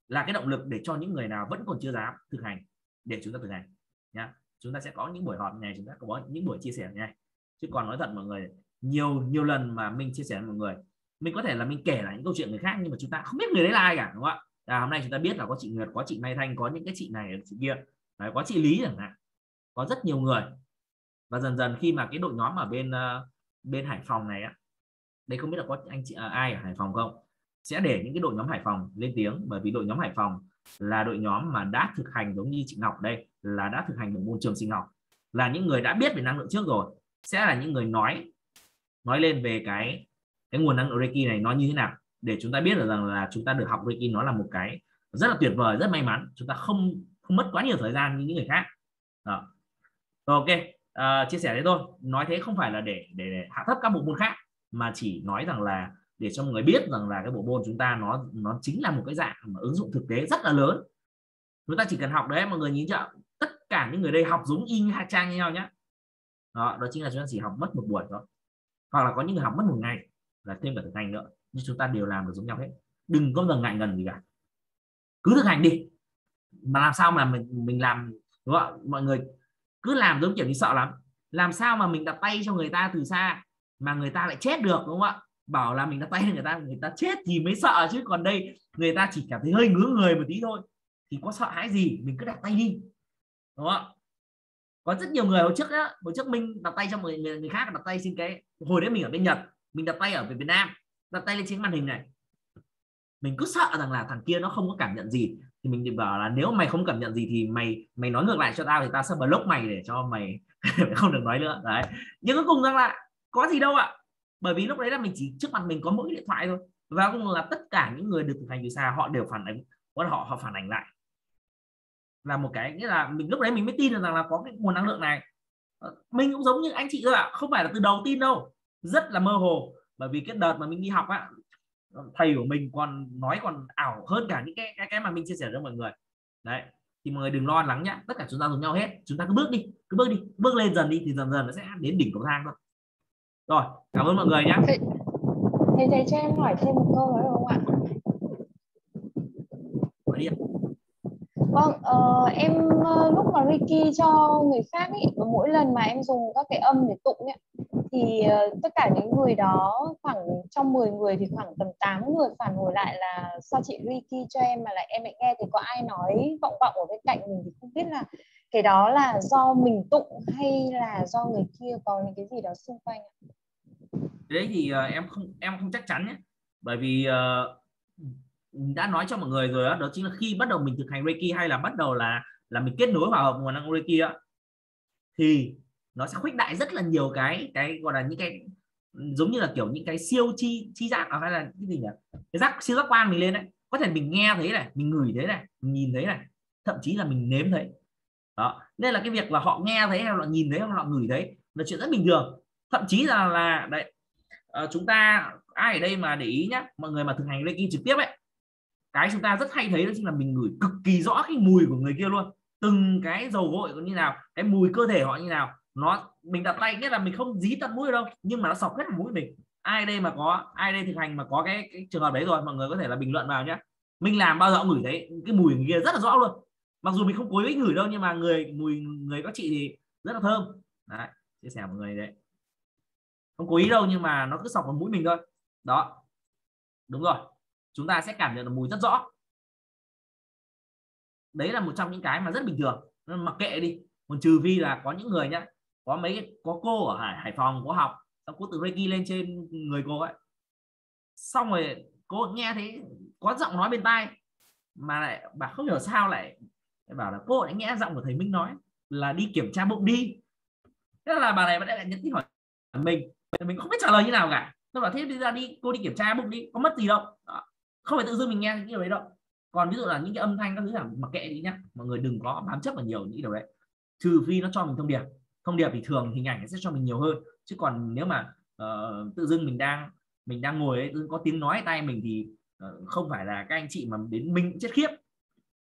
Là cái động lực để cho những người nào vẫn còn chưa dám thực hành để chúng ta thực hành nhá. Chúng ta sẽ có những buổi họp này chúng ta có những buổi chia sẻ này. Chứ còn nói thật mọi người nhiều nhiều lần mà mình chia sẻ với mọi người mình có thể là mình kể lại những câu chuyện người khác nhưng mà chúng ta không biết người đấy là ai cả đúng không ạ? À, hôm nay chúng ta biết là có chị Nguyệt có chị Mai Thanh có những cái chị này chị kia. Đấy, có chị Lý chẳng hạn. Có rất nhiều người. Và dần dần khi mà cái đội nhóm ở bên ờ, bên Hải Phòng này á đây không biết là có anh chị ờ, ai ở Hải Phòng không? Sẽ để những cái đội nhóm Hải Phòng lên tiếng bởi vì đội nhóm Hải Phòng là đội nhóm mà đã thực hành giống như chị Ngọc đây là đã thực hành bộ môn trường sinh học. Là những người đã biết về năng lượng trước rồi sẽ là những người nói nói lên về cái cái nguồn năng lượng Reiki này nó như thế nào? Để chúng ta biết được rằng là chúng ta được học Reiki nó là một cái rất là tuyệt vời rất may mắn. Chúng ta không không mất quá nhiều thời gian như những người khác. Đó. ok. À, chia sẻ thế thôi. Nói thế không phải là để, để để hạ thấp các bộ môn khác mà chỉ nói rằng là để cho mọi người biết rằng là cái bộ môn chúng ta nó nó chính là một cái dạng mà ứng dụng thực tế rất là lớn. Chúng ta chỉ cần học đấy mọi người nhìn chưa tất cả những người đây học giống y như hai trang như nhau nhé đó đó chính là chúng ta chỉ học mất một buổi thôi. Hoặc là có những người học mất một ngày là thêm cả thực hành nữa. Nhưng chúng ta đều làm được giống nhau hết. Đừng có ngần ngại ngần gì cả. Cứ thực hành đi. Mà làm sao mà mình mình làm đúng không? mọi người cứ làm giống kiểu như sợ lắm. Làm sao mà mình đặt tay cho người ta từ xa mà người ta lại chết được đúng không ạ? Bảo là mình đặt tay người ta người ta chết thì mới sợ. Chứ còn đây người ta chỉ cảm thấy hơi ngứa người một tí thôi. Thì có sợ hãi gì mình cứ đặt tay đi. Đúng không ạ? Có rất nhiều người hồi trước á hồi trước mình đặt tay cho người, người, người khác đặt tay xin cái. Hồi đấy mình ở bên Nhật mình đặt tay ở Việt Nam, đặt tay lên trên màn hình này. Mình cứ sợ rằng là thằng kia nó không có cảm nhận gì. Thì mình bảo là nếu mày không cảm nhận gì thì mày mày nói ngược lại cho tao thì tao sẽ block mày để cho mày <laughs> không được nói nữa. Đấy. Nhưng cuối cùng rằng là có gì đâu ạ. Bởi vì lúc đấy là mình chỉ, trước mặt mình có mỗi điện thoại thôi. Và cũng là tất cả những người được thực hành từ xa, họ đều phản ánh họ họ phản ánh lại. Là một cái, nghĩa là mình, lúc đấy mình mới tin được rằng là có cái nguồn năng lượng này. Ờ, mình cũng giống như anh chị thôi ạ, không phải là từ đầu tin đâu rất là mơ hồ. Bởi vì cái đợt mà mình đi học á thầy của mình còn nói còn ảo hơn cả những cái cái cái mà mình chia sẻ cho mọi người. Đấy thì mọi người đừng lo lắng nhá tất cả chúng ta giống nhau hết. Chúng ta cứ bước đi cứ bước đi bước lên dần đi thì dần dần nó sẽ đến đỉnh cầu thang thôi. Rồi cảm ơn mọi người nhé thầy, thầy, thầy cho em hỏi thêm một câu nữa được không ạ? Hỏi đi Vâng, uh, em uh, lúc mà Ricky cho người khác ý, mỗi lần mà em dùng các cái âm để tụng ấy, thì ờ, tất cả những người đó khoảng trong 10 người thì khoảng tầm 8 người phản hồi lại là sao chị Ricky cho em mà lại em lại nghe thì có ai nói vọng vọng ở bên cạnh mình? Thì không biết là cái đó là do mình tụng hay là do người kia có những cái gì đó xung quanh đấy thì uh, em không em không chắc chắn nhé. Bởi vì uh, đã nói cho mọi người rồi đó, đó chính là khi bắt đầu mình thực hành Reiki hay là bắt đầu là là mình kết nối vào nguồn năng Reiki đó, thì nó sẽ khuếch đại rất là nhiều cái cái gọi là những cái giống như là kiểu những cái siêu chi chi giác à, hay là cái gì nhỉ? Cái giác siêu giác quan mình lên đấy. Có thể mình nghe thấy này mình ngửi thấy này mình nhìn thấy này thậm chí là mình nếm thấy. Đó nên là cái việc là họ nghe thấy hay họ nhìn thấy hay họ ngửi thấy là chuyện rất bình thường. Thậm chí là là đấy à, chúng ta ai ở đây mà để ý nhá mọi người mà thực hành Reiki trực tiếp ấy cái chúng ta rất hay thấy đó chính là mình ngửi cực kỳ rõ cái mùi của người kia luôn. Từng cái dầu gội như nào cái mùi cơ thể họ như nào nó mình đặt tay nghĩa là mình không dí tận mũi đâu nhưng mà nó sọc hết mũi mình. Ai đây mà có ai đây thực hành mà có cái, cái trường hợp đấy rồi mọi người có thể là bình luận vào nhé mình làm bao giờ ngửi thấy cái mùi kia rất là rõ luôn. Mặc dù mình không cố ý ngửi đâu nhưng mà người mùi người các chị thì rất là thơm. Đấy chia sẻ mọi người đấy. Không cố ý đâu nhưng mà nó cứ sọc vào mũi mình thôi. Đó. Đúng rồi. Chúng ta sẽ cảm nhận được mùi rất rõ. Đấy là một trong những cái mà rất bình thường. Mặc kệ đi. Còn trừ vì là có những người nhá có mấy có cô ở Hải, Hải Phòng có học xong cô tự Reiki lên trên người cô ấy. Xong rồi cô nghe thấy có giọng nói bên tai mà lại bà không hiểu sao lại bảo là cô lại nghe giọng của thầy Minh nói là đi kiểm tra bụng đi. Thế là bà này vẫn lại nhận tin hỏi mình mình không biết trả lời như nào cả. Tôi bảo thế đi ra đi cô đi kiểm tra bụng đi có mất gì đâu. Đó. không phải tự dưng mình nghe những điều đấy đâu. Còn ví dụ là những cái âm thanh các thứ là mặc kệ đi nhá mọi người đừng có bám chấp vào nhiều những điều đấy trừ phi nó cho mình thông điệp thông điệp thì thường hình ảnh sẽ cho mình nhiều hơn. Chứ còn nếu mà uh, tự dưng mình đang mình đang ngồi ấy có tiếng nói tay mình thì uh, không phải là các anh chị mà đến mình chết khiếp.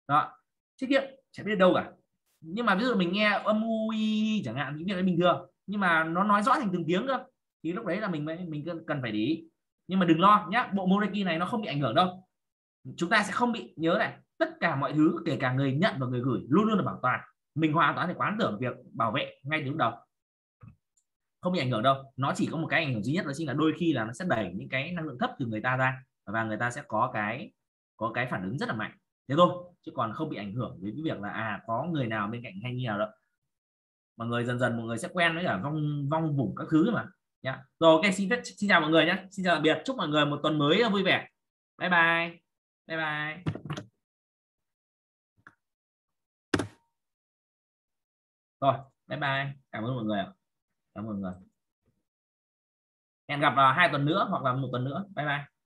Đó chết khiếp chả biết đâu cả. Nhưng mà ví dụ mình nghe âm ui chẳng hạn những việc đấy bình thường nhưng mà nó nói rõ thành từng tiếng cơ thì lúc đấy là mình mình cần phải để ý. Nhưng mà đừng lo nhá bộ Moreki này nó không bị ảnh hưởng đâu. Chúng ta sẽ không bị nhớ này tất cả mọi thứ kể cả người nhận và người gửi luôn luôn là bảo toàn mình hoàn toàn thể quán tưởng việc bảo vệ ngay từ lúc đầu. Không bị ảnh hưởng đâu. Nó chỉ có một cái ảnh hưởng duy nhất đó chính là đôi khi là nó sẽ đẩy những cái năng lượng thấp từ người ta ra và người ta sẽ có cái có cái phản ứng rất là mạnh. Thế thôi, chứ còn không bị ảnh hưởng với cái việc là à có người nào bên cạnh hay như nào đó mà người dần dần mọi người sẽ quen với cả vong vong vùng các thứ mà. Nhá. Rồi, ok, xin phép, xin chào mọi người nhé xin chào tạm biệt. Chúc mọi người một tuần mới vui vẻ. Bye bye. Bye bye. Rồi, bye bye. Cảm ơn mọi người ạ. Cảm ơn mọi người. Hẹn gặp vào hai tuần nữa hoặc là một tuần nữa. Bye bye.